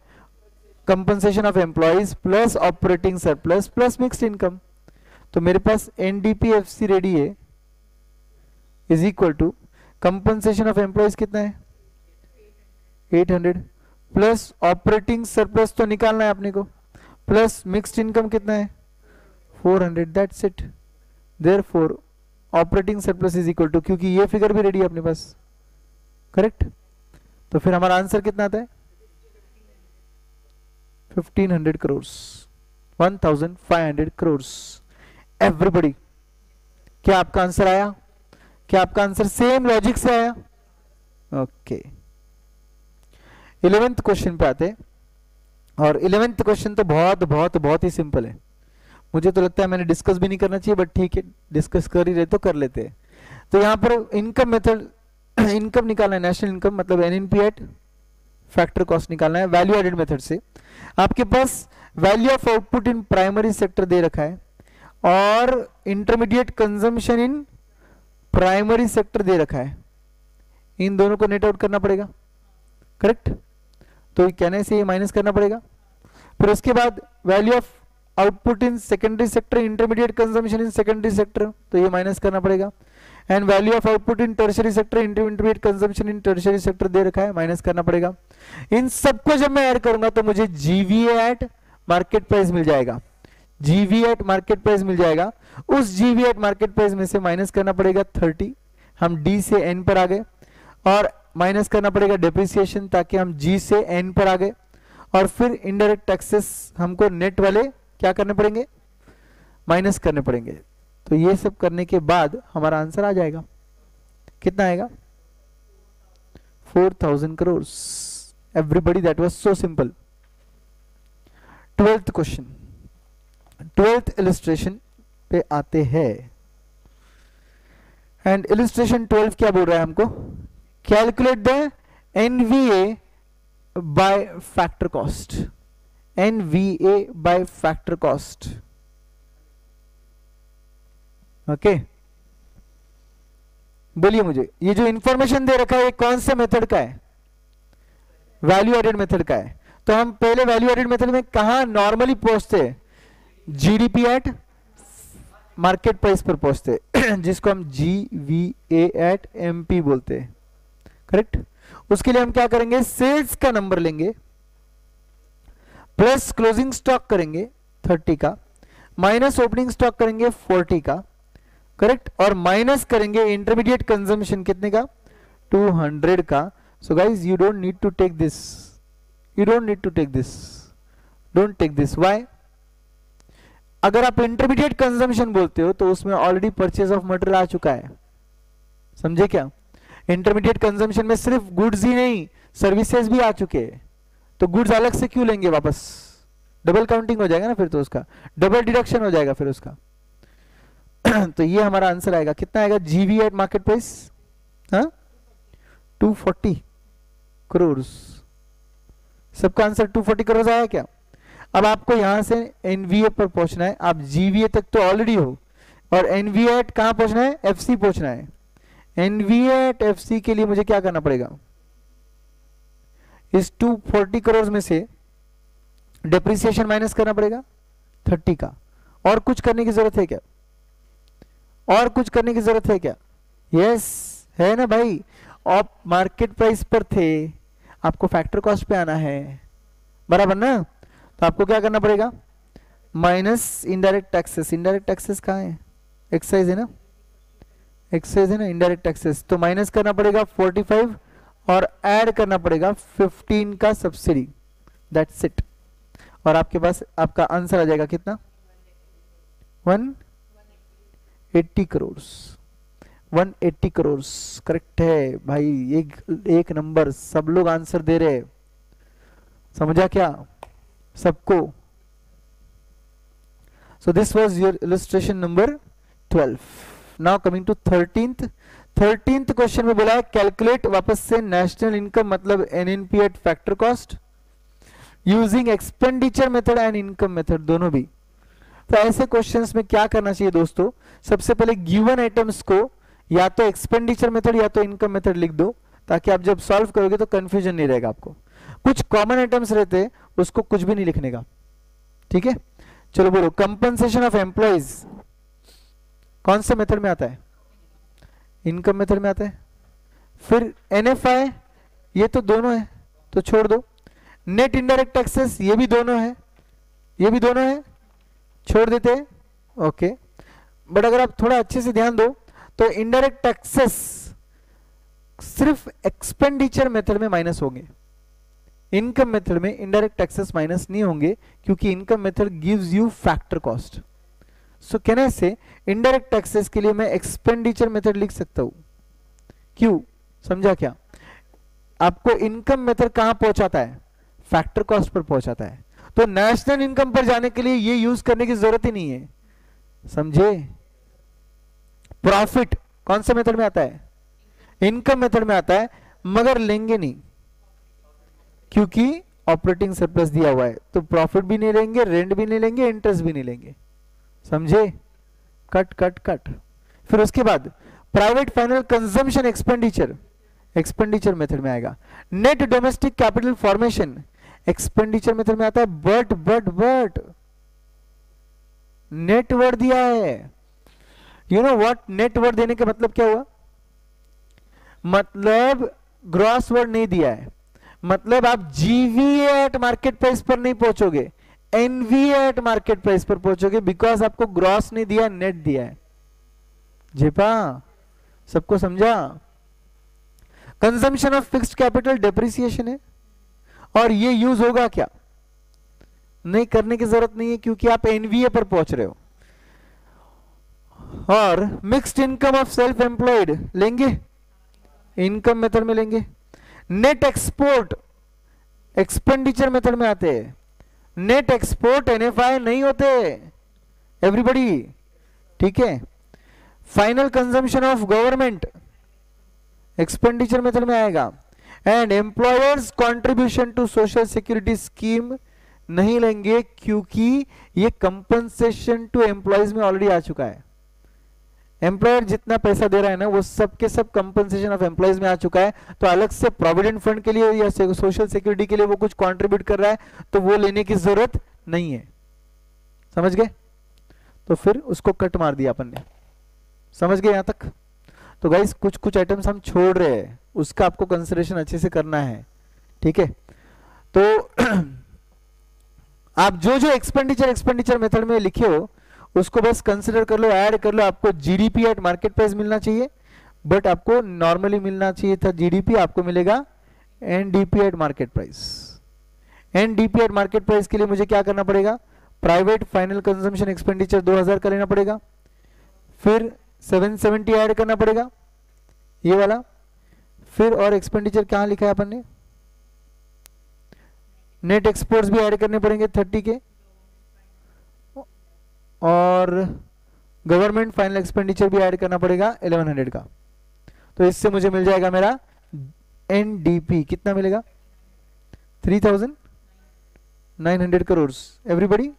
compensation of employees plus operating surplus plus mixed income तो मेरे पास एनडीपीएफसी रेडी है। Is equal to compensation of employees कितना है? 800 प्लस ऑपरेटिंग सरप्लस तो निकालना है अपने को। प्लस मिक्स्ड इनकम कितना है? 400 hundred that's it therefore operating surplus is equal to, क्योंकि ये फिगर भी रेडी है अपने पास। करेक्ट तो फिर हमारा आंसर कितना आता है? 1500 करोड़ 1500 करोड़ एवरीबडी क्या आपका आंसर आया? क्या आपका आंसर सेम लॉजिक से आया? ओके इलेवेंथ क्वेश्चन पे आते और इलेवेंथ क्वेश्चन तो बहुत बहुत बहुत ही सिंपल है। मुझे तो लगता है मैंने डिस्कस भी नहीं करना चाहिए, बट ठीक है, डिस्कस कर ही रहे तो कर लेते हैं। तो यहाँ पर इनकम मेथड, इनकम निकालना है, नेशनल इनकम मतलब N N P at factor cost निकालना है वैल्यू एडेड मेथड से। आपके पास value of output in primary sector दे रखा है, और intermediate consumption in primary sector दे रखा है। इन दोनों को नेट आउट करना पड़ेगा। करेक्ट तो कहने से ये माइनस करना पड़ेगा। फिर उसके बाद value of output in secondary sector intermediate consumption in secondary sector तो ये माइनस करना पड़ेगा। And value of output in tertiary sector intermediate consumption in tertiary sector दे रखा है माइनस करना पड़ेगा। इन सबको जब मैं ऐड करूँगा तो मुझे जीवीए एट मार्केट प्राइस मिल जाएगा। जीवी एट मार्केट प्राइस मिल जाएगा। उस जीवी एट मार्केट प्राइस में से माइनस करना पड़ेगा थर्टी हम डी से एन पर आ गए। और माइनस करना पड़ेगा डेप्रिसिएशन ताकि हम जी से एन पर आ गए। और फिर इनडायरेक्ट टैक्सेस हमको नेट वाले क्या करने पड़ेंगे? माइनस करने पड़ेंगे। तो ये सब करने के बाद हमारा आंसर आ जाएगा। कितना आएगा? Four thousand crore everybody that was so simple twelfth question twelfth illustration पे आते हैं। एंड इलिस्ट्रेशन ट्वेल्व क्या बोल रहा है हमको? Calculate the NVA by factor cost NVA by factor cost okay बोलिए मुझे। ये जो इंफॉर्मेशन दे रखा है, ये कौन से मेथड का है? वैल्यू एडेड मेथड का है। तो हम पहले वैल्यू एडेड मेथड में कहा नॉर्मली पहुँचते? जीडीपी एट मार्केट प्राइस पर पहुँचते। जिसको हम G V A at M P बोलते हैं। करेक्ट उसके लिए हम क्या करेंगे? सेल्स का नंबर लेंगे। प्लस क्लोजिंग स्टॉक करेंगे थर्टी का। माइनस ओपनिंग स्टॉक करेंगे फोर्टी का। करेक्ट और माइनस करेंगे इंटरमीडिएट कंजम्पशन कितने का? 200 का। So guys you don't need to take this you don't need to take this don't take this why अगर आप इंटरमीडिएट कंजम्पशन बोलते हो तो उसमें ऑलरेडी परचेज ऑफ़ मटेरियल आ चुका है। समझे क्या? इंटरमीडिएट कंजम्पशन में सिर्फ़ गुड्स ही नहीं सर्विसेज़ भी आ चुके हैं। तो गुड्स अलग से क्यों लेंगे वापस? डबल काउंटिंग हो जाएगा ना फिर तो उसका। डबल डिडक्शन हो जाएगा फिर उसका। तो ये हमारा आंसर आएगा। कितना आएगा? जीवी एट मार्केट प्राइस हाँ? टू फोर्टी करोड़ सबका आंसर टू फोर्टी करोड़ आया क्या? अब आपको यहाँ से एनवीए पर पहुँचना है। आप जीवीए तक तो ऑलरेडी हो। और एनवीए कहाँ पहुँचना है? एफसी पहुँचना है। एनवीए एफसी के लिए मुझे क्या करना पड़ेगा? इस 240 करोड़ में से डेप्रिसिएशन माइनस करना पड़ेगा 30 का। और कुछ करने की ज़रूरत है क्या? और कुछ करने की ज़रूरत है क्या? यस है ना भाई? आप मार्केट प्राइस पर थे, आपको फैक्टर कॉस्ट पे आना है। बराबर ना? तो आपको क्या करना पड़ेगा? Minus indirect taxes indirect taxes कहाँ है? एक्सरसाइज है ना? एक्सरसाइज है ना इनडायरेक्ट एक्सेस तो माइनस करना पड़ेगा 45 और ऐड करना पड़ेगा 15 का सब्सिडी दैट्स इट और आपके पास, आपका आंसर आ जाएगा कितना? One eighty crore one eighty crore correct है भाई, एक एक नंबर सब लोग आंसर दे रहे समझा क्या? सबको. So this was your illustration number twelve now coming to thirteenth thirteenth question में बोला है कैलकुलेट वापस से नेशनल इनकम मतलब NNP at factor cost using expenditure method and income method दोनों भी। तो ऐसे क्वेश्चंस में क्या करना चाहिए दोस्तों? सबसे पहले गिवन आइटम्स को या तो एक्सपेंडिचर मेथड या तो इनकम मेथड लिख दो, ताकि आप जब सॉल्व करोगे तो कंफ्यूजन नहीं रहेगा आपको। कुछ कॉमन आइटम्स रहते उसको कुछ भी नहीं लिखने का। ठीक है? चलो बोलो कंपनसेशन ऑफ़ एम्प्लॉयज़ कौन से मेथड में आता है? इनकम मेथड में आता है। फिर एनएफआई ये तो दोनों है तो छोड़ दो। नेट इनडायरेक्ट टैक्सेस ये भी दोनों है। ये भी दोनों है। छोड़ देते हैं। ओके बट अगर आप थोड़ा अच्छे से ध्यान दो तो इनडायरेक्ट टैक्सेस सिर्फ़ एक्सपेंडिचर मेथड में माइनस होंगे। इनकम मेथड में इनडायरेक्ट टैक्सेस माइनस नहीं होंगे, क्योंकि income method gives you factor cost so कहने से इनडायरेक्ट टैक्सेस के लिए मैं एक्सपेंडिचर मेथड लिख सकता हूँ? क्यों? समझा क्या? आपको इनकम मेथड कहाँ पहुंचाता है? फैक्टर कॉस्ट पर पहुंचाता है। तो नेशनल इनकम पर जाने के लिए ये यूज़ करने की ज़रूरत ही नहीं है। समझे? प्रॉफिट कौन से मेथड में आता है? इनकम मेथड में आता है, मगर लेंगे नहीं। क्योंकि ऑपरेटिंग सरप्लस दिया हुआ है। तो प्रॉफिट भी नहीं लेंगे रेंट भी नहीं लेंगे इंटरेस्ट भी नहीं लेंगे। समझे? Cut cut cut. फिर उसके बाद private final consumption expenditure expenditure method में आएगा। Net domestic capital formation expenditure method में आता है but but but net word दिया है। You know what net word देने का मतलब क्या हुआ? मतलब ग्रॉस वर्ड नहीं दिया है। मतलब आप जीवी एट मार्केट प्राइस पर नहीं पहुंचोगे। एनवी एट मार्केट प्राइस पर पहुंचोगे बिकॉज़ आपको ग्रॉस नहीं दिया नेट दिया है। जेपा सबको समझा? Consumption of fixed capital depreciation है। और ये यूज़ होगा क्या? नहीं, करने की ज़रूरत नहीं है, क्योंकि आप एनवीए पर पहुँच रहे हो। और mixed income of self employed लेंगे? इनकम मेथड में लेंगे। नेट एक्सपोर्ट एक्सपेंडिचर मेथड में आते हैं। नेट एक्सपोर्ट एनएफआई नहीं होते। एवरीबडी ठीक है? Final consumption of government expenditure method में आएगा। And employers contribution to social security scheme नहीं लेंगे क्योंकि ये कंपनसेशन टू एम्प्लॉयज़ में ऑलरेडी आ चुका है। एम्प्लॉयर जितना पैसा दे रहा है ना, वो सब के सब कंपनसेशन ऑफ़ एम्प्लॉयज़ में आ चुका है। तो अलग से प्रोविडेंट फंड के लिए या सोशल सिक्योरिटी के लिए वो कुछ कंट्रीब्यूट कर रहा है तो वो लेने की ज़रूरत नहीं है। समझ गए? तो फिर उसको कट मार दिया अपन ने। समझ गए यहाँ तक? तो गाइस कुछ कुछ आइटम्स हम छोड़ रहे हैं। उसका आपको कंसिडरेशन अच्छे से करना है। ठीक है? तो आप जो जो एक्सपेंडिचर एक्सपेंडिचर मेथड में लिखे हो उसको बस कंसिडर कर लो ऐड कर लो, आपको जीडीपी एट मार्केट प्राइस मिलना चाहिए बट आपको नॉर्मली मिलना चाहिए था जीडीपी आपको मिलेगा NDP at market price NDP at market price के लिए मुझे क्या करना पड़ेगा? प्राइवेट फाइनल कंजम्पशन एक्सपेंडिचर 2000 का लेना पड़ेगा, फिर 770 ऐड करना पड़ेगा, ये वाला, फिर और एक्सपेंडिचर कहाँ लिखा है अपन ने? नेट एक्सपोर्ट्स भी ऐड करने पड़ेंगे 30 के और गवर्नमेंट फाइनल एक्सपेंडिचर भी ऐड करना पड़ेगा 1100 का। तो इससे मुझे मिल जाएगा मेरा एनडीपी कितना मिलेगा? 3900 crore everybody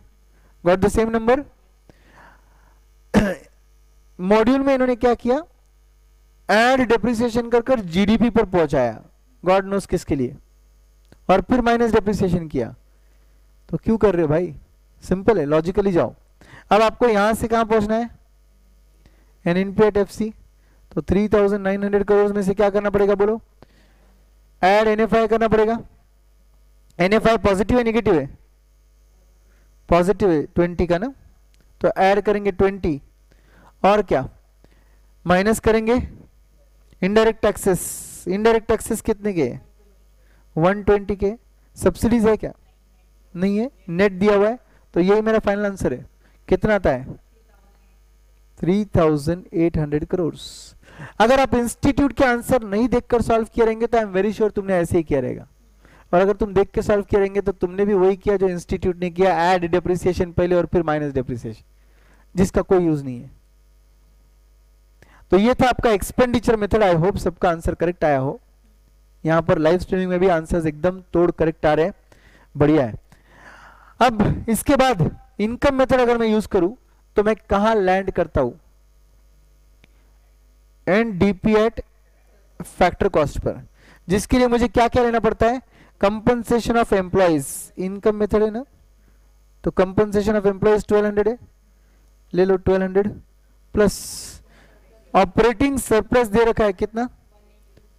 got the same number module में इन्होंने क्या किया? एड डेप्रिसिएशन कर कर जीडीपी पर पहुँचाया। गॉड नोस किसके लिए। और फिर माइनस डेप्रिसिएशन किया। तो क्यों कर रहे हो भाई? सिंपल है लॉजिकली जाओ। अब आपको यहाँ से कहाँ पहुँचना है? एन इनपेट एफ़ सी तो 3900 करोड़ में से क्या करना पड़ेगा बोलो? एड एनएफआई करना पड़ेगा। एनएफआई पॉजिटिव है निगेटिव है? पॉजिटिव है 20 का ना? तो ऐड करेंगे 20 और क्या? माइनस करेंगे इनडायरेक्ट टैक्सेस इनडायरेक्ट टैक्सेस कितने के? 120 के। सब्सिडीज है क्या? नहीं है। नेट दिया हुआ है। तो यही मेरा फाइनल आंसर है। कितना आता है? 3800 करोड़ अगर आप इंस्टीट्यूट के आंसर नहीं देखकर सॉल्व किए रहेंगे तो आई एम वेरी श्योर तुमने ऐसे ही किया रहेगा। और अगर तुम देख के सॉल्व किए रहेंगे तो तुमने भी वही किया जो इंस्टीट्यूट ने किया एड डिप्रिसिएशन पहले और फिर माइनस डिप्रिसिएशन जिसका कोई यूज़ नहीं है। तो ये था आपका एक्सपेंडिचर मेथड आई होप सबका आंसर करेक्ट आया हो। यहाँ पर लाइव स्ट्रीमिंग में भी आंसर्स एकदम तोड़ करेक्ट आ रहे हैं। बढ़िया है। अब इसके बाद इनकम मेथड अगर मैं यूज़ करूँ तो मैं कहा लैंड करता हूँ? And DP at factor cost पर। जिसके लिए मुझे क्या क्या लेना पड़ता है? Compensation of employees income method है ना? तो कंपनसेशन ऑफ़ एम्प्लॉयज़ 1200 है। ले लो 1200 प्लस ऑपरेटिंग सरप्लस दे रखा है कितना?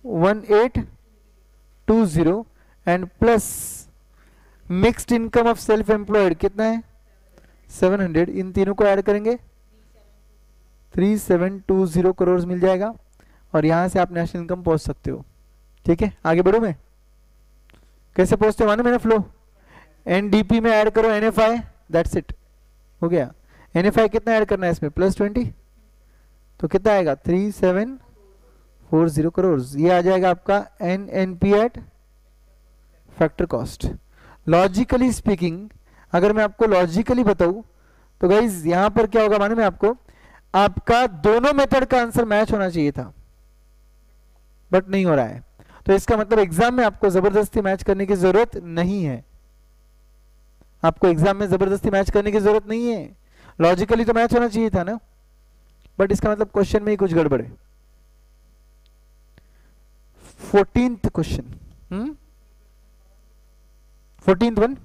1820 and plus mixed income of self employed कितना है? 700 इन तीनों को ऐड करेंगे। 3720 करोड़ मिल जाएगा और यहाँ से आप नेशनल इनकम पहुँच सकते हो। ठीक है? आगे बढ़ो मैं कैसे पहुँचते हो? मानो मैंने फ्लो? एनडीपी में ऐड करो एनएफआई दैट्स इट हो गया? एनएफआई कितना ऐड करना है इसमें? प्लस ट्वेंटी तो कितना आएगा? Three seven four zero crore. ये आ जाएगा आपका N N P at factor cost logically speaking अगर मैं आपको लॉजिकली बताऊँ तो गाइज़ यहाँ पर क्या होगा माने मैं आपको? आपका दोनों मेथड का आंसर मैच होना चाहिए था। बट नहीं हो रहा है। तो इसका मतलब एग्ज़ाम में आपको ज़बरदस्ती मैच करने की ज़रूरत नहीं है। आपको एग्ज़ाम में ज़बरदस्ती मैच करने की ज़रूरत नहीं है। लॉजिकली तो मैच होना चाहिए था ना? बट इसका मतलब क्वेश्चन में ही कुछ गड़बड़ फोर्टींथ क्वेश्चन फोर्टींथ वन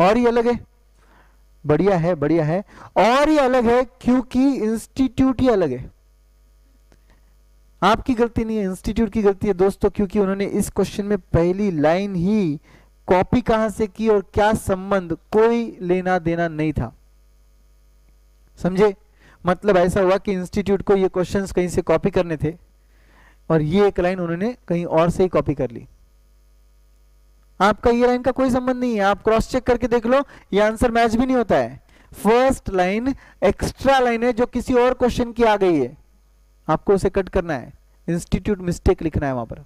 और ही अलग है। बढ़िया है बढ़िया है। और ही अलग है क्योंकि इंस्टीट्यूट ही अलग है। आपकी गलती नहीं है, इंस्टीट्यूट की गलती है। दोस्तों, क्योंकि उन्होंने इस क्वेश्चन में पहली लाइन ही कॉपी कहाँ से की और क्या संबंध कोई लेना देना नहीं था। समझे? मतलब ऐसा हुआ कि इंस्टीट्यूट को ये क्वेश्चंस कहीं से कॉपी करने थे और ये एक लाइन उन्होंने कहीं और से ही कॉपी कर ली। आपका ये लाइन का कोई संबंध नहीं है। आप क्रॉस चेक करके देख लो, ये आंसर मैच भी नहीं होता है। फ़र्स्ट लाइन एक्स्ट्रा लाइन है जो किसी और क्वेश्चन की आ गई है। आपको उसे कट करना है। इंस्टीट्यूट मिस्टेक लिखना है वहाँ पर।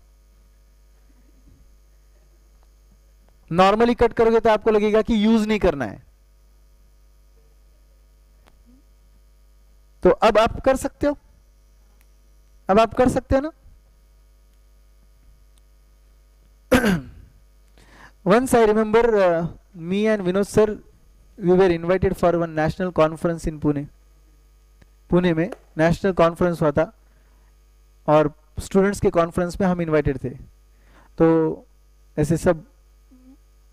नॉर्मली कट करोगे तो आपको लगेगा कि यूज़ नहीं करना है। तो अब आप कर सकते हो। अब आप कर सकते हो ना? once i remember uh, me and vinod sir we were invited for one national conference in pune. Pune में नेशनल कॉन्फ्रेंस हुआ था और स्टूडेंट्स के कॉन्फ्रेंस में हम इनवाइटेड थे। तो ऐसे सब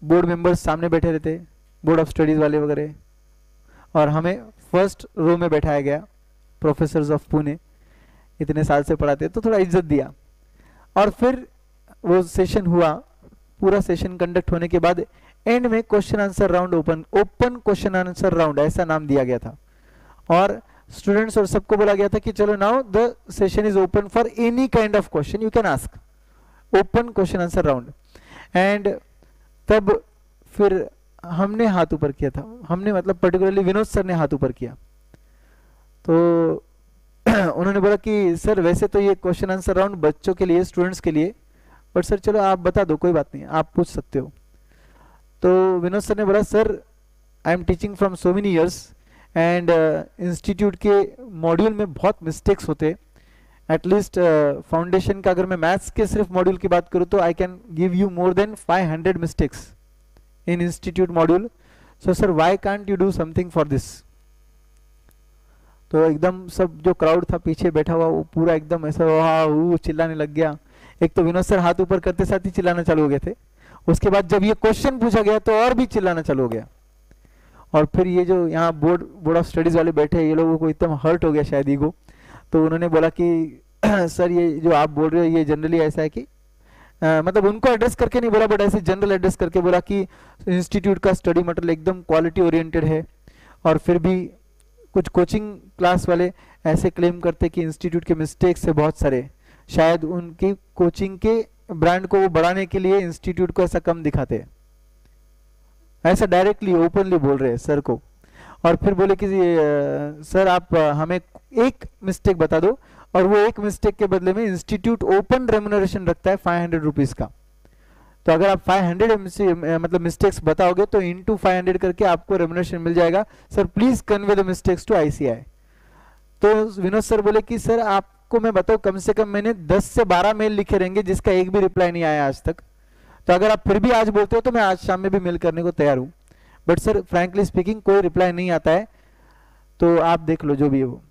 बोर्ड मेंबर्स सामने बैठे रहते बोर्ड ऑफ़ स्टडीज़ वाले वगैरह। और हमें फ़र्स्ट रो में बैठाया गया प्रोफेसर्स ऑफ़ पुणे इतने साल से पढ़ाते तो थोड़ा इज़्ज़त दिया। और फिर वो सेशन हुआ पूरा सेशन कंडक्ट होने के बाद एंड में question answer round open open question answer round ऐसा नाम दिया गया था। और स्टूडेंट्स और सबको बोला गया था कि चलो now the session is open for any kind of question you can ask open question answer round and तब फिर हमने हाथ ऊपर किया था। हमने मतलब पर्टिकुलरली विनोद सर ने हाथ ऊपर किया। तो उन्होंने बोला कि, सर, वैसे तो ये क्वेश्चन आंसर राउंड बच्चों के लिए स्टूडेंट्स के लिए बट सर चलो आप बता दो, कोई बात नहीं, आप पूछ सकते हो। तो विनोद सर ने बोला sir I am teaching from so many years and institute के मॉड्यूल में बहुत मिस्टेक्स होते एटलीस्ट फाउंडेशन का अगर मैं मैथ्स के सिर्फ़ मॉड्यूल की बात करूँ तो I can give you more than 500 mistakes in institute module so sir why can't you do something for this तो एकदम सब जो क्राउड था, पीछे बैठा हुआ, वो पूरा एकदम ऐसा, वाह चिल्लाने लग गया। एक तो विनोद सर हाथ ऊपर करते साथ ही चिल्लाना चालू हो गए थे। उसके बाद जब ये क्वेश्चन पूछा गया तो और भी चिल्लाना चालू हो गया। और फिर ये जो यहाँ बोर्ड बोर्ड ऑफ़ स्टडीज़ वाले बैठे हैं ये लोगों को एकदम हर्ट हो गया शायद ईगो तो उन्होंने बोला कि सर ये जो आप बोल रहे हो ये जनरली ऐसा है कि आ, मतलब उनको एड्रेस करके नहीं बोला बट ऐसे जनरल एड्रेस करके बोला कि इंस्टीट्यूट का स्टडी मटेरियल एकदम क्वालिटी ओरिएंटेड है। और फिर भी कुछ कोचिंग क्लास वाले ऐसे क्लेम करते कि इंस्टीट्यूट के मिस्टेक्स है बहुत सारे। शायद उनकी कोचिंग के ब्रांड को वो बढ़ाने के लिए इंस्टीट्यूट को ऐसा कम दिखाते हैं। ऐसा डायरेक्टली ओपनली बोल रहे हैं सर को। और फिर बोले कि सर आप, हमें एक मिस्टेक बता दो। और वो एक मिस्टेक के बदले में इंस्टीट्यूट ओपन रेमुनरेशन रखता है फाइव हंड्रेड रुपीज़ का। तो अगर आप 500 हंड्रेड मतलब मिस्टेक्स बताओगे तो इनटू 500 करके आपको रेमुनरेशन मिल जाएगा। Sir please convey the mistakes to ICI तो विनोद सर बोले कि सर आप आपको मैं बताऊँ, कम से कम मैंने 10 से 12 मेल लिखे रहेंगे, जिसका एक भी रिप्लाई नहीं आया आज तक। तो अगर आप फिर भी आज बोलते हो तो मैं आज शाम में भी मेल करने को तैयार हूँ। बट सर फ्रेंकली स्पीकिंग कोई रिप्लाई नहीं आता है। तो आप देख लो जो भी है। वो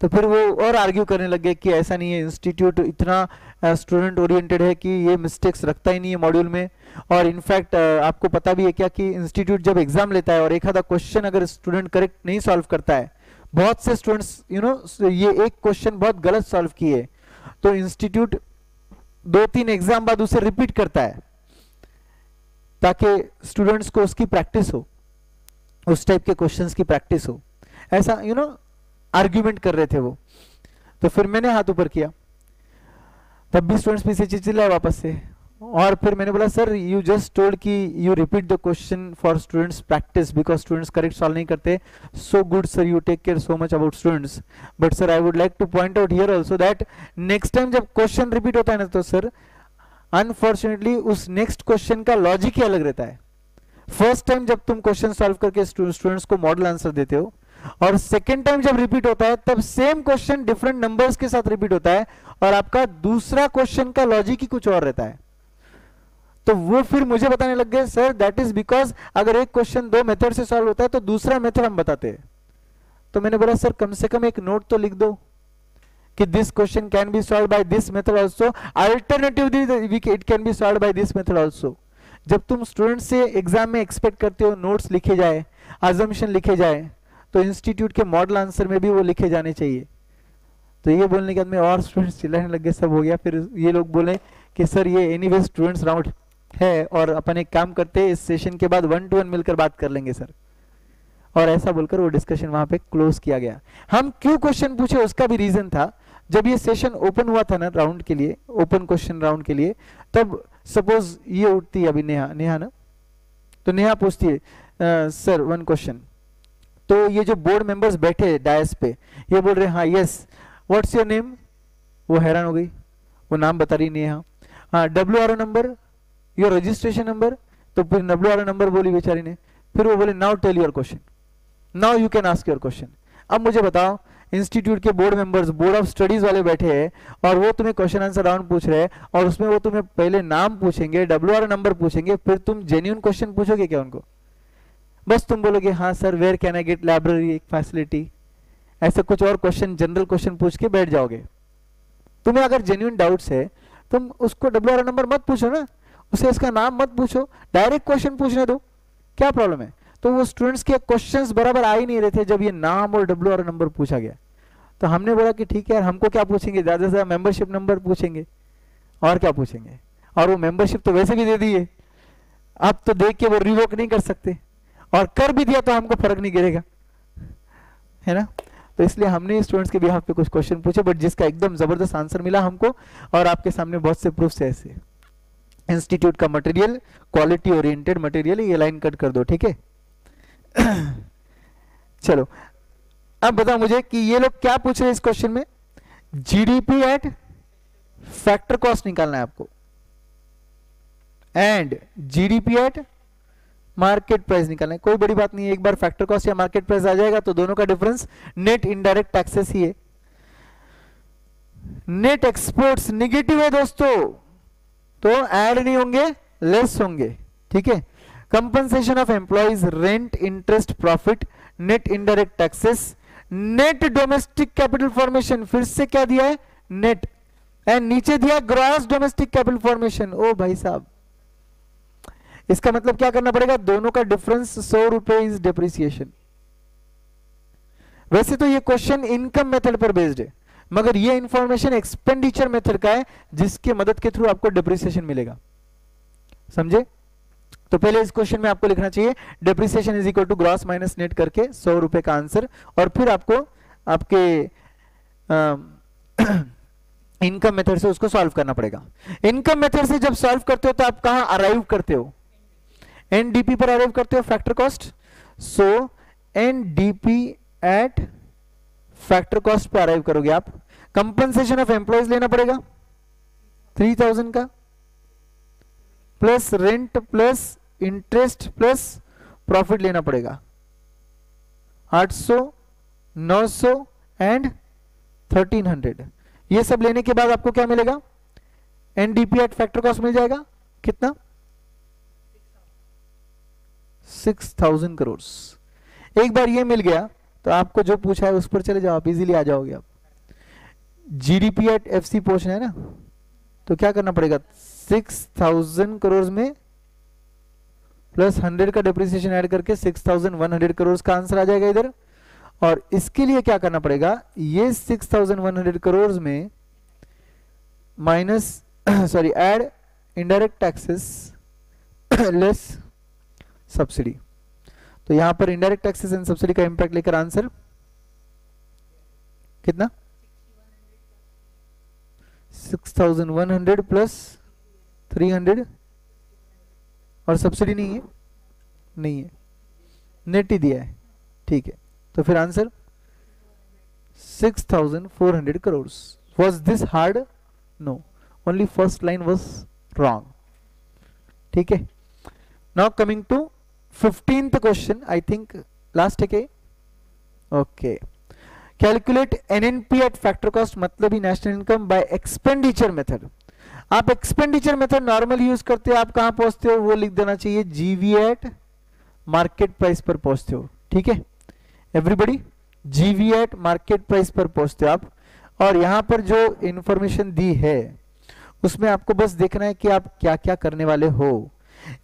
तो फिर वो और आर्ग्यू करने लगे कि ऐसा नहीं है इंस्टीट्यूट इतना स्टूडेंट ओरिएंटेड है कि ये मिस्टेक्स रखता ही नहीं है मॉड्यूल में। और इनफैक्ट आपको पता भी है क्या कि इंस्टीट्यूट जब एग्ज़ाम लेता है और एक आधा क्वेश्चन अगर स्टूडेंट करेक्ट नहीं सॉल्व करता है बहुत से स्टूडेंट्स यू नो ये एक क्वेश्चन बहुत गलत सॉल्व किए तो इंस्टीट्यूट दो तीन एग्ज़ाम बाद उसे रिपीट करता है, ताकि स्टूडेंट्स को उसकी प्रैक्टिस हो, उस टाइप के क्वेश्चंस की प्रैक्टिस हो। ऐसा यू नो आर्ग्यूमेंट कर रहे थे वो। तो फिर मैंने हाथ ऊपर किया। तब भी स्टूडेंट्स पीछे चिल्लाए वापस से। और फिर मैंने बोला, सर यू जस्ट टोल्ड कि you repeat the question for students practice because students correct solve नहीं करते. So good sir you take care so much about students but sir I would like to point out here also that next time जब question repeat होता है ना तो sir unfortunately उस next question का logic ही अलग रहता है। फ़र्स्ट टाइम जब तुम क्वेश्चन सॉल्व करके स्टूडेंट्स को मॉडल आंसर देते हो, और सेकेंड टाइम जब रिपीट होता है, तब सेम क्वेश्चन डिफरेंट नंबर्स के साथ रिपीट होता है, और आपका दूसरा क्वेश्चन का लॉजिक ही कुछ और रहता है। तो वो फिर मुझे बताने लग गए सर दैट इज़ बिकॉज़ अगर एक क्वेश्चन दो मेथड से सॉल्व होता है तो दूसरा मेथड हम बताते हैं. तो मैंने बोला सर कम से कम एक नोट तो लिख दो कि this question can be solve by this method also alternatively it can be solve by this method also जब तुम स्टूडेंट से एग्ज़ाम में एक्सपेक्ट करते हो नोट्स लिखे जाए अजम्पशन लिखे जाए तो इंस्टीट्यूट के मॉडल आंसर में भी वो लिखे जाने चाहिए। तो ये बोलने के बाद में और स्टूडेंट्स चिल्लाने लग गए, सब हो गया। फिर ये लोग बोले कि सर ये एनी वे स्टूडेंट्स राउंड है और अपन एक काम करते हैं इस सेशन के बाद वन टू वन मिलकर बात कर लेंगे सर और ऐसा बोलकर वो डिस्कशन वहाँ पे क्लोज किया गया। हम क्यों क्वेश्चन पूछे उसका भी रीजन था। जब ये सेशन ओपन हुआ था ना राउंड के लिए ओपन क्वेश्चन राउंड के लिए तब सपोज़ ये उठती है अभी नेहा नेहा ना? तो नेहा पूछती है आ, सर वन क्वेश्चन तो ये जो बोर्ड मेंबर्स बैठे डायस पे ये बोल रहे हैं यस व्हाट्स योर नेम वो हैरान हो गई। वो नाम बता रही नेहा। हाँ W R O number your registration number तो फिर डब्ल्यू आर नंबर बोली बेचारी ने। फिर वो बोले now tell your question now you can ask your question अब मुझे बताओ इंस्टीट्यूट के board members board of studies वाले बैठे हैं और वो तुम्हें क्वेश्चन आंसर राउंड पूछ रहे हैं और उसमें वो तुम्हें पहले नाम पूछेंगे डब्ल्यू आर नंबर पूछेंगे, फिर तुम जेन्यून क्वेश्चन पूछोगे क्या उनको? बस तुम बोलोगे हाँ sir where can I get library facility ऐसे कुछ और क्वेश्चन जनरल क्वेश्चन पूछ के बैठ जाओगे। तुम्हें अगर जेन्यून डाउट्स है, तुम उसको डब्ल्यू आर नंबर मत पूछो ना। उसे इसका नाम मत पूछो डायरेक्ट क्वेश्चन पूछने दो। क्या प्रॉब्लम है? तो वो स्टूडेंट्स के क्वेश्चंस बराबर आ ही नहीं रहे थे जब ये नाम और डब्ल्यू आर नंबर पूछा गया। तो हमने बोला कि ठीक है यार, हमको क्या पूछेंगे? ज़्यादा से ज़्यादा मेंबरशिप नंबर पूछेंगे। और क्या पूछेंगे? और वो मेंबरशिप तो वैसे भी दे दिए। अब तो देख के वो रिवोक नहीं कर सकते। और कर भी दिया तो हमको फ़र्क नहीं गिरेगा। है ना? तो इसलिए हमने स्टूडेंट्स के बिहाफ पे कुछ क्वेश्चन पूछे बट जिसका एकदम ज़बरदस्त आंसर मिला हमको, और आपके सामने बहुत से प्रूफ है ऐसे। इंस्टीट्यूट का मटेरियल, क्वालिटी ओरिएंटेड मटेरियल, ये लाइन कट कर दो, ठीक है? चलो, अब बताओ मुझे कि ये लोग क्या पूछ रहे हैं इस क्वेश्चन में? जीडीपी एट फैक्टर कॉस्ट निकालना है आपको। And GDP at market price निकालना है। कोई बड़ी बात नहीं है, एक बार फैक्टर कॉस्ट या मार्केट प्राइस आ जाएगा तो दोनों का डिफरेंस नेट इनडायरेक्ट टैक्सेस ही है। नेट एक्सपोर्ट्स निगेटिव है दोस्तों। तो ऐड नहीं होंगे लेस होंगे, ठीक है? Compensation of employees rent interest profit net indirect taxes net domestic capital formation फिर से क्या दिया है? नेट एंड नीचे दिया ग्रॉस डोमेस्टिक कैपिटल फॉर्मेशन ओ भाई साहब। इसका मतलब क्या करना पड़ेगा? दोनों का डिफरेंस सौ रुपए इज़ डिप्रिसिएशन वैसे तो ये क्वेश्चन इनकम मेथड पर बेस्ड है। मगर ये इंफॉर्मेशन एक्सपेंडिचर मेथड का है, जिसके मदद के थ्रू आपको डिप्रिसिएशन मिलेगा। समझे? तो पहले इस क्वेश्चन में आपको लिखना चाहिए depreciation is equal to gross minus net करके सौ रुपए का आंसर और फिर आपको आपके इनकम मेथड से उसको सॉल्व करना पड़ेगा। इनकम मेथड से जब सॉल्व करते हो तो आप कहाँ अराइव करते हो? एनडीपी पर अराइव करते हो factor cost so NDP at factor cost पे अराइव करोगे आप। कंपनसेशन ऑफ़ एम्प्लॉयज़ लेना पड़ेगा। थ्री थाउज़ेंड का। Plus rent plus interest plus profit लेना पड़ेगा। 800 900 एंड 1300 ये सब लेने के बाद आपको क्या मिलेगा? एनडीपी एट फैक्टर कॉस्ट मिल जाएगा। कितना? सिक्स थाउज़ेंड करोड़ एक बार ये मिल गया। तो आपको जो पूछा है उस पर चले जाओ, आप इजीली आ जाओगे आप। जीडीपी एट एफ़ सी पूछना है ना? तो क्या करना पड़ेगा? सिक्स थाउज़ेंड करोड़ में प्लस हंड्रेड का डिप्रिसिएशन ऐड करके six thousand one hundred crore का आंसर आ जाएगा इधर। और इसके लिए क्या करना पड़ेगा? ये six thousand one hundred crore में minus sorry add indirect taxes less subsidy तो यहाँ पर इनडायरेक्ट टैक्सेस एंड सब्सिडी का इंपैक्ट लेकर आंसर कितना? 6100 प्लस 300 और सब्सिडी नहीं है? नहीं है. नेट ही दिया है. ठीक है. तो फिर answer 6400 crore was this hard no only first line was wrong ठीक है. Now coming coming to 15th question, I think, last okay. Okay calculate NNP at factor cost मतलब ही national income by expenditure method आप expenditure method normal use करते हो, आप कहाँ पहुँचते हो, वो लिख देना चाहिए जीवी एट मार्केट प्राइस पर पहुँचते हो, ठीक है? Everybody GV at market price पर पहुँचते हो आप। और यहाँ पर जो इंफॉर्मेशन दी है, उसमें आपको बस देखना है कि आप क्या क्या करने वाले हो।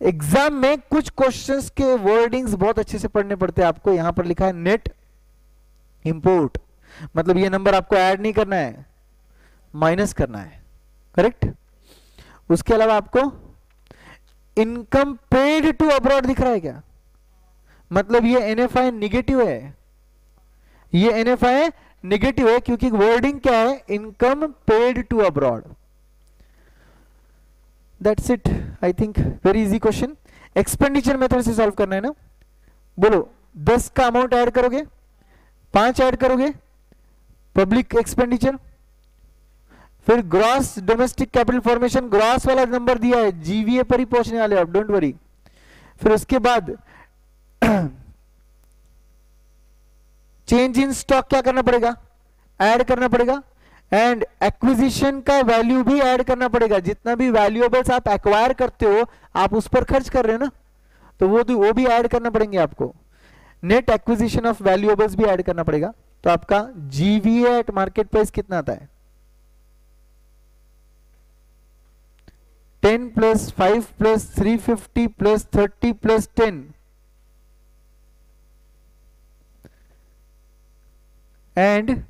एग्ज़ाम में कुछ क्वेश्चंस के वर्डिंग्स बहुत अच्छे से पढ़ने पड़ते हैं आपको। यहाँ पर लिखा है नेट इंपोर्ट मतलब ये नंबर आपको ऐड नहीं करना है माइनस करना है। करेक्ट उसके अलावा आपको इनकम पेड टू अब्रॉड दिख रहा है क्या? मतलब ये एनएफआई निगेटिव है। ये एनएफआई निगेटिव है क्योंकि वर्डिंग क्या है? Income paid to abroad that's it I think very easy question expenditure method से सॉल्व करना है ना? बोलो, दस का अमाउंट ऐड करोगे? पाँच ऐड करोगे? पब्लिक एक्सपेंडिचर फिर gross domestic capital formation gross वाला नंबर दिया है जीवीए पर ही पहुँचने वाले आप डोंट वरी फिर उसके बाद चेंज इन स्टॉक क्या करना पड़ेगा? ऐड करना पड़ेगा? एंड एक्विजिशन का वैल्यू भी ऐड करना पड़ेगा। जितना भी वैल्यूएबल्स आप एक्वायर करते हो, आप उस पर खर्च कर रहे हो ना? तो वो वो भी ऐड करना पड़ेंगे आपको। नेट एक्विजिशन ऑफ़ वैल्यूएबल्स भी ऐड करना पड़ेगा। तो आपका जीवीए एट मार्केट प्राइस कितना आता है? Ten plus five plus three fifty plus thirty plus ten. And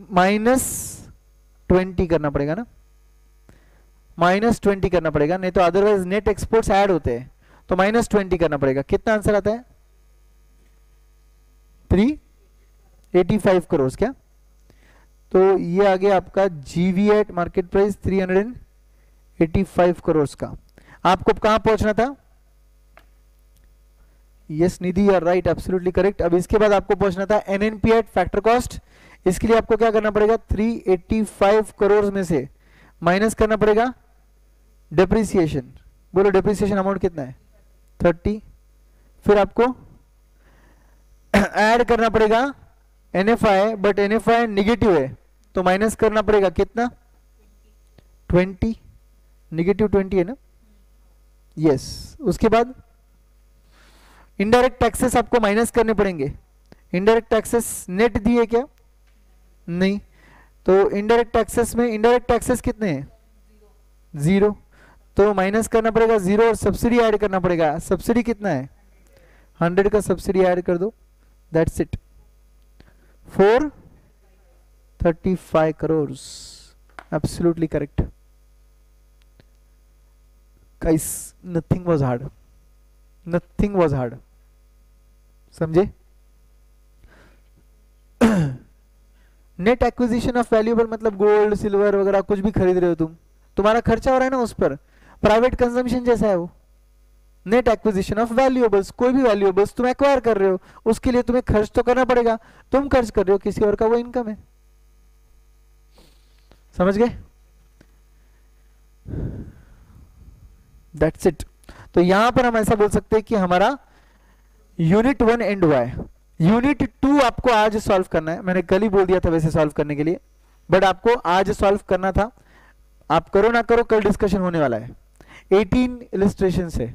minus twenty करना पड़ेगा ना? माइनस ट्वेंटी करना पड़ेगा, नहीं तो अदरवाइज़ नेट एक्सपोर्ट्स ऐड होते हैं। तो माइनस ट्वेंटी करना पड़ेगा। कितना आंसर आता है? थ्री एटी फाइव करोड़ क्या? तो ये आ गया आपका GV at market price three hundred and eighty five crore का। आपको कहाँ पहुँचना था? Yes Nidhi are right absolutely correct अब इसके बाद आपको पहुँचना था एनएनपी एट फैक्टर कॉस्ट इसके लिए आपको क्या करना पड़ेगा? 385 करोड़ में से माइनस करना पड़ेगा डेप्रिसिएशन बोलो डेप्रिसिएशन अमाउंट कितना है? 30 फिर आपको ऐड करना पड़ेगा एनएफआई बट एनएफआई निगेटिव है तो माइनस करना पड़ेगा कितना? 20 निगेटिव 20 है ना? Yes yes. उसके बाद इनडायरेक्ट टैक्सेस आपको माइनस करने पड़ेंगे. इनडायरेक्ट टैक्सेस नेट दिए क्या? नहीं। तो इनडायरेक्ट टैक्सेस में इनडायरेक्ट टैक्सेस कितने हैं? ज़ीरो तो माइनस करना पड़ेगा ज़ीरो और सब्सिडी ऐड करना पड़ेगा। सब्सिडी कितना है? हंड्रेड का सब्सिडी ऐड कर दो। That's it four thirty five crore absolutely correct nothing was hard. Nothing was hard. समझे? नेट एक्विजिशन ऑफ़ वैल्यूएबल मतलब गोल्ड सिल्वर वगैरह कुछ भी खरीद रहे हो तुम। तुम्हारा खर्चा हो रहा है ना उस पर। प्राइवेट कंजम्पशन जैसा है वो। नेट एक्विजिशन ऑफ़ वैल्यूएबल्स कोई भी वैल्यूएबल्स तुम एक्वायर कर रहे हो, उसके लिए तुम्हें खर्च तो करना पड़ेगा। तुम खर्च कर रहे हो किसी और का, वो इनकम है। समझ गए? दैट्स इट तो यहाँ पर हम ऐसा बोल सकते हैं कि हमारा यूनिट वन एंड है। यूनिट टू आपको आज सॉल्व करना है। मैंने कल ही बोल दिया था वैसे सॉल्व करने के लिए। बट आपको आज सॉल्व करना था। आप करो ना करो, कल डिस्कशन होने वाला है। 18 इलिस्ट्रेशन से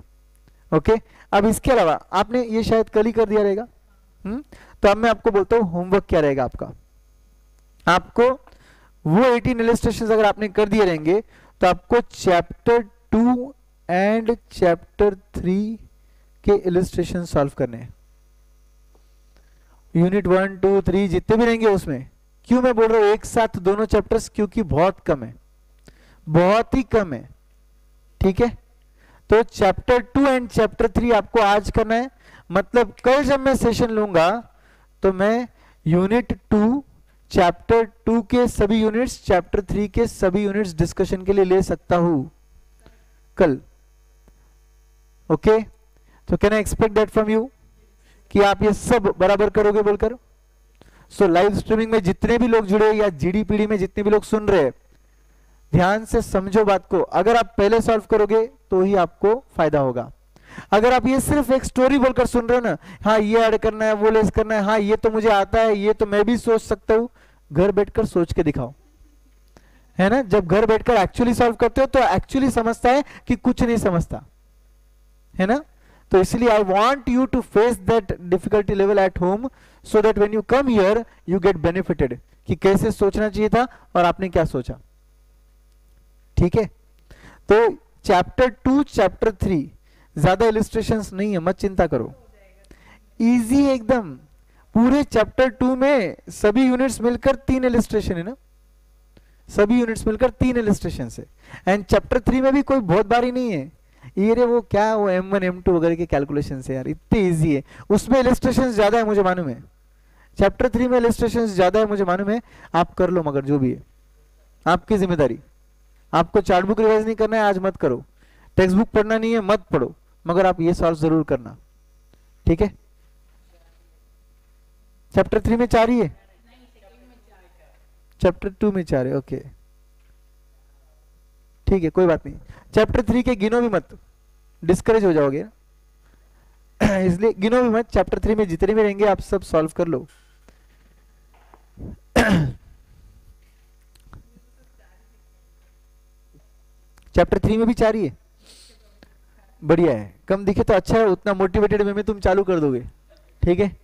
ओके अब इसके अलावा आपने ये शायद कल ही कर दिया रहेगा। हुँ? हम्म? तो अब मैं आपको बोलता हूँ होमवर्क क्या रहेगा आपका। आपको वो 18 इलिस्ट्रेशन अगर आपने कर दिए रहेंगे तो आपको chapter two and chapter three के इलिस्ट्रेशन सॉल्व करने हैं। यूनिट वन टू थ्री जितने भी रहेंगे उसमें। क्यों मैं बोल रहा हूँ, एक साथ दोनों चैप्टर्स क्योंकि बहुत कम है। बहुत ही कम है। ठीक है? तो chapter two and chapter three आपको आज करना है मतलब कल जब मैं सेशन लूँगा तो मैं यूनिट टू चैप्टर टू के सभी यूनिट्स चैप्टर थ्री के सभी यूनिट्स डिस्कशन के लिए ले सकता हूँ। कल। ओके तो can I expect that from you कि आप ये सब बराबर करोगे बोलकर? सो लाइव स्ट्रीमिंग में जितने भी लोग जुड़े या जीडीपीडी में जितने भी लोग सुन रहे हैं ध्यान से समझो बात को। अगर आप पहले सॉल्व करोगे तो ही आपको फ़ायदा होगा। अगर आप ये सिर्फ़ एक स्टोरी बोलकर सुन रहे हो ना हाँ ये ऐड करना है, वो लेस करना है हाँ ये तो मुझे आता है, ये तो मैं भी सोच सकता हूँ। घर बैठकर सोच के दिखाओ। है ना? जब घर बैठकर एक्चुअली सॉल्व करते हो तो एक्चुअली समझता है कि कुछ नहीं समझता। है ना? तो इसलिए I want you to face that difficulty level at home so that when you come here you get benefited कि कैसे सोचना चाहिए था और आपने क्या सोचा? ठीक है? तो चैप्टर टू चैप्टर थ्री ज़्यादा इलिस्ट्रेशन नहीं है, मत चिंता करो। इजी एकदम। पूरे चैप्टर टू में सभी यूनिट्स मिलकर तीन इलिस्ट्रेशन है ना? सभी यूनिट्स मिलकर तीन इलिस्ट्रेशन है। एंड चैप्टर थ्री में भी कोई बहुत बारी नहीं है। ये वो क्या वो एम वन एम टू वगैरह के कैलकुलेशन से यार, इतने इजी है। उसमें इलिस्ट्रेशन ज़्यादा है मुझे मालूम है। चैप्टर थ्री में इलिस्ट्रेशन ज़्यादा है मुझे मालूम है। आप कर लो मगर जो भी है। आपकी ज़िम्मेदारी। आपको चार्ट बुक रिवाइज नहीं करना है, आज मत करो। टेक्स्ट बुक पढ़ना नहीं है, मत पढ़ो। मगर आप ये सॉल्व ज़रूर करना। ठीक है? चैप्टर थ्री में चार ही है। चैप्टर टू में चार है ओके ठीक है, कोई बात नहीं। चैप्टर थ्री के गिनो भी मत डिस्करेज हो जाओगे। इसलिए गिनो भी मत चैप्टर थ्री में जितने भी रहेंगे, आप सब सॉल्व कर लो। चैप्टर थ्री में भी चार ही है। बढ़िया है। कम दिखे तो अच्छा है, उतना मोटिवेटेड वे में तुम चालू कर दोगे। ठीक है?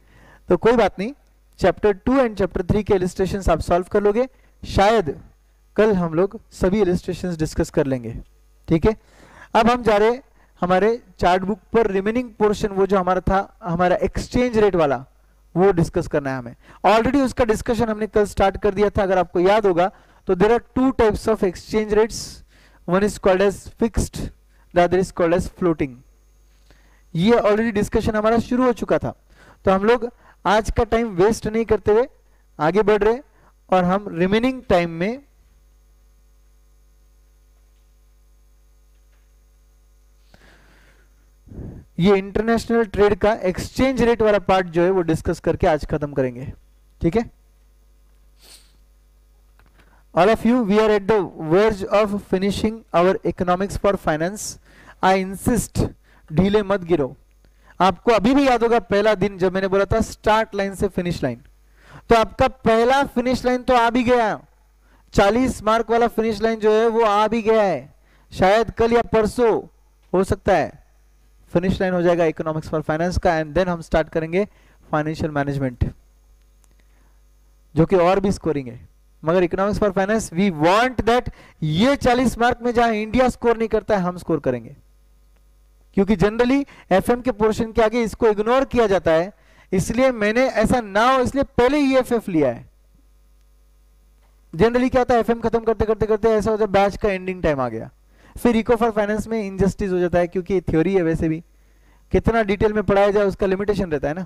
तो कोई बात नहीं। Chapter two and chapter three के इलिस्ट्रेशन आप सॉल्व कर लोगे। शायद कल हम लोग सभी इलिस्ट्रेशन डिस्कस कर लेंगे। ठीक है? अब हम जा रहे हमारे चार्ट बुक पर रिमेनिंग पोर्शन वो जो हमारा था, हमारा एक्सचेंज रेट वाला, वो डिस्कस करना है हमें। ऑलरेडी उसका डिस्कशन हमने कल स्टार्ट कर दिया था, अगर आपको याद होगा तो there are two types of exchange rates one is called as fixed the other is called as floating ये ऑलरेडी डिस्कशन हमारा शुरू हो चुका था। तो हम लोग आज का टाइम वेस्ट नहीं करते हुए आगे बढ़ रहे और हम रिमेनिंग टाइम में ये इंटरनेशनल ट्रेड का एक्सचेंज रेट वाला पार्ट जो है वो डिस्कस करके आज खत्म करेंगे। ठीक है? All of you, we are at the verge of finishing our economics for finance. I insist ढीले मत गिरो। आपको अभी भी याद होगा पहला दिन जब मैंने बोला था स्टार्ट लाइन से फिनिश लाइन तो आपका पहला फिनिश लाइन तो आ भी गया। 40 मार्क वाला फिनिश लाइन जो है वो आ भी गया है। शायद कल या परसों हो सकता है। फिनिश लाइन हो जाएगा इकोनॉमिक्स फॉर फाइनेंस का एंड देन हम स्टार्ट करेंगे फाइनेंशियल मैनेजमेंट जो कि और भी स्कोरिंग है। मगर economics for finance we want that ये 40 मार्क में जहाँ इंडिया स्कोर नहीं करता है, हम स्कोर करेंगे। क्योंकि जनरली एफएम के पोर्शन के आगे इसको इग्नोर किया जाता है, इसलिए मैंने ऐसा ना हो, इसलिए पहले ही एफ़ लिया है। जनरली क्या होता है एफएम खत्म करते करते करते ऐसा होता है बैच का एंडिंग टाइम आ गया। फिर इको फॉर फाइनेंस में इनजस्टिस हो जाता है, क्योंकि थ्योरी है वैसे भी। कितना डिटेल में पढ़ाया जाए, उसका लिमिटेशन रहता है ना।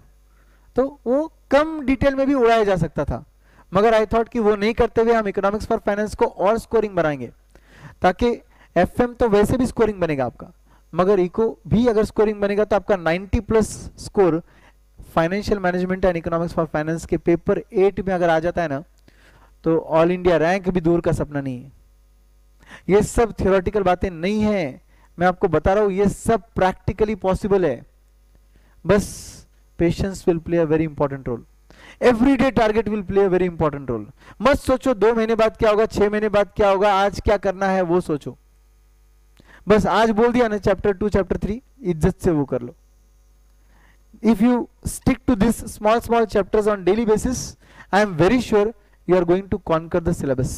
तो वो कम डिटेल में भी उड़ाया जा सकता था। मगर आई थॉट कि वो नहीं करते हुए हम इकोनॉमिक्स फॉर फाइनेंस को और स्कोरिंग बनाएँगे ताकि एफएम तो वैसे भी स्कोरिंग बनेगा आपका। मगर इको भी अगर स्कोरिंग बनेगा तो आपका 90 plus score financial management and economics for finance के पेपर एट में अगर आ जाता है ना तो ऑल इंडिया रैंक भी दूर का सपना नहीं है। ये सब थियोरटिकल बातें नहीं है। मैं आपको बता रहा हूँ, ये सब प्रैक्टिकली पॉसिबल है। बस patience will play a very important role everyday target will play a very important role मत सोचो दो महीने बाद क्या होगा, छह महीने बाद क्या होगा, आज क्या करना है, वो सोचो। बस आज बोल दिया ना चैप्टर टू चैप्टर थ्री इज़्ज़त से वो कर लो। If you stick to this small small chapters on daily basis, i am very sure you are going to conquer the syllabus.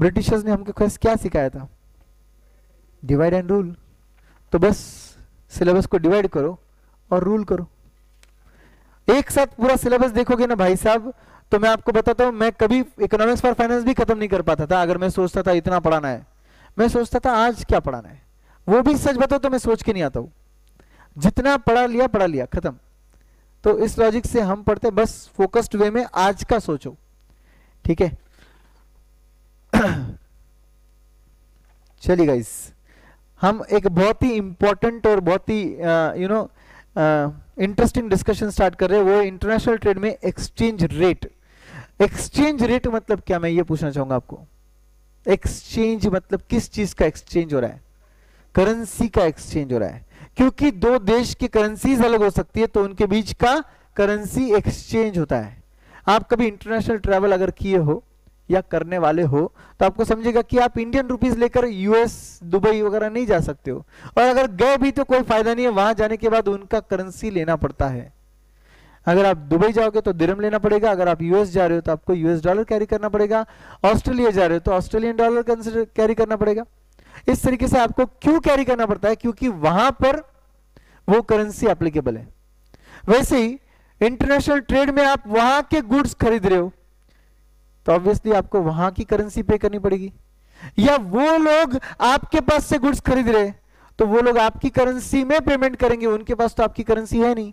Britishers ने हमको क्या सिखाया था? डिवाइड एंड रूल तो बस सिलेबस को डिवाइड करो और रूल करो। एक साथ पूरा सिलेबस देखोगे ना भाई साहब तो मैं आपको बताता हूँ, मैं कभी इकोनॉमिक्स फॉर फाइनेंस भी खत्म नहीं कर पाता था, अगर मैं सोचता था इतना पढ़ाना है। मैं सोचता था आज क्या पढ़ाना है? वो भी सच बताओ तो मैं सोच के नहीं आता हूँ। जितना पढ़ा लिया पढ़ा लिया, खत्म। तो इस लॉजिक से हम पढ़ते बस फोकस्ड वे में आज का सोचो। ठीक है? चलिए गाइस हम एक बहुत ही इंपॉर्टेंट और बहुत ही you know interesting discussion start कर रहे हैं। वो इंटरनेशनल ट्रेड में एक्सचेंज रेट एक्सचेंज रेट मतलब क्या? मैं ये पूछना चाहूँगा आपको। एक्सचेंज मतलब किस चीज़ का एक्सचेंज हो रहा है? करेंसी का एक्सचेंज हो रहा है। क्योंकि दो देश की करेंसीज अलग हो सकती है तो उनके बीच का करेंसी एक्सचेंज होता है। आप कभी इंटरनेशनल ट्रैवल अगर किए हो या करने वाले हो तो आपको समझेगा कि आप इंडियन रुपीज़ लेकर यूएस दुबई वगैरह नहीं जा सकते हो। और अगर गए भी तो कोई फ़ायदा नहीं है, वहाँ जाने के बाद उनका करेंसी लेना पड़ता है। अगर आप दुबई जाओगे तो दिरम लेना पड़ेगा, अगर आप यूएस जा रहे हो तो आपको यूएस डॉलर कैरी करना पड़ेगा ऑस्ट्रेलिया जा रहे हो तो ऑस्ट्रेलियन डॉलर कैरी करना पड़ेगा। इस तरीके से आपको क्यों कैरी करना पड़ता है? क्योंकि वहाँ पर वो करेंसी एप्लीकेबल है। वैसे ही इंटरनेशनल ट्रेड में आप वहाँ के गुड्स खरीद रहे हो तो ऑब्वियसली आपको वहाँ की करेंसी पे करनी पड़ेगी। या वो लोग आपके पास से गुड्स खरीद रहे तो वो लोग आपकी करेंसी में पेमेंट करेंगे, उनके पास तो आपकी करेंसी है नहीं।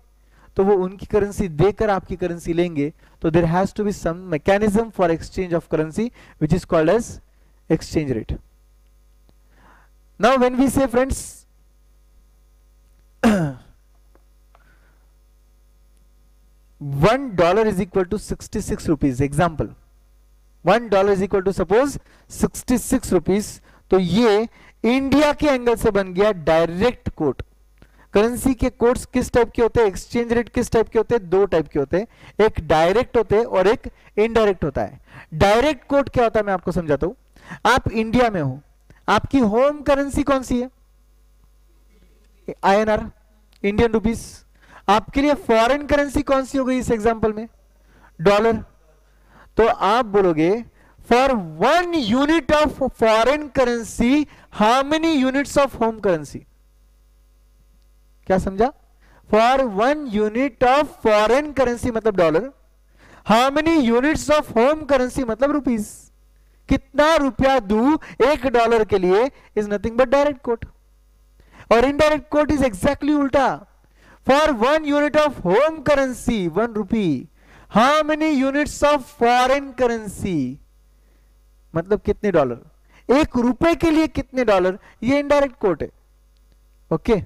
तो वो उनकी करेंसी देकर आपकी करेंसी लेंगे तो there has to be some mechanism for exchange of currency which is called as exchange rate now when we say friends one dollar is equal to 66 rupees. Example. One dollar is equal to suppose sixty six rupees तो ये India के angle से बन गया direct quote currency के quotes किस type के होते हैं? एक्सचेंज रेट किस टाइप के होते हैं? दो टाइप के होते हैं। एक डायरेक्ट होते हैं और एक इनडायरेक्ट होता है। डायरेक्ट कोट क्या होता है? मैं आपको समझाता हूँ। आप इंडिया में हो। आपकी होम करेंसी कौन सी है? आईएनआर इंडियन रुपीस आपके लिए फॉरेन करेंसी कौन सी हो गई इस एग्जांपल में? डॉलर तो आप बोलोगे for one unit of foreign currency how many units of home currency क्या समझा? For one unit of foreign currency मतलब dollar how many units of home currency मतलब रुपीज़ कितना रुपया दू एक डॉलर के लिए is nothing but direct quote और इनडायरेक्ट कोट इज़ एग्जैक्टली उल्टा। For one unit of home currency one rupee how many units of foreign currency मतलब कितने डॉलर एक रुपए के लिए कितने डॉलर ये इनडायरेक्ट कोट है। Okay okay?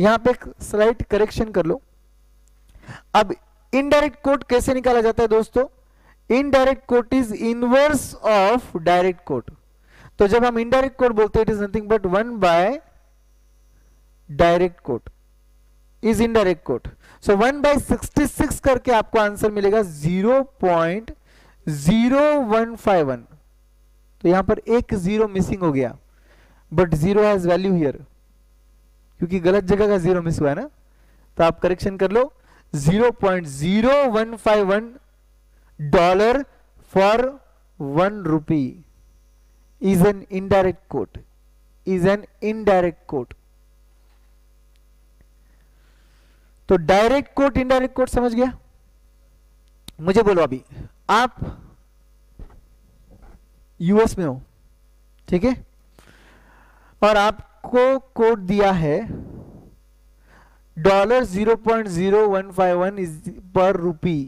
यहाँ पे एक स्लाइट करेक्शन कर लो। अब इनडायरेक्ट कोट कैसे निकाला जाता है दोस्तों? Indirect quote is inverse of direct quote तो जब हम इनडायरेक्ट कोट बोलते हैं it is nothing but one by direct quote is indirect quote so one by sixty six करके आपको आंसर मिलेगा zero point zero one five one तो यहाँ पर एक ज़ीरो मिसिंग हो गया। But zero has value here क्योंकि गलत जगह का ज़ीरो मिस हुआ है ना? तो आप करेक्शन कर लो। Zero point zero one five one dollar for one rupee is an indirect quote is an indirect quote तो डायरेक्ट कोट इनडायरेक्ट कोट समझ गया? मुझे बोलो अभी। आप यूएस में हो, ठीक है? और आपको कोड दिया है dollar zero point zero one five one is per rupee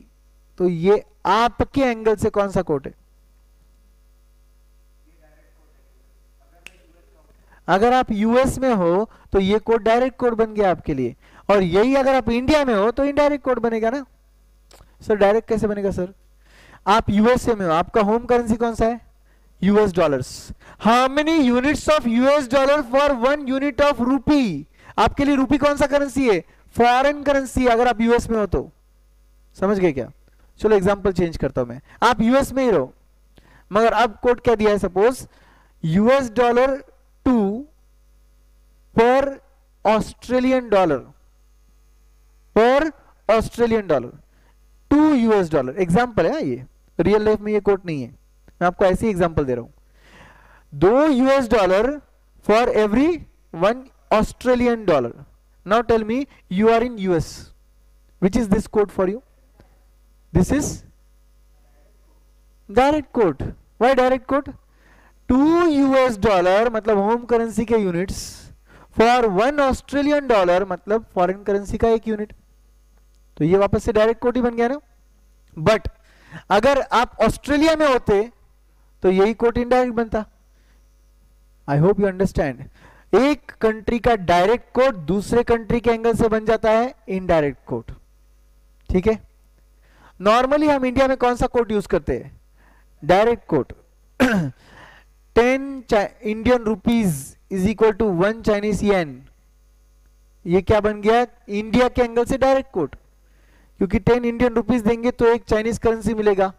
तो ये आपके एंगल से कौन सा कोड है? अगर आप यूएस में हो तो ये कोड डायरेक्ट कोड बन गया आपके लिए। और यही अगर आप इंडिया में हो तो इनडायरेक्ट कोड बनेगा ना। सर डायरेक्ट कैसे बनेगा सर आप यूएसए में हो, आपका होम करेंसी कौन सा है? US dollars how many units of US dollar for one unit of rupee आपके लिए रूपी कौन सा करेंसी है? फॉरेन करेंसी अगर आप यूएस में हो तो। समझ गए क्या? चलो एग्जांपल चेंज करता हूँ मैं। आप यूएस में ही रहो। मगर अब कोड क्या दिया है suppose US dollar two per Australian dollar per Australian dollar to US dollar example है ये? रियल लाइफ में ये कोट नहीं है। मैं आपको ऐसी एग्ज़ाम्पल दे रहा हूँ। दो US dollar for every one Australian dollar now tell me you are in US which is this code for you this is direct code why direct code two US dollar मतलब home currency के units for one Australian dollar मतलब foreign currency का एक unit तो ये वापस से direct coat ही बन गया ना। बट अगर आप ऑस्ट्रेलिया में होते तो यही कोट इनडायरेक्ट बनता। आई होप यू अंडरस्टैंड एक कंट्री का डायरेक्ट कोट दूसरे कंट्री के एंगल से बन जाता है इनडायरेक्ट कोट ठीक है? नॉर्मली हम इंडिया में कौन सा कोट यूज़ करते हैं? Direct quote ten Indian rupees is equal to one Chinese yen ये क्या बन गया? इंडिया के एंगल से डायरेक्ट कोट क्योंकि टेन इंडियन रुपीज़ देंगे तो एक चाइनीज़ करेंसी मिलेगा।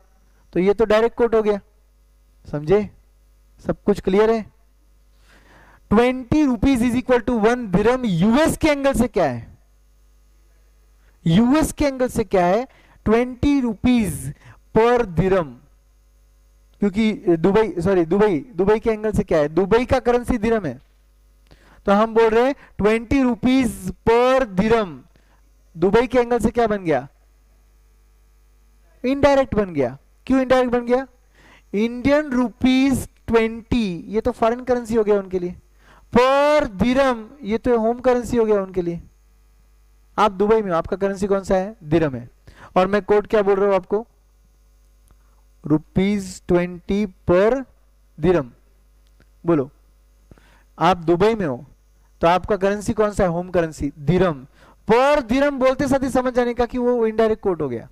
तो ये तो डायरेक्ट कोट हो गया। समझे? सब कुछ क्लियर है? Twenty rupees is equal to one dirham US के एंगल से क्या है? यूएस के एंगल से क्या है? ट्वेंटी रुपीज़ पर दिरम क्योंकि दुबई सॉरी दुबई दुबई के एंगल से क्या है? दुबई का करेंसी दिरम है। तो हम बोल रहे हैं ट्वेंटी रुपीज़ पर दिरम दुबई के एंगल से क्या बन गया? इनडायरेक्ट बन गया। क्यों इनडायरेक्ट बन गया? इंडियन रुपीज़ ट्वेंटी ये तो फॉरेन करेंसी हो गया उनके लिए। पर दिरम ये तो होम करेंसी हो गया उनके लिए। आप दुबई में हो, आपका करेंसी कौन सा है? दिरम है। और मैं कोड क्या बोल रहा हूँ आपको? रुपीज़ ट्वेंटी पर दिरम बोलो। आप दुबई में हो तो आपका करेंसी कौन सा है? होम करेंसी दिरम पर दिरम बोलते साथ ही समझ जाने का कि वो इनडायरेक्ट कोट हो गया।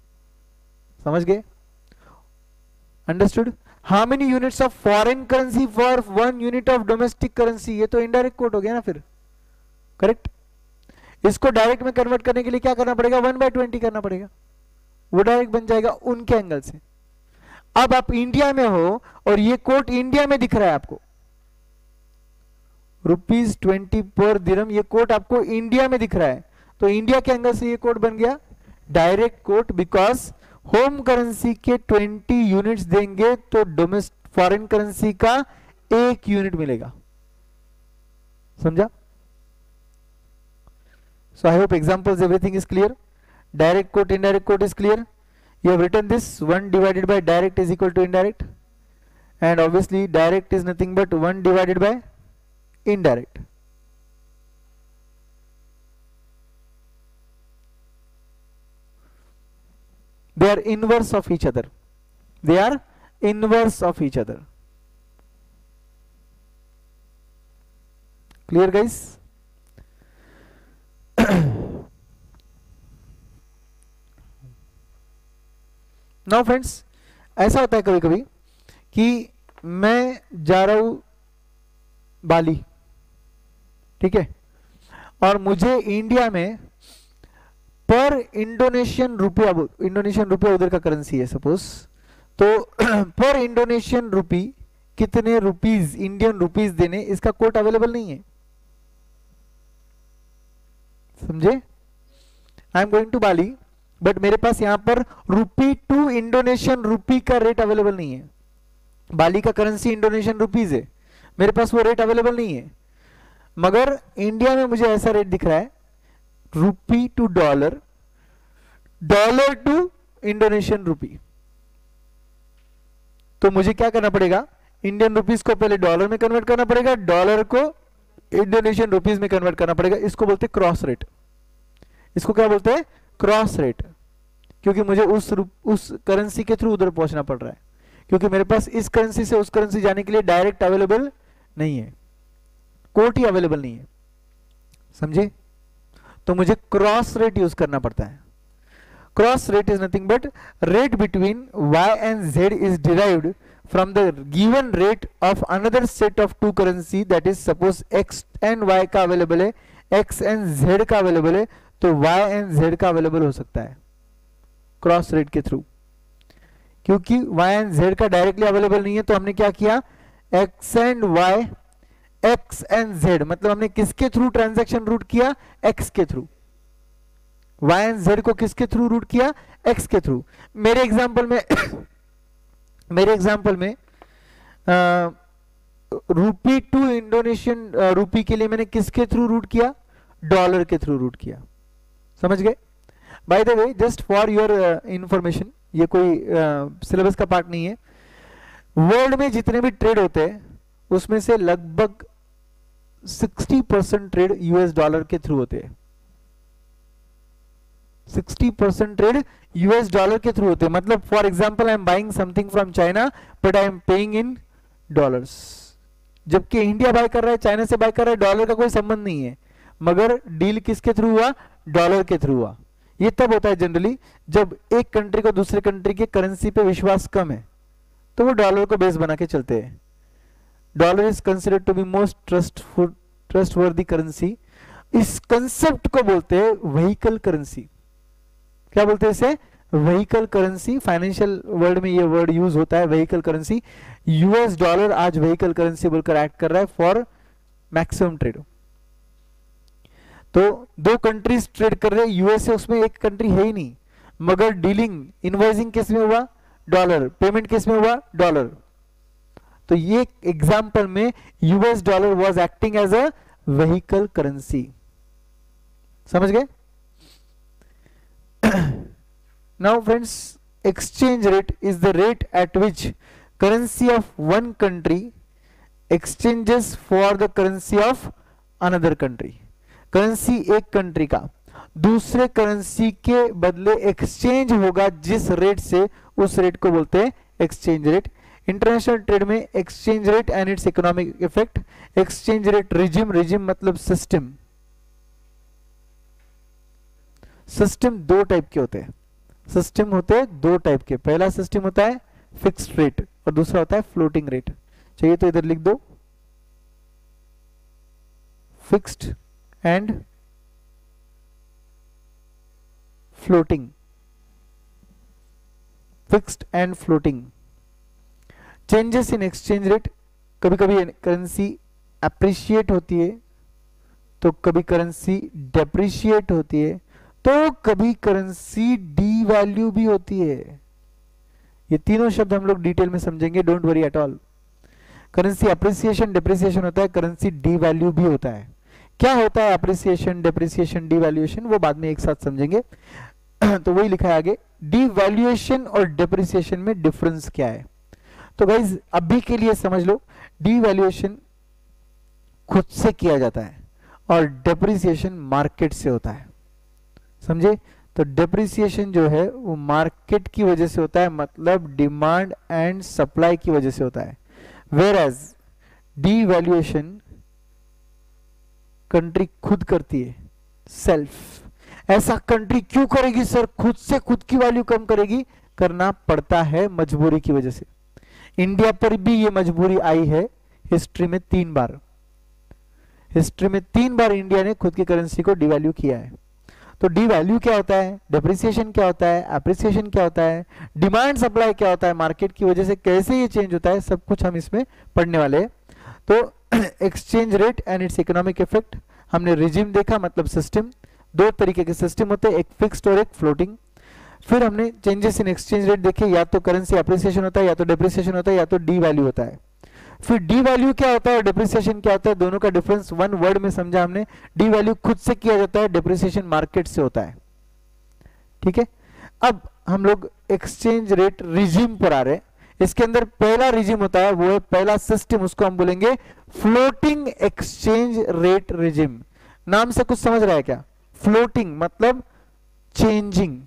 समझ गए? Understood how many units of foreign currency for one unit of domestic currency ये तो इनडायरेक्ट कोट हो गया ना फिर। करेक्ट इसको डायरेक्ट में कन्वर्ट करने के लिए क्या करना पड़ेगा? वन बाय ट्वेंटी करना पड़ेगा। वो डायरेक्ट बन जाएगा उनके एंगल से। अब आप इंडिया में हो और ये कोट इंडिया में दिख रहा है आपको। रुपीज़ ट्वेंटी पर दिरम ये कोट आपको इंडिया में दिख रहा है। तो इंडिया के एंगल से ये कोट बन गया। Direct quote because home currency के 20 यूनिट्स देंगे तो डोमेस्ट फॉरेन करेंसी का एक यूनिट मिलेगा। समझा? So I hope examples everything is clear direct quote indirect quote is clear you have written this one divided by direct is equal to indirect and obviously direct is nothing but one divided by indirect they are inverse of each other they are inverse of each other clear guys now friends ऐसा होता है कभी कभी कि मैं जा रहा हूँ बाली ठीक है और मुझे इंडिया में पर इंडोनेशियन रुपया इंडोनेशियन रुपया उधर का करेंसी है सपोज़ तो पर इंडोनेशियन रुपी कितने रुपीज़ इंडियन रुपीज़ देने, इसका कोट अवेलेबल नहीं है। समझे? I am going to Bali but मेरे पास यहाँ पर रुपी टू इंडोनेशियन रुपी का रेट अवेलेबल नहीं है। बाली का करेंसी इंडोनेशियन रुपीज़ है। मेरे पास वो रेट अवेलेबल नहीं है। मगर इंडिया में मुझे ऐसा रेट दिख रहा है rupee to dollar dollar to Indonesian rupee तो मुझे क्या करना पड़ेगा? इंडियन रुपीज़ को पहले डॉलर में कन्वर्ट करना पड़ेगा डॉलर को इंडोनेशियन रुपीज़ में कन्वर्ट करना पड़ेगा। इसको बोलते हैं क्रॉस रेट इसको क्या बोलते हैं? क्रॉस रेट क्योंकि मुझे उस उस करेंसी के थ्रू उधर पहुँचना पड़ रहा है। क्योंकि मेरे पास इस करेंसी से उस करेंसी जाने के लिए डायरेक्ट अवेलेबल नहीं है। कोट ही अवेलेबल नहीं है। समझे? तो मुझे क्रॉस रेट यूज़ करना पड़ता है। Cross rate is nothing but rate between Y and z is derived from the given rate of another set of two currency, that is, suppose x and y का available है, x and z का available है तो y and z का available हो सकता है cross rate के थ्रू क्योंकि y एंड z का डायरेक्टली अवेलेबल नहीं है तो हमने क्या किया? x and y x and z मतलब हमने किसके थ्रू ट्रांजैक्शन रूट किया? X के थ्रू y एंड z को किसके थ्रू रूट किया? X के थ्रू मेरे एग्जांपल में मेरे एग्जांपल में रूपी टू इंडोनेशियन रूपी के लिए मैंने किसके थ्रू रूट किया? डॉलर के थ्रू रूट किया. समझ गए? By the way just for your information ये कोई सिलेबस uh, का पार्ट नहीं है. वर्ल्ड में जितने भी ट्रेड होते हैं उसमें से लगभग 60 परसेंट ट्रेड यूएस डॉलर के थ्रू होते हैं। 60 परसेंट ट्रेड यूएस डॉलर के थ्रू होते हैं। मतलब for example I am buying something from China but I am paying in dollars जबकि इंडिया बाय कर रहा है चाइना से बाय कर रहा है डॉलर का कोई संबंध नहीं है। मगर डील किसके थ्रू हुआ? डॉलर के थ्रू हुआ। ये तब होता है जनरली जब एक कंट्री को दूसरे कंट्री के करेंसी पे विश्वास कम है तो वो डॉलर को बेस बना के चलते हैं। Dollar is considered to be most trustful trustworthy currency इस कंसेप्ट को बोलते हैं व्हीकल करेंसी क्या बोलते हैं इसे? व्हीकल करेंसी फाइनेंशियल वर्ल्ड में ये वर्ड यूज़ होता है व्हीकल करेंसी यूएस डॉलर आज व्हीकल करेंसी बोलकर एक्ट कर रहा है फॉर मैक्सिमम ट्रेड तो दो कंट्रीज़ ट्रेड कर रहे हैं यूएसए उसमें एक कंट्री है ही नहीं. मगर डीलिंग इनवाइजिंग किसमें हुआ? डॉलर पेमेंट किसमें हुआ? डॉलर तो ये एग्जांपल में US dollar was acting as a vehicle currency समझ गए? Now friends exchange rate is the rate at which currency of one country exchanges for the currency of another country currency एक country का। दूसरे currency के बदले exchange होगा जिस rate से उस रेट को बोलते हैं एक्सचेंज रेट इंटरनेशनल ट्रेड में exchange rate and its economic effect exchange rate regime regime मतलब सिस्टम सिस्टम दो टाइप के होते हैं। सिस्टम होते हैं दो टाइप के। पहला सिस्टम होता है फिक्स्ड रेट और दूसरा होता है फ्लोटिंग रेट चाहिए तो इधर लिख दो। Fixed and floating fixed and floating changes in exchange rate कभी कभी करेंसी अप्रिशिएट होती है तो कभी करेंसी डेप्रिशिएट होती है तो कभी करेंसी डी वैल्यू भी होती है। ये तीनों शब्द हम लोग डिटेल में समझेंगे don't worry at all currency appreciation depreciation होता है करेंसी डी वैल्यू भी होता है। क्या होता है अप्रिसिएशन डिप्रिसिएशन डी वैल्यूएशन वो बाद में एक साथ समझेंगे। तो वही लिखा है आगे डी वैल्यूएशन और डिप्रिसिएशन में डिफरेंस क्या है? तो गाइज़ अभी के लिए समझ लो डी वैल्यूएशन खुद से किया जाता है और डेप्रिसिएशन मार्केट से होता है। समझे? तो डेप्रिसिएशन जो है, वो मार्केट की वजह से होता है मतलब डिमांड एंड सप्लाई की वजह से होता है। Where as devaluation country खुद करती है सेल्फ ऐसा कंट्री क्यों करेगी सर खुद से खुद की वैल्यू कम करेगी, करना पड़ता है मजबूरी की वजह से। इंडिया पर भी ये मजबूरी आई है हिस्ट्री में तीन बार। हिस्ट्री में तीन बार इंडिया ने खुद की करेंसी को डिवैल्यू किया है। तो डी वैल्यू क्या होता है? डिप्रिसिएशन क्या होता है? अप्रिसिएशन क्या होता है? डिमांड सप्लाई क्या होता है? मार्केट की वजह से कैसे ये चेंज होता है? सब कुछ हम इसमें पढ़ने वाले हैं। तो exchange rate and its economic effect हमने रिजिम देखा मतलब सिस्टम दो तरीके के सिस्टम होते हैं, एक फिक्स्ड और एक फ्लोटिंग फिर हमने चेंजेस इन एक्सचेंज रेट देखे, या तो करेंसी अप्रिसिएशन होता है, या तो डिप्रिसिएशन होता है, या तो डी वैल्यू होता है। फिर डी वैल्यू क्या होता है डिप्रिसिएशन क्या होता है, दोनों का डिफरेंस वन वर्ड में समझा हमने। डी वैल्यू खुद से किया जाता है डिप्रिसिएशन मार्केट से होता है। ठीक है? अब हम लोग एक्सचेंज रेट रिजिम पर आ रहे हैं। इसके अंदर पहला रिजिम होता है, वो है पहला सिस्टम उसको हम बोलेंगे फ्लोटिंग एक्सचेंज रेट रिजिम नाम से कुछ समझ रहा है क्या? फ्लोटिंग मतलब चेंजिंग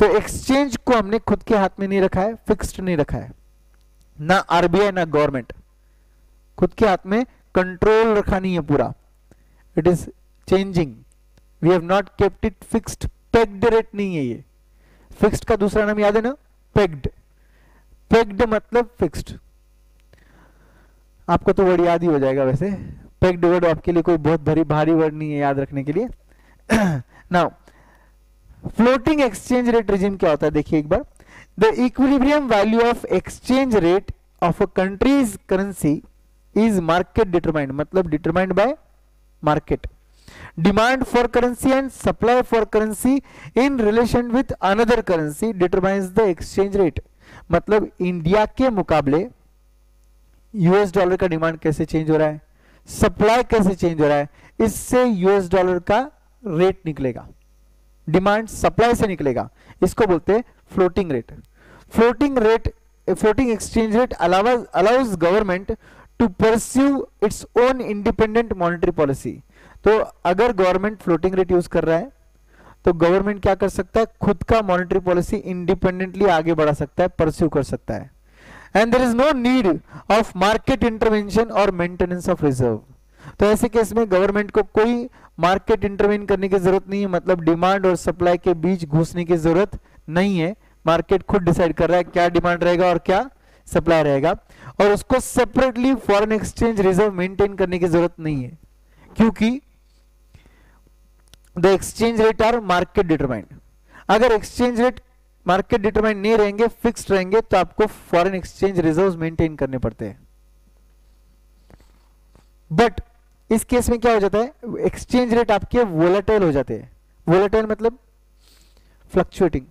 तो एक्सचेंज को हमने खुद के हाथ में नहीं रखा है फिक्स्ड नहीं रखा है। ना आरबीआई ना गवर्नमेंट खुद के हाथ में कंट्रोल रखा नहीं है पूरा। It is changing we have not kept it fixed pegged rate नहीं है ये। फिक्स्ड का दूसरा नाम याद है ना? पेग्ड पेग्ड मतलब फिक्स्ड आपको तो वर्ड याद ही हो जाएगा वैसे। पेग्ड वर्ड आपके लिए कोई बहुत भारी भारी वर्ड नहीं है याद रखने के लिए। Now floating exchange rate regime क्या होता है? देखिए एक बार। The equilibrium value of exchange rate of a country's currency is market determined मतलब determined by market demand for currency and supply for currency in relation with another currency determines the exchange rate मतलब India के मुकाबले US dollar का demand कैसे change हो रहा है? Supply कैसे चेंज हो रहा है? इससे यूएस डॉलर का रेट निकलेगा। डिमांड सप्लाई से निकलेगा। इसको बोलते हैं floating rate rate a floating exchange rate allows allows government to pursue its own independent monetary तो अगर गवर्नमेंट फ्लोटिंग रेट यूज़ कर रहा है तो गवर्नमेंट क्या कर सकता है? खुद का मॉनेटरी पॉलिसी इंडिपेंडेंटली आगे बढ़ा सकता है परस्यू कर सकता है। And there is no need of market intervention और मेंटेनेंस ऑफ़ रिज़र्व तो ऐसे केस में गवर्नमेंट को कोई मार्केट इंटरवीन करने की ज़रूरत नहीं है मतलब डिमांड और सप्लाई के बीच घुसने की ज़रूरत नहीं है। मार्केट खुद डिसाइड कर रहा है क्या डिमांड रहेगा और क्या सप्लाई रहेगा। और उसको separately foreign exchange reserve maintain करने की ज़रूरत नहीं है, क्योंकि the exchange rate are market determined. अगर एक्सचेंज रेट मार्केट डिटरमाइन नहीं रहेंगे, फिक्स्ड रहेंगे तो आपको फॉरेन एक्सचेंज रिज़र्व मेंटेन करने पड़ते हैं। बट इस केस में क्या हो जाता है? एक्सचेंज रेट आपके वोलाटाइल हो जाते हैं। वोलाटाइल मतलब फ्लक्चुएटिंग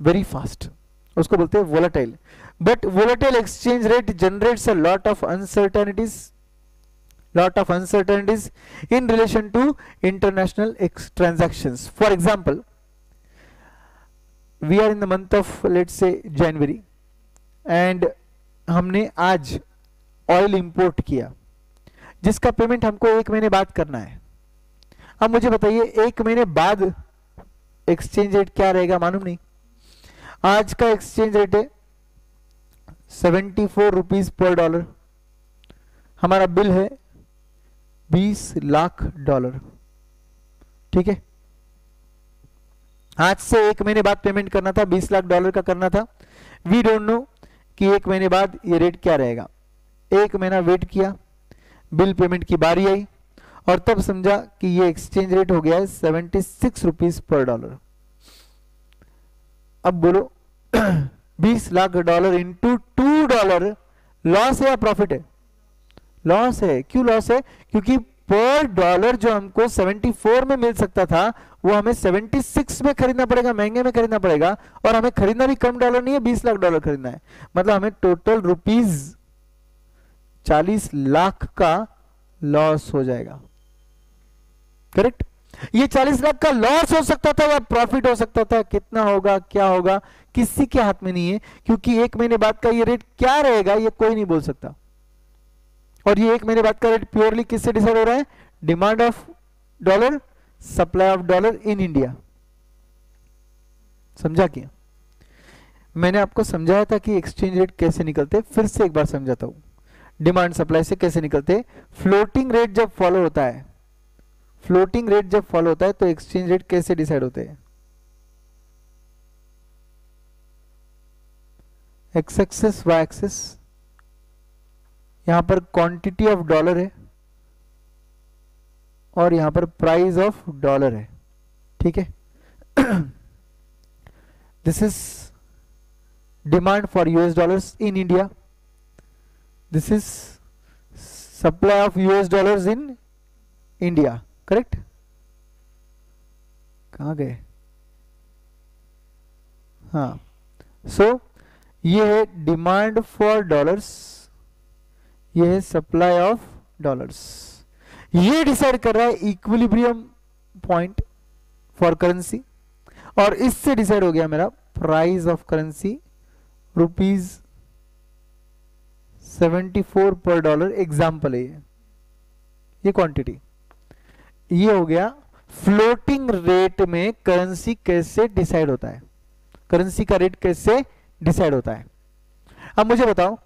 वेरी फास्ट उसको बोलते हैं volatile but volatile exchange rate generates a lot of uncertainties lot of uncertainties in relation to international transactions. For example, we are in the month of, let's say, January, and हमने आज oil import किया। जिसका payment हमको एक महीने बाद करना है। अब मुझे बताइए, एक महीने बाद एक्सचेंज रेट क्या रहेगा मालूम नहीं। आज का एक्सचेंज रेट है seventy four rupees per dollar हमारा बिल है बीस लाख डॉलर ठीक है? आज से एक महीने बाद पेमेंट करना था, बीस लाख डॉलर का करना था। वी डोंट नो कि एक महीने बाद ये रेट क्या रहेगा। एक महीना वेट किया बिल पेमेंट की बारी आई और तब समझा कि ये एक्सचेंज रेट हो गया है seventy six rupees per dollar. अब बोलो, बीस lakh dollar into two dollar loss है या प्रॉफिट है? लॉस है। क्यों लॉस है? क्योंकि पर डॉलर जो हमको 74 में मिल सकता था, वो हमें 76 में खरीदना पड़ेगा, महँगे में खरीदना पड़ेगा और हमें खरीदना भी कम डॉलर नहीं है 20 लाख डॉलर खरीदना है। मतलब हमें टोटल रुपीज़ 40 लाख का लॉस हो जाएगा। करेक्ट ये 40 लाख का लॉस हो सकता था या प्रॉफिट हो सकता था? कितना होगा, क्या होगा? किसी के हाथ में नहीं है, क्योंकि एक महीने बाद का ये रेट क्या रहेगा, ये कोई नहीं बोल सकता। और ये एक महीने बाद का रेट प्योरली किससे डिसाइड हो रहा है? Demand of dollar supply of dollar in India समझा क्या? मैंने आपको समझाया था कि एक्सचेंज रेट कैसे निकलते फिर से एक बार समझाता हूँ। डिमांड सप्लाई से कैसे निकलते फ्लोटिंग रेट जब फॉलो होता है, फ्लोटिंग रेट जब फॉलो होता है तो एक्सचेंज रेट कैसे डिसाइड होते हैं? एक्स एक्सेस वाई एक्सेस यहाँ पर क्वांटिटी ऑफ़ डॉलर है और यहाँ पर प्राइस ऑफ़ डॉलर है, ठीक है? This is demand for US dollars in India this is supply of US dollars in India correct कहा गए? हाँ। सो so, ये है डिमांड फॉर डॉलर्स ये है सप्लाई ऑफ़ डॉलर्स ये डिसाइड कर रहा है इक्विलिब्रियम पॉइंट फॉर करेंसी और इससे डिसाइड हो गया मेरा प्राइस ऑफ़ करेंसी रुपीज़ 74 पर डॉलर एग्ज़ाम्पल है ये। ये क्वांटिटी ये हो गया फ्लोटिंग रेट में करेंसी कैसे डिसाइड होता है। करेंसी का रेट कैसे डिसाइड होता है। अब मुझे बताओ,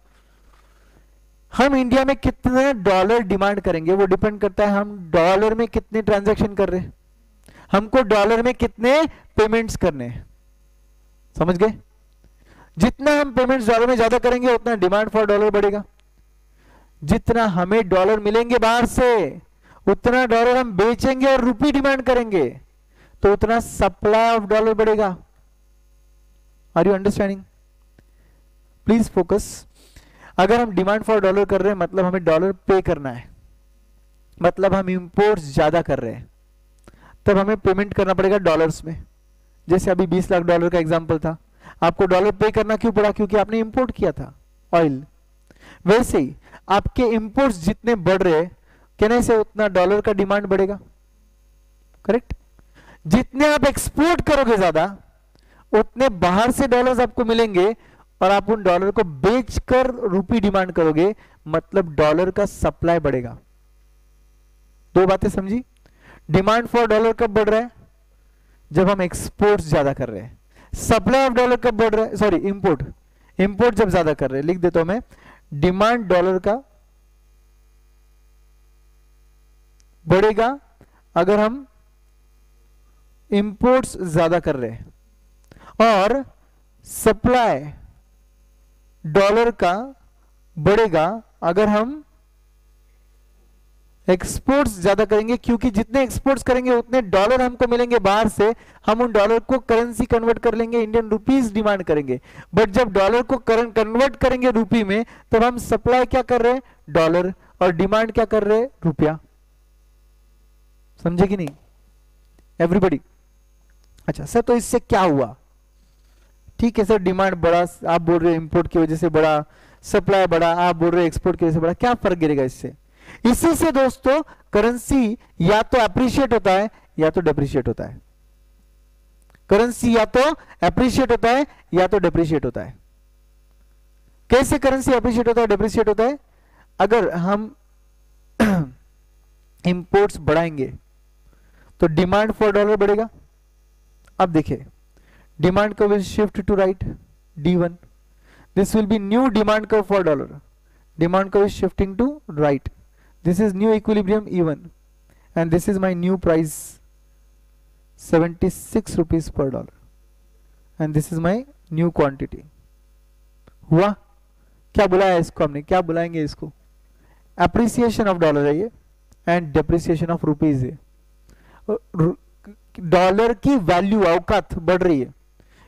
हम इंडिया में कितने डॉलर डिमांड करेंगे? वो डिपेंड करता है हम डॉलर में कितने ट्रांजैक्शन कर रहे हैं। हमको डॉलर में कितने पेमेंट्स करने हैं। समझ गए? जितना हम पेमेंट्स डॉलर में ज़्यादा करेंगे, उतना डिमांड फॉर डॉलर बढ़ेगा। जितना हमें डॉलर मिलेंगे बाहर से, उतना डॉलर हम बेचेंगे और रुपी डिमांड करेंगे तो उतना सप्लाई ऑफ़ डॉलर बढ़ेगा। Are you understanding please focus अगर हम डिमांड फॉर डॉलर कर रहे हैं मतलब हमें डॉलर पे करना है। मतलब हम इंपोर्ट ज़्यादा कर रहे हैं। तब हमें पेमेंट करना पड़ेगा डॉलर्स में। जैसे अभी 20 लाख डॉलर का एग्जांपल था। आपको डॉलर पे करना क्यों पड़ा? क्योंकि आपने इंपोर्ट किया था ऑयल वैसे ही, आपके इंपोर्ट्स जितने बढ़ रहे कहने से उतना डॉलर का डिमांड बढ़ेगा? करेक्ट जितने आप एक्सपोर्ट करोगे ज़्यादा, उतने बाहर से डॉलर्स आपको मिलेंगे और आप उन डॉलर को बेचकर रुपी डिमांड करोगे मतलब डॉलर का सप्लाई बढ़ेगा। दो बातें समझी? डिमांड फॉर डॉलर कब बढ़ रहा है? जब हम एक्सपोर्ट ज़्यादा कर रहे हैं। सप्लाई ऑफ़ डॉलर कब बढ़ रहा है? सॉरी इंपोर्ट इंपोर्ट जब ज़्यादा कर रहे हैं, लिख देता हूँ मैं डिमांड डॉलर का बढ़ेगा अगर हम इंपोर्ट्स ज़्यादा कर रहे हैं और सप्लाई डॉलर का बढ़ेगा अगर हम एक्सपोर्ट्स ज़्यादा करेंगे, क्योंकि जितने एक्सपोर्ट्स करेंगे, उतने डॉलर हमको मिलेंगे बाहर से। हम उन डॉलर को करेंसी कन्वर्ट कर लेंगे इंडियन रुपीज़ डिमांड करेंगे। बट जब डॉलर को कन्वर्ट करेंगे रुपी में, तब हम सप्लाई क्या कर रहे हैं? डॉलर और डिमांड क्या कर रहे हैं? रुपया। समझे कि नहीं? एवरीबडी अच्छा सर तो इससे क्या हुआ? ठीक है सर डिमांड बड़ा आप बोल रहे इंपोर्ट की वजह से बड़ा सप्लाई बड़ा आप बोल रहे एक्सपोर्ट की वजह से बड़ा क्या फ़र्क गिरेगा इससे? इसी से दोस्तों करेंसी या तो अप्रिशिएट होता है या तो डेप्रिशिएट होता है। करेंसी या तो अप्रिशिएट होता है या तो डेप्रिशिएट होता है। कैसे करेंसी अप्रिशिएट होता है डेप्रिशिएट होता है? अगर हम इंपोर्ट्स बढ़ाएँगे तो डिमांड फॉर डॉलर बढ़ेगा। अब देखिए demand curve will shift to right D1 this will be new demand curve for dollar demand curve is shifting to right this is new equilibrium E1 and this is my new price 76 rupees per dollar. And this is my new quantity. हुआ? क्या बुलाया इसको हमने? क्या बुलाएँगे इसको? Appreciation of dollar है ये एंड डेप्रिसिएशन ऑफ़ रुपीज़ है. डॉलर की वैल्यू औकात बढ़ रही है.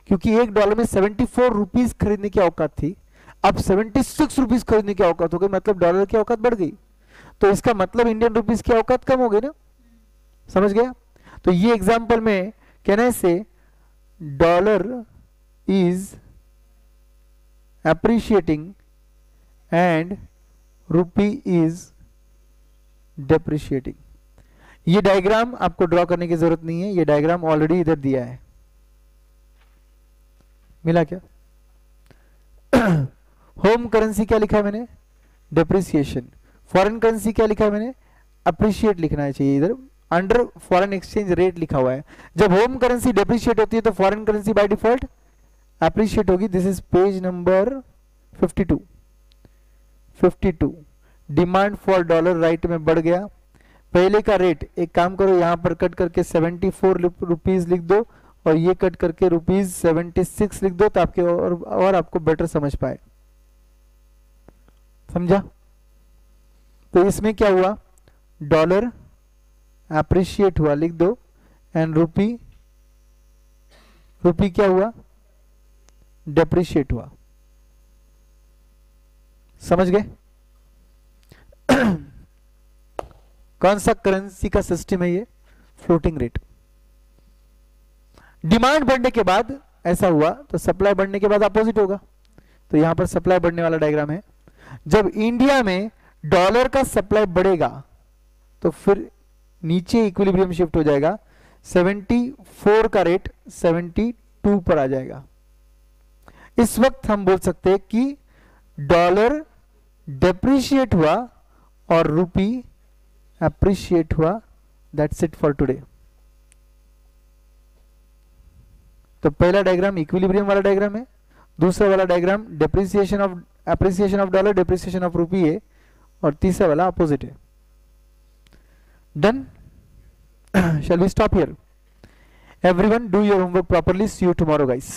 क्योंकि एक डॉलर में सेवेंटी फोर रुपीज़ खरीदने की औकात थी. अब सेवेंटी सिक्स रुपीज़ खरीदने की औकात हो गई मतलब डॉलर की औकात बढ़ गई. तो इसका मतलब इंडियन रुपीज़ की औकात कम हो गई ना? समझ गया? तो ये एग्ज़ाम्पल में कहना से dollar is appreciating and rupee is depreciating ये डायग्राम आपको ड्रॉ करने की ज़रूरत नहीं है, ये डायग्राम ऑलरेडी इधर दिया है। मिला क्या? होम करेंसी क्या लिखा है मैंने? डेप्रिसिएशन फॉरेन करेंसी क्या लिखा है मैंने? अप्रिशिएट लिखना चाहिए इधर। अंडर फॉरेन एक्सचेंज रेट लिखा हुआ है। जब होम करेंसी डेप्रिशिएट होती है तो foreign currency by default appreciate होगी। This is page number 52 52 demand for dollar right में बढ़ गया। पहले का रेट एक काम करो यहाँ पर कट करके 74 रुपीज़ लिख दो और ये कट करके रुपीज़ सेवेंटी सिक्स लिख दो तो आपके और, और आपको बेटर समझ पाए। समझा? तो इसमें क्या हुआ? डॉलर अप्रिशिएट हुआ, लिख दो। एंड रुपी रुपी क्या हुआ? डेप्रिशिएट हुआ। समझ गए? कौन सा करेंसी का सिस्टम है ये? फ्लोटिंग रेट डिमांड बढ़ने के बाद ऐसा हुआ तो सप्लाई बढ़ने के बाद अपोजिट होगा। तो यहाँ पर सप्लाई बढ़ने वाला डायग्राम है। जब इंडिया में डॉलर का सप्लाई बढ़ेगा तो फिर नीचे इक्विलिब्रियम शिफ्ट हो जाएगा। 74 का रेट 72 पर आ जाएगा। इस वक्त हम बोल सकते हैं कि डॉलर डेप्रिशिएट हुआ और रूपी अप्रिशिएट हुआ। दैट्स इट फॉर टुडे तो पहला डायग्राम इक्विलिब्रियम वाला डायग्राम है। दूसरा वाला diagram depreciation of appreciation of dollar depreciation of rupee है। और तीसरा वाला अपोजिट है। Done shall we stop here everyone do your homework properly see you tomorrow guys